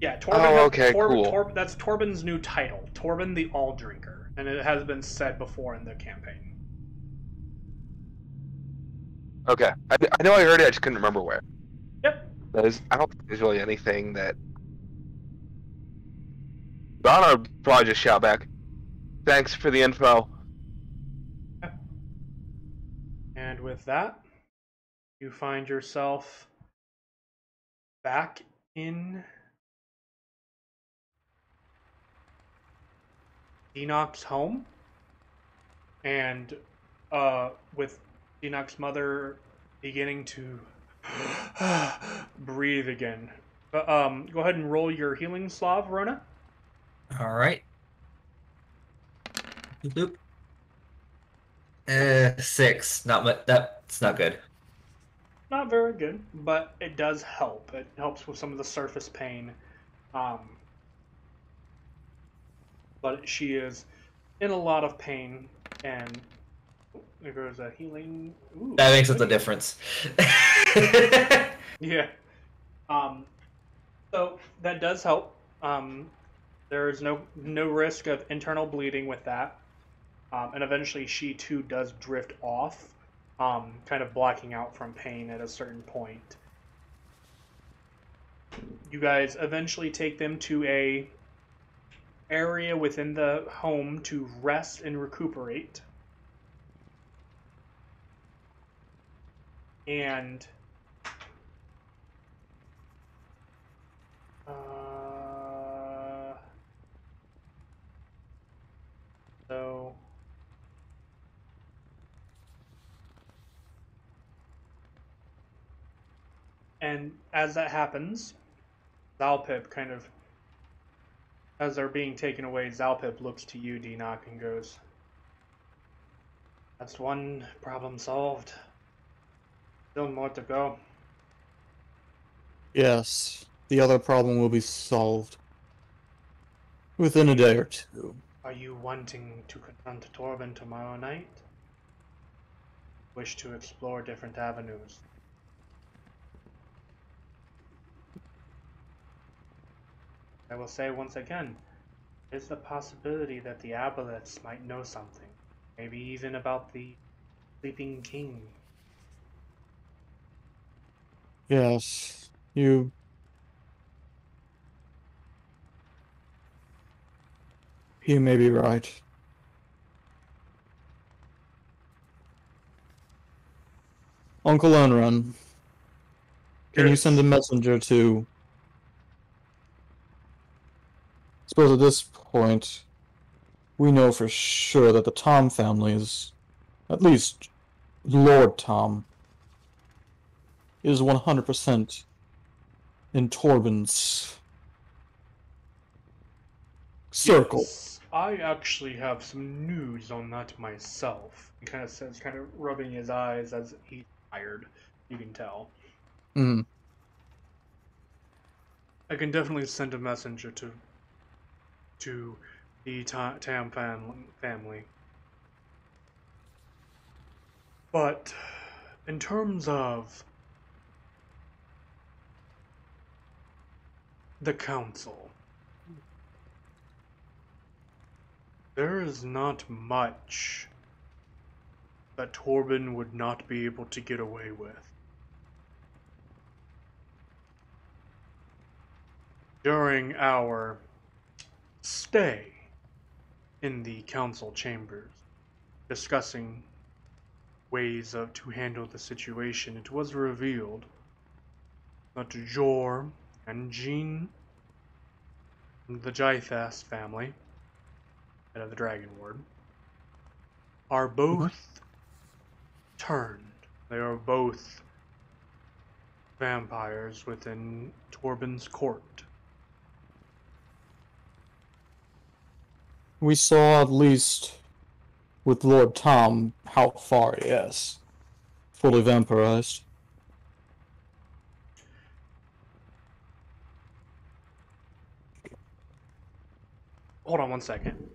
Yeah, Torben. Oh, has- okay, Torben, cool. Torben, that's Torben's new title, Torben the All Drinker, and it has been said before in the campaign. Okay, I, I know I heard it. I just couldn't remember where. Yep. There's, I don't think there's really anything that. Donna probably just shout back. Thanks for the info. And with that, you find yourself back in Enoch's home. And uh, with Enoch's mother beginning to breathe again. Uh, um, go ahead and roll your healing salve, Rona. All right. Boop. Uh, six. Not much. That's not good. Not very good, but it does help. It helps with some of the surface pain. Um, but she is in a lot of pain, and there goes a healing. Ooh, That makes up the difference. Yeah. Um, so that does help. Um, there is no no risk of internal bleeding with that, um, and eventually she too does drift off, um, kind of blacking out from pain at a certain point. You guys eventually take them to a area within the home to rest and recuperate. And Uh, so and as that happens, Zalpip kind of as they're being taken away, Zalpip looks to you, Denock, and goes, That's one problem solved. Still more to go. Yes, the other problem will be solved within a day or two. Are you wanting to confront Torben tomorrow night? Wish to explore different avenues? I will say once again, there's the possibility that the Aboleths might know something. Maybe even about the Sleeping King. Yes, you. You may be right. Uncle Unrun, can you send a messenger to. Suppose at this point, we know for sure that the Tom family is. At least Lord Tom is 100% in Torben's circle. Yes, I actually have some news on that myself. He kind of says, kind of rubbing his eyes as he's tired. You can tell. Mm. I can definitely send a messenger to to the Tam fam- family. But in terms of the council, there is not much that Torben would not be able to get away with. during our stay in the council chambers, discussing ways of to handle the situation, it was revealed that Jor and Jean, from the Jythas family, head of the Dragon Ward, are both turned. They are both vampires within Torben's court. We saw at least with Lord Tom how far he is. Fully vampirized. Hold on one second.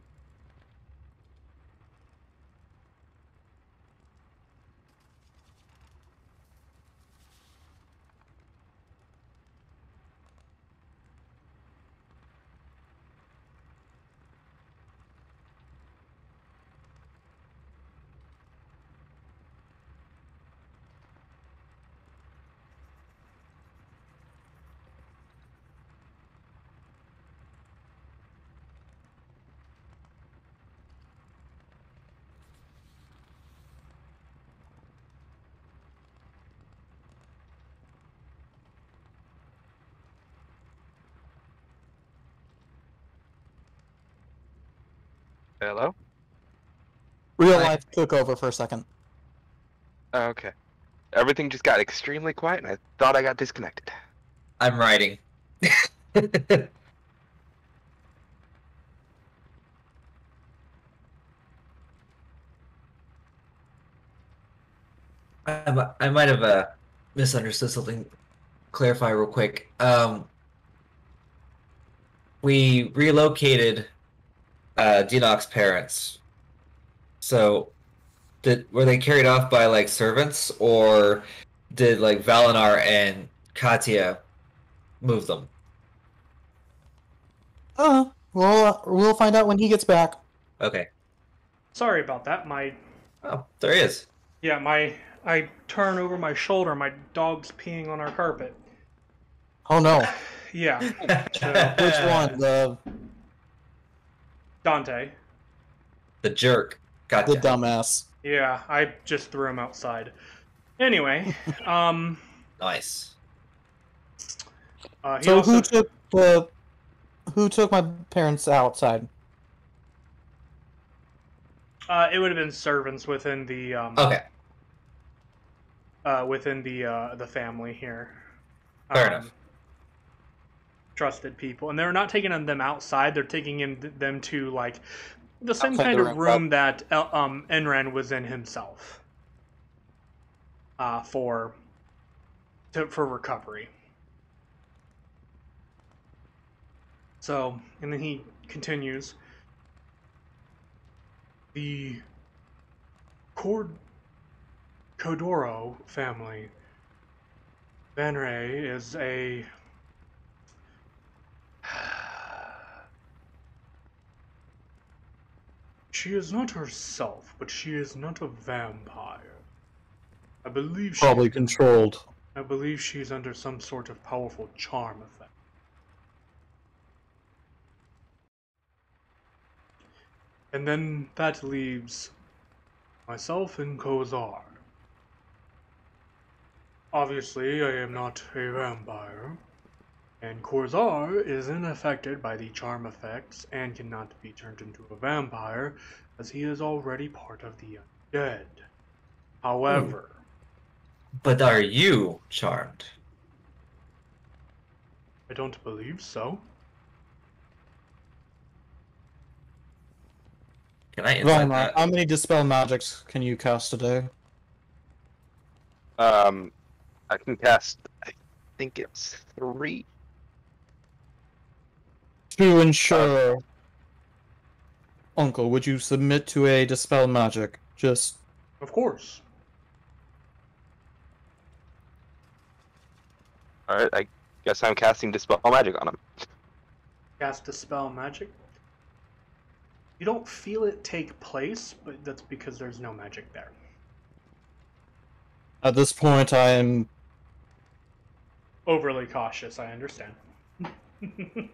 Hello? Real Hi. life took over for a second. Oh, okay. Everything just got extremely quiet, and I thought I got disconnected. I'm writing. I, I might have uh, misunderstood something. Clarify real quick. Um, we relocated uh, Dinok's parents. So, did were they carried off by like servants, or did like Valinar and Katya move them? Uh, we'll uh, we'll find out when he gets back. Okay. Sorry about that. My Oh, there he is. yeah, my I turn over my shoulder. My dog's peeing on our carpet. Oh no, Yeah, which one? The Dante. The jerk. Gotcha. the dumbass. Yeah, I just threw him outside. Anyway, um, Nice. uh, he So also who took the who took my parents outside? uh, it would have been servants within the um, Okay. uh, within the uh, the family here. Fair Um, enough. Trusted people, and they're not taking them outside. They're taking in them to like the same Outside kind the of room. that um, Enran was in himself. Uh, for to, for recovery. So, and then he continues. The Cord Kodoro family. Venray is a She is not herself, but she is not a vampire. I believe she Probably controlled. I believe she's under some sort of powerful charm effect. And then that leaves myself and Kozar. Obviously, I am not a vampire, and Korzar is unaffected by the charm effects and cannot be turned into a vampire, as he is already part of the undead. However, But are you charmed? I don't believe so. Can I insight Valinar, that? how many dispel magics can you cast today? Um, I can cast. I think it's three. To ensure, Uncle, would you submit to a dispel magic? Just Of course. All right, I guess I'm casting dispel magic on him. cast dispel magic. You don't feel it take place, but that's because there's no magic there. at this point, I am Overly cautious, I understand.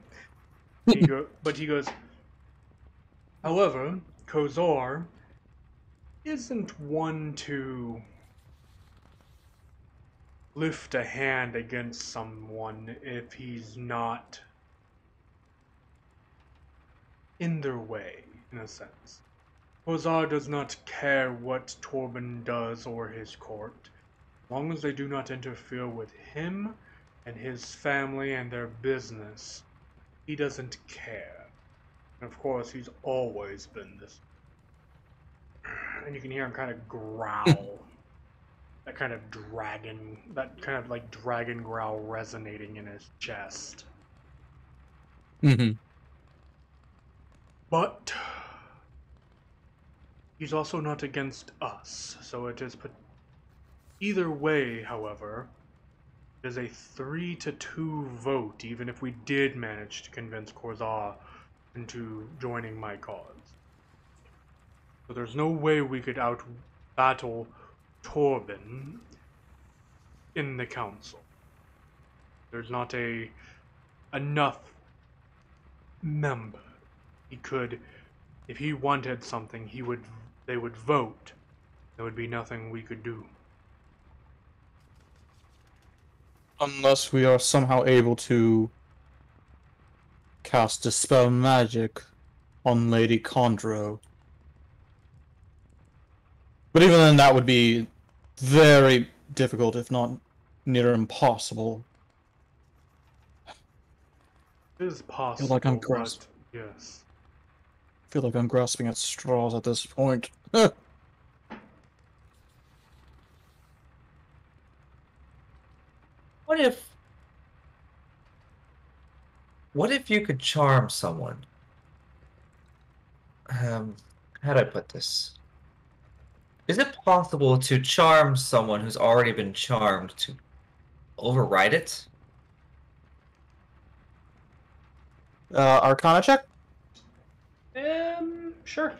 he go, but he goes. However, Kozor isn't one to lift a hand against someone if he's not in their way, in a sense. Ozar does not care what Torben does or his court, as long as they do not interfere with him and his family and their business. He doesn't care. And of course, he's always been this. And you can hear him kind of growl. that kind of dragon, that kind of like dragon growl resonating in his chest. Mm-hmm. But he's also not against us, so it is put. Either way, however, it is a three to two vote, even if we did manage to convince Korzar into joining my cause. So there's no way we could out battle Torben in the council. There's not a enough member. He could if he wanted something, he would they would vote. There would be nothing we could do. Unless we are somehow able to cast Dispel Magic on Lady Condro. But even then, that would be very difficult, if not near impossible. It is possible. Feel like I'm but yes. I feel like I'm grasping at straws at this point. What if. What if you could charm someone? Um, how do I put this? Is it possible to charm someone who's already been charmed to override it? uh, Arcana check? Um, sure.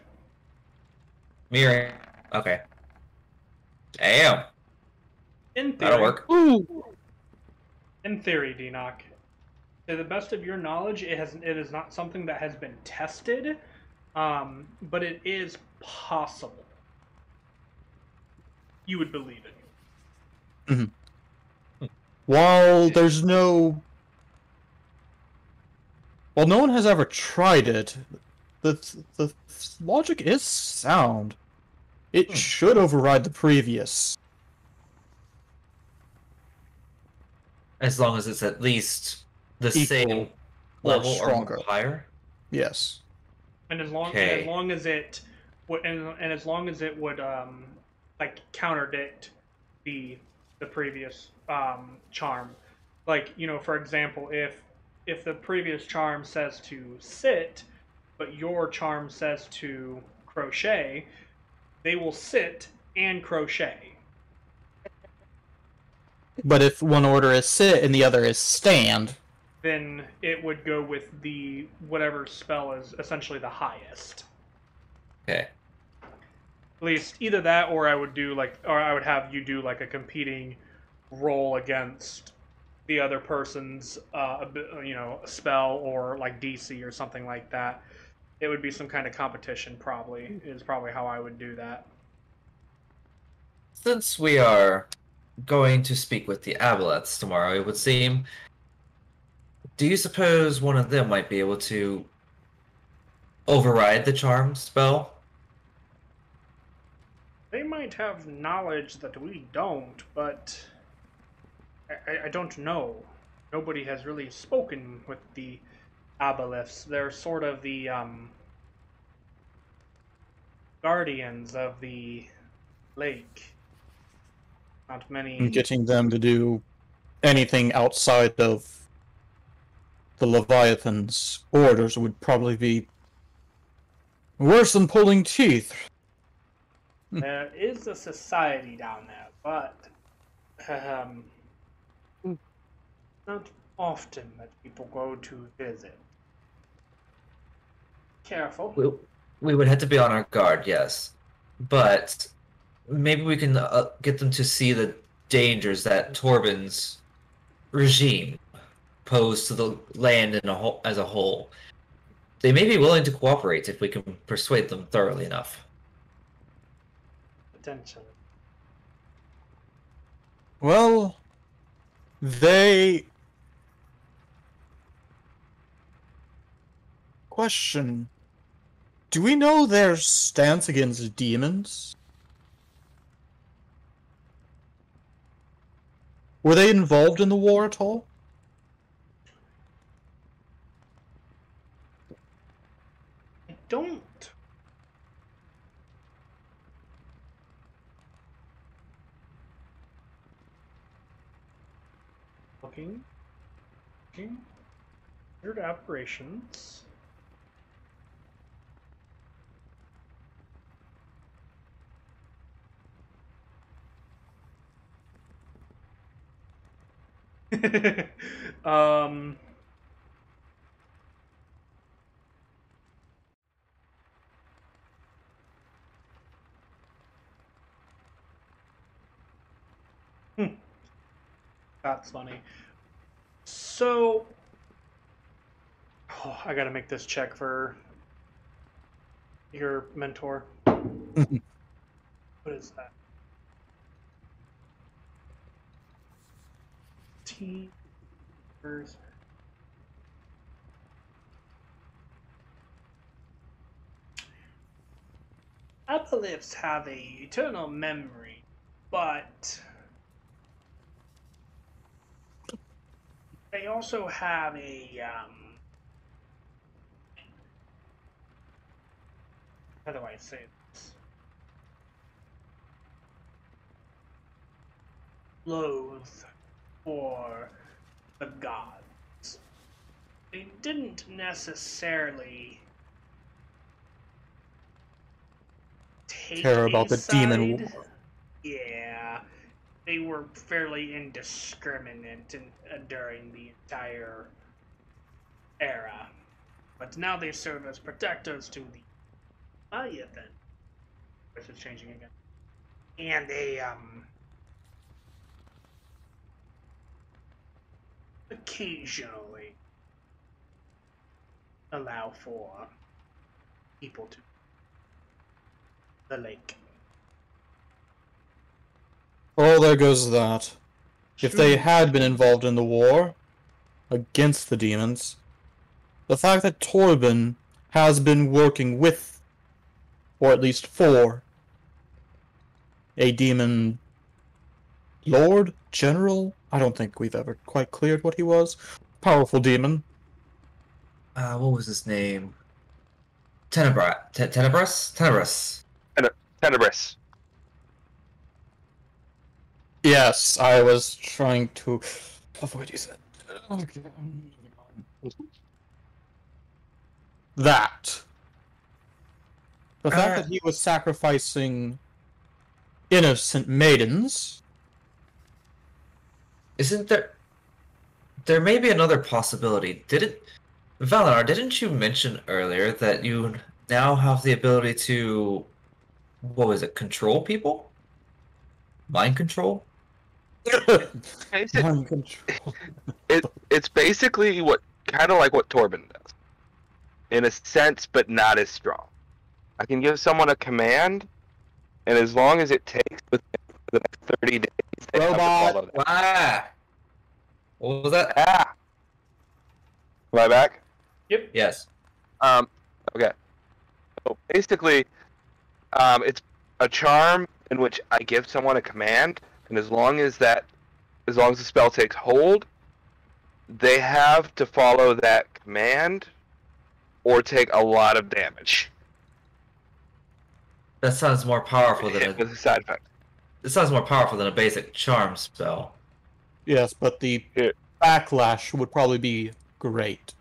Mirroring. Okay. Damn. In theory, That'll work. Ooh! In theory, Dinok, to the best of your knowledge, it has it is not something that has been tested, um, but it is possible. You would believe it. While there's no. While no one has ever tried it, the the logic is sound. It Hmm. should override the previous. As long as it's at least the Equal same level or stronger. more higher. Yes. And as long Okay. as long as it would and, and as long as it would um like counterdict the the previous um charm. Like, you know, for example, if if the previous charm says to sit, but your charm says to crochet, they will sit and crochet. But if one order is sit and the other is stand, Then it would go with the whatever spell is essentially the highest. Okay. At least either that or I would do like or I would have you do like a competing roll against the other person's uh you know spell or like DC or something like that. It would be some kind of competition probably is probably how I would do that. Since we are going to speak with the Aboleths tomorrow, it would seem. Do you suppose one of them might be able to override the charm spell? They might have knowledge that we don't, but I, I- don't know. Nobody has really spoken with the Aboleths. They're sort of the um, guardians of the lake. Not many. getting them to do anything outside of the Leviathan's orders would probably be worse than pulling teeth. There is a society down there, but um, not often that people go to visit. Careful. We, we would have to be on our guard, yes. But maybe we can uh, get them to see the dangers that Torben's regime pose to the land in a whole, as a whole. They may be willing to cooperate if we can persuade them thoroughly enough. Potentially. Well, they. Question. Do we know their stance against demons? Were they involved in the war at all? I don't. Looking. Looking. Weird operations. um. Hmm. That's funny. So, oh, I gotta make this check for your mentor. what is that? T. Where's- Apocalypse have a eternal memory, but they also have a um how do I say this? Loathe for the gods. They didn't necessarily take Care about the demon war. Yeah, they were fairly indiscriminate in, uh, during the entire era, but now they serve as protectors to the Leviathan. This is changing again, and they um occasionally allow for people to the lake. Oh, there goes that. If they had been involved in the war against the demons, the fact that Torben has been working with, or at least for, a demon lord, general, I don't think we've ever quite cleared what he was. Powerful demon. Uh, what was his name? Tenebra. Te- Tenebris? Tenebris. Tenebris. Yes, I was trying to avoid you said. Okay. That. The fact Uh, that he was sacrificing innocent maidens. Isn't there? There may be another possibility. Didn't Valinar? Didn't you mention earlier that you now have the ability to, what was it? Control people? Mind control? Mind control. It, it's basically what kind of like what Torben does, in a sense, but not as strong. I can give someone a command, and as long as it takes within the next thirty days, they have Robot. Ah! What was that? Ah. Am I back? Yep. Yes. Um, okay. So basically, um, it's a charm in which I give someone a command, and as long as that, as long as the spell takes hold, they have to follow that command, or take a lot of damage. That sounds more powerful than Hit a, with a side effect. It sounds more powerful than a basic charm spell. yes, but the Here. backlash would probably be great.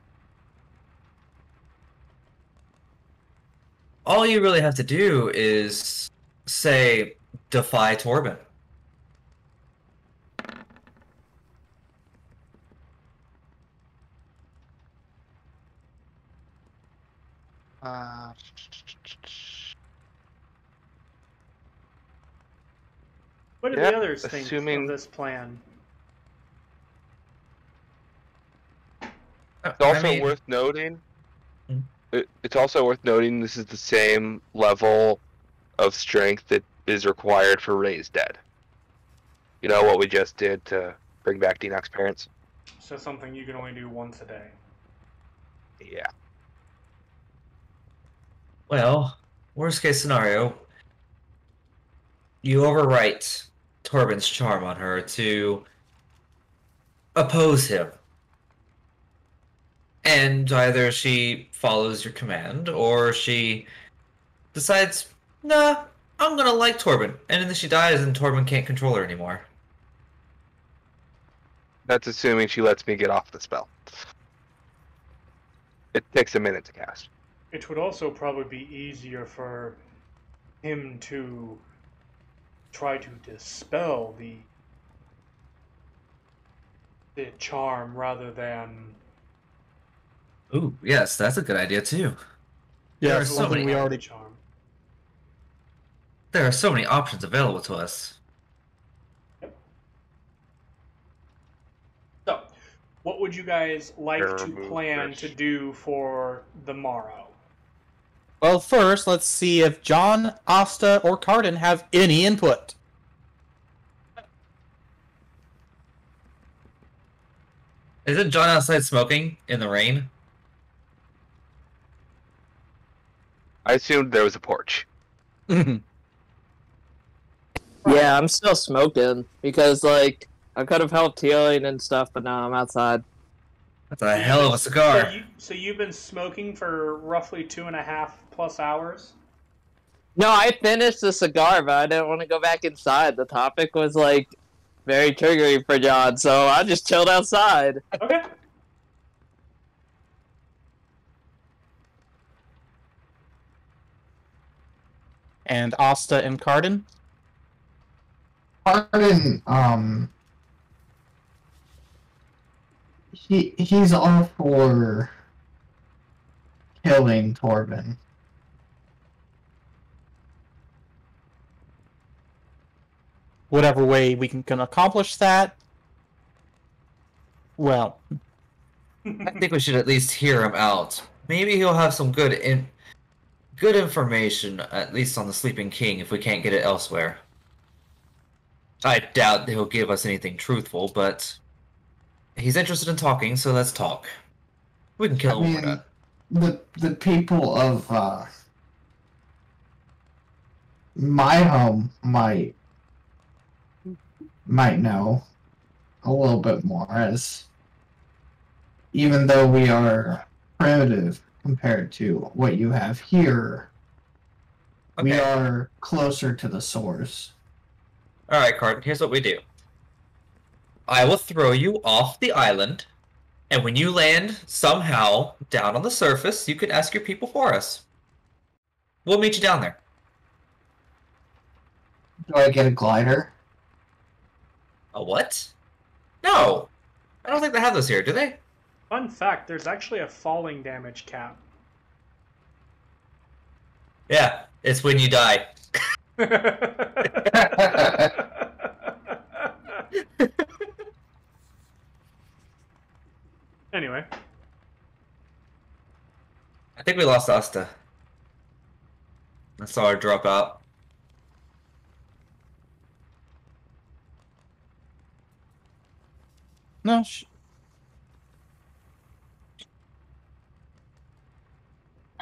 All you really have to do is say defy Torben. Uh, What do Yeah, the others think assuming- of this plan? It's also I mean, worth noting. Hmm. It, it's also worth noting this is the same level of strength that is required for Raise Dead. You know what we just did to bring back Dinok's parents? So something you can only do once a day. Yeah. Well, worst case scenario, you overwrite Torben's charm on her to oppose him. And either she follows your command or she decides, nah, I'm gonna like Torben. And then she dies and Torben can't control her anymore. That's assuming she lets me get off the spell. It takes a minute to cast. It would also probably be easier for him to try to dispel the the charm rather than Ooh, yes, that's a good idea too. There Yeah, are so something many we already. charm. There are so many options available to us. So, what would you guys like Error to plan to do for the morrow? Well, first, let's see if John, Asta, or Cardin have any input. Isn't John outside smoking in the rain? I assumed there was a porch. Mm-hmm. Yeah, I'm still smoking because like I could have helped healing and stuff, but now I'm outside. That's a hell of a cigar. So, you, so you've been smoking for roughly two and a half plus hours. No, I finished the cigar, but I didn't want to go back inside. The topic was like very triggering for John, so I just chilled outside. Okay. And Asta and Cardin. Cardin, um, he he's all for killing Torben. Whatever way we can, can accomplish that. Well, I think we should at least hear him out. Maybe he'll have some good in good information, at least on the Sleeping King, if we can't get it elsewhere. I doubt he'll give us anything truthful, but he's interested in talking, so let's talk. We can kill I him for mean, the the people of uh, my home might might know a little bit more as even though we are primitive compared to what you have here we are closer to the source Alright, Cardin, here's what we do. I will throw you off the island, and when you land somehow down on the surface, you can ask your people for us. We'll meet you down there. do i get a glider A what? No. I don't think they have those here, do they? Fun fact: There's actually a falling damage cap. Yeah, it's when you die. anyway, I think we lost Asta. I saw her drop out. No. Sh-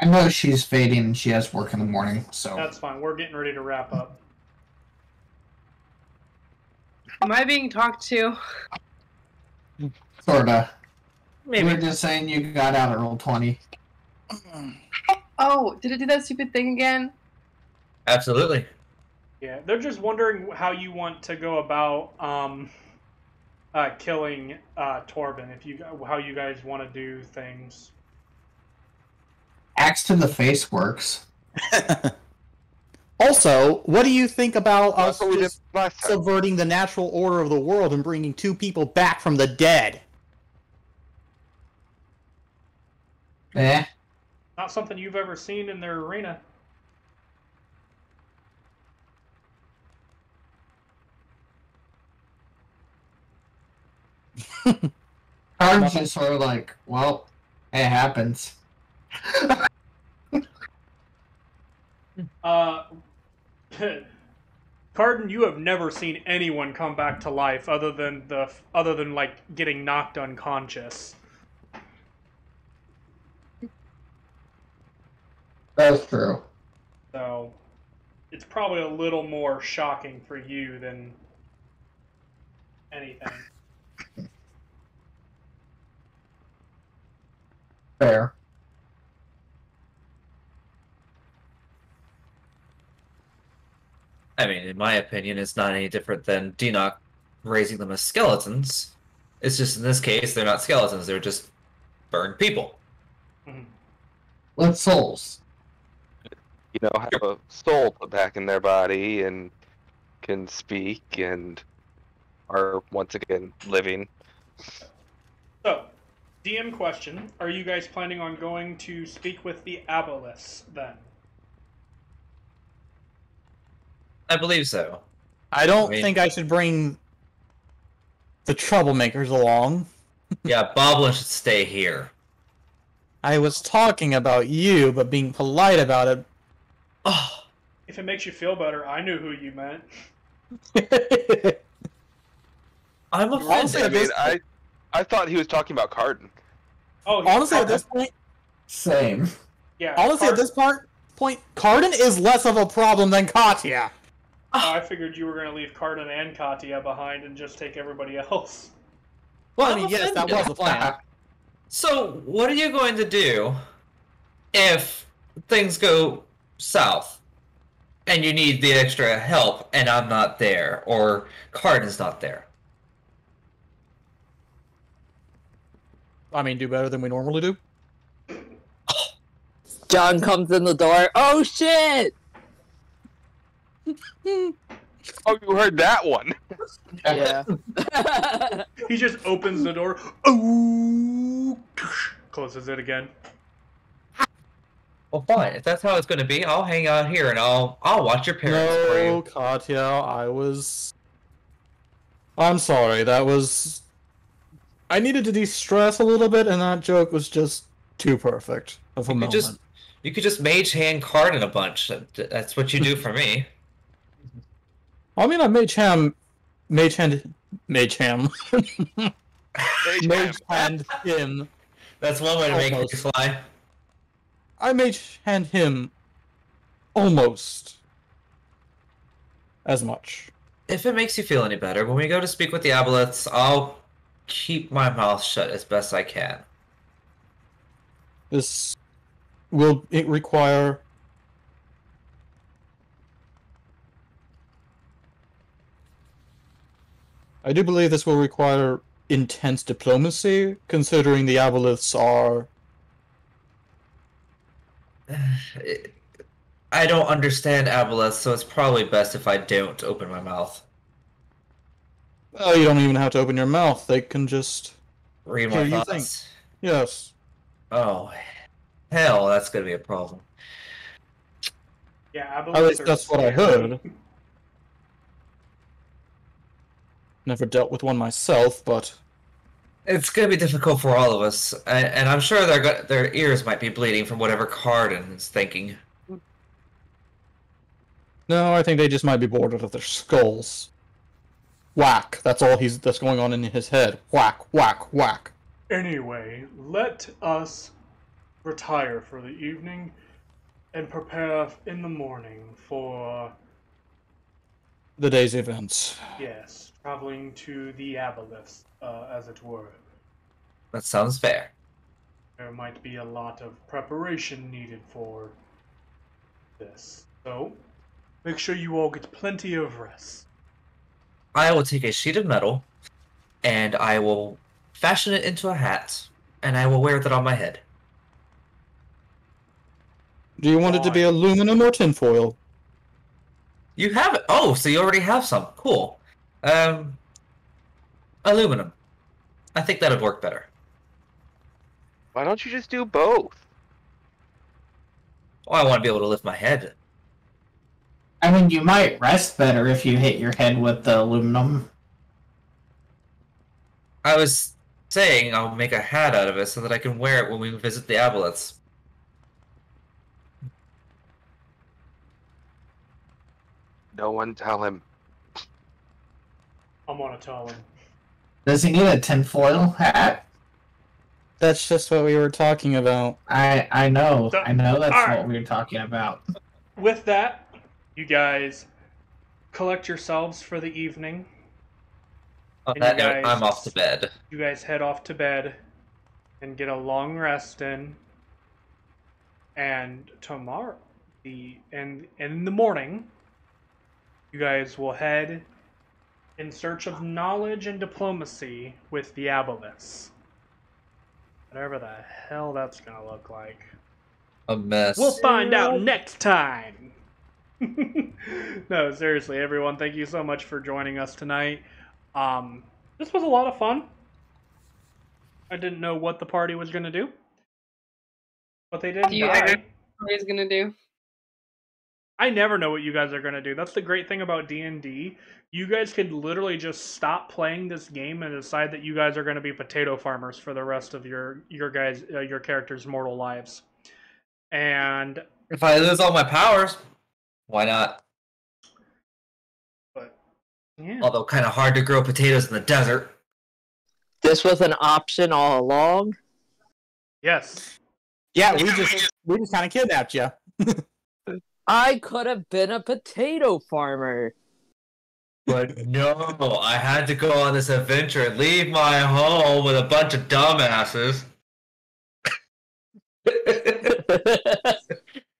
i know she's fading and she has work in the morning so that's fine. We're getting ready to wrap up. Am I being talked to? sorta Maybe. we're just saying you got out at Roll20 Oh, did it do that stupid thing again? Absolutely. Yeah, they're just wondering how you want to go about um, uh, killing uh, Torben. If you how you guys want to do things. axe to the face works also, what do you think about us That's what we did just last time. subverting the natural order of the world and bringing two people back from the dead? eh Not something you've ever seen in their arena. Cardin's just sort of like, well, it happens. Uh, Cardin, you have never seen anyone come back to life other than the other than like getting knocked unconscious. That's true. So it's probably a little more shocking for you than anything. Fair. I mean, in my opinion, it's not any different than Dinok raising them as skeletons. It's just in this case, they're not skeletons, they're just burned people. With souls. You know, have a soul put back in their body and can speak and are once again living. So, DM question: Are you guys planning on going to speak with the Aboleths then? I believe so. I don't I mean- think I should bring the troublemakers along. Yeah, Boblin should stay here. I was talking about you, but being polite about it. Oh, If it makes you feel better, I knew who you meant. I'm Honestly, offended. I mean, I, I thought he was talking about Cardin. Oh, honestly, at this point, Same. yeah. honestly, at Cardin- this part, point, Cardin is less of a problem than Katya. Oh, I figured you were going to leave Cardin and Katya behind and just take everybody else. Well, I mean, yes, that was the plan. So, what are you going to do if things go south and you need the extra help and I'm not there or Cardin's not there? I mean, do better than we normally do. John comes in the door. Oh shit! Oh, you heard that one. Yeah. He just opens the door. Oh, closes it again. Well, fine. If that's how it's going to be, I'll hang out here and I'll I'll watch your parents for No, you. Katya, I was. I'm sorry. That was. I needed to de-stress a little bit, and that joke was just too perfect of a You could moment. just you could just mage hand Cardin a bunch. That's what you do for me. I mean, I mage hand, mage hand, mage ham, mage hand him. That's one way to make Almost. it fly. I mage hand him almost as much. If it makes you feel any better, when we go to speak with the Aboleths, I'll keep my mouth shut as best I can. This will it require I do believe this will require intense diplomacy, considering the Aboleths are I don't understand Aboleth, so it's probably best if I don't open my mouth. Oh, you don't even have to open your mouth. They can just Read Here, my you thoughts. think. yes. Oh, hell, that's gonna be a problem. Yeah, At least Aboleths that's what I heard. Never dealt with one myself, but It's gonna be difficult for all of us, and, and I'm sure their their ears might be bleeding from whatever Cardin is thinking. no, I think they just might be bored out of their skulls. Whack. That's all he's that's going on in his head. Whack, whack, whack. Anyway, let us retire for the evening and prepare in the morning for, The day's events. yes, traveling to the Aboleths, uh, as it were. That sounds fair. There might be a lot of preparation needed for this. So, make sure you all get plenty of rest. I will take a sheet of metal, and I will fashion it into a hat, and I will wear that on my head. Do you want it to be Fine. aluminum or tinfoil? You have it. Oh, so you already have some. Cool. Um, aluminum. I think that'd work better. Why don't you just do both? Oh, I want to be able to lift my head. I mean, you might rest better if you hit your head with the aluminum. I was saying I'll make a hat out of it so that I can wear it when we visit the Aboleths. No one tell him. I'm gonna tell him. Does he need a tinfoil hat? That's just what we were talking about. I I know. So- I know that's alright. what we were talking about. With that, you guys collect yourselves for the evening. On that note, I'm off to bed. You guys head off to bed and get a long rest in. And tomorrow, the and, in the morning, you guys will head in search of knowledge and diplomacy with the Aboleths. Whatever the hell that's gonna look like. A mess. We'll find out next time. no, seriously, everyone, thank you so much for joining us tonight. Um, this was a lot of fun. I didn't know what the party was gonna do, but they didn't Do you die. ever- What gonna do? I never know what you guys are gonna do. That's the great thing about D and D. You guys could literally just stop playing this game and decide that you guys are gonna be potato farmers for the rest of your your guys uh, your characters' mortal lives. And If I lose all my powers, why not? but yeah. Although kind of hard to grow potatoes in the desert. This was an option all along. Yes. Yeah, we just we just kind of kidnapped you. I could have been a potato farmer. But no, I had to go on this adventure and leave my home with a bunch of dumbasses.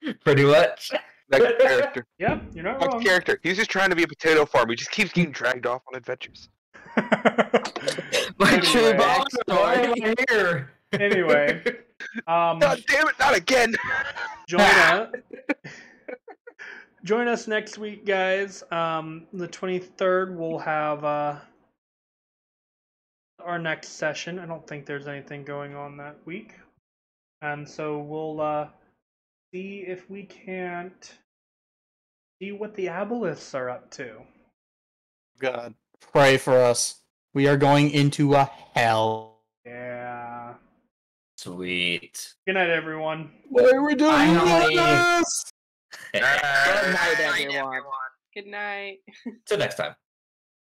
Pretty much. Next character. Yeah, you're not Next wrong. character. He's just trying to be a potato farmer. He just keeps getting dragged off on adventures. My Anyway. true backstory here. anyway, um, God damn it! Not again. join us. Join us next week, guys. Um, the twenty third, we'll have uh, our next session. I don't think there's anything going on that week, and so we'll uh, see if we can't see what the aboleths are up to. God, pray for us. We are going into a hell. Yeah. Sweet. Good night, everyone. What are we doing? Finally. this? Good night, everyone. Good night. Till next time.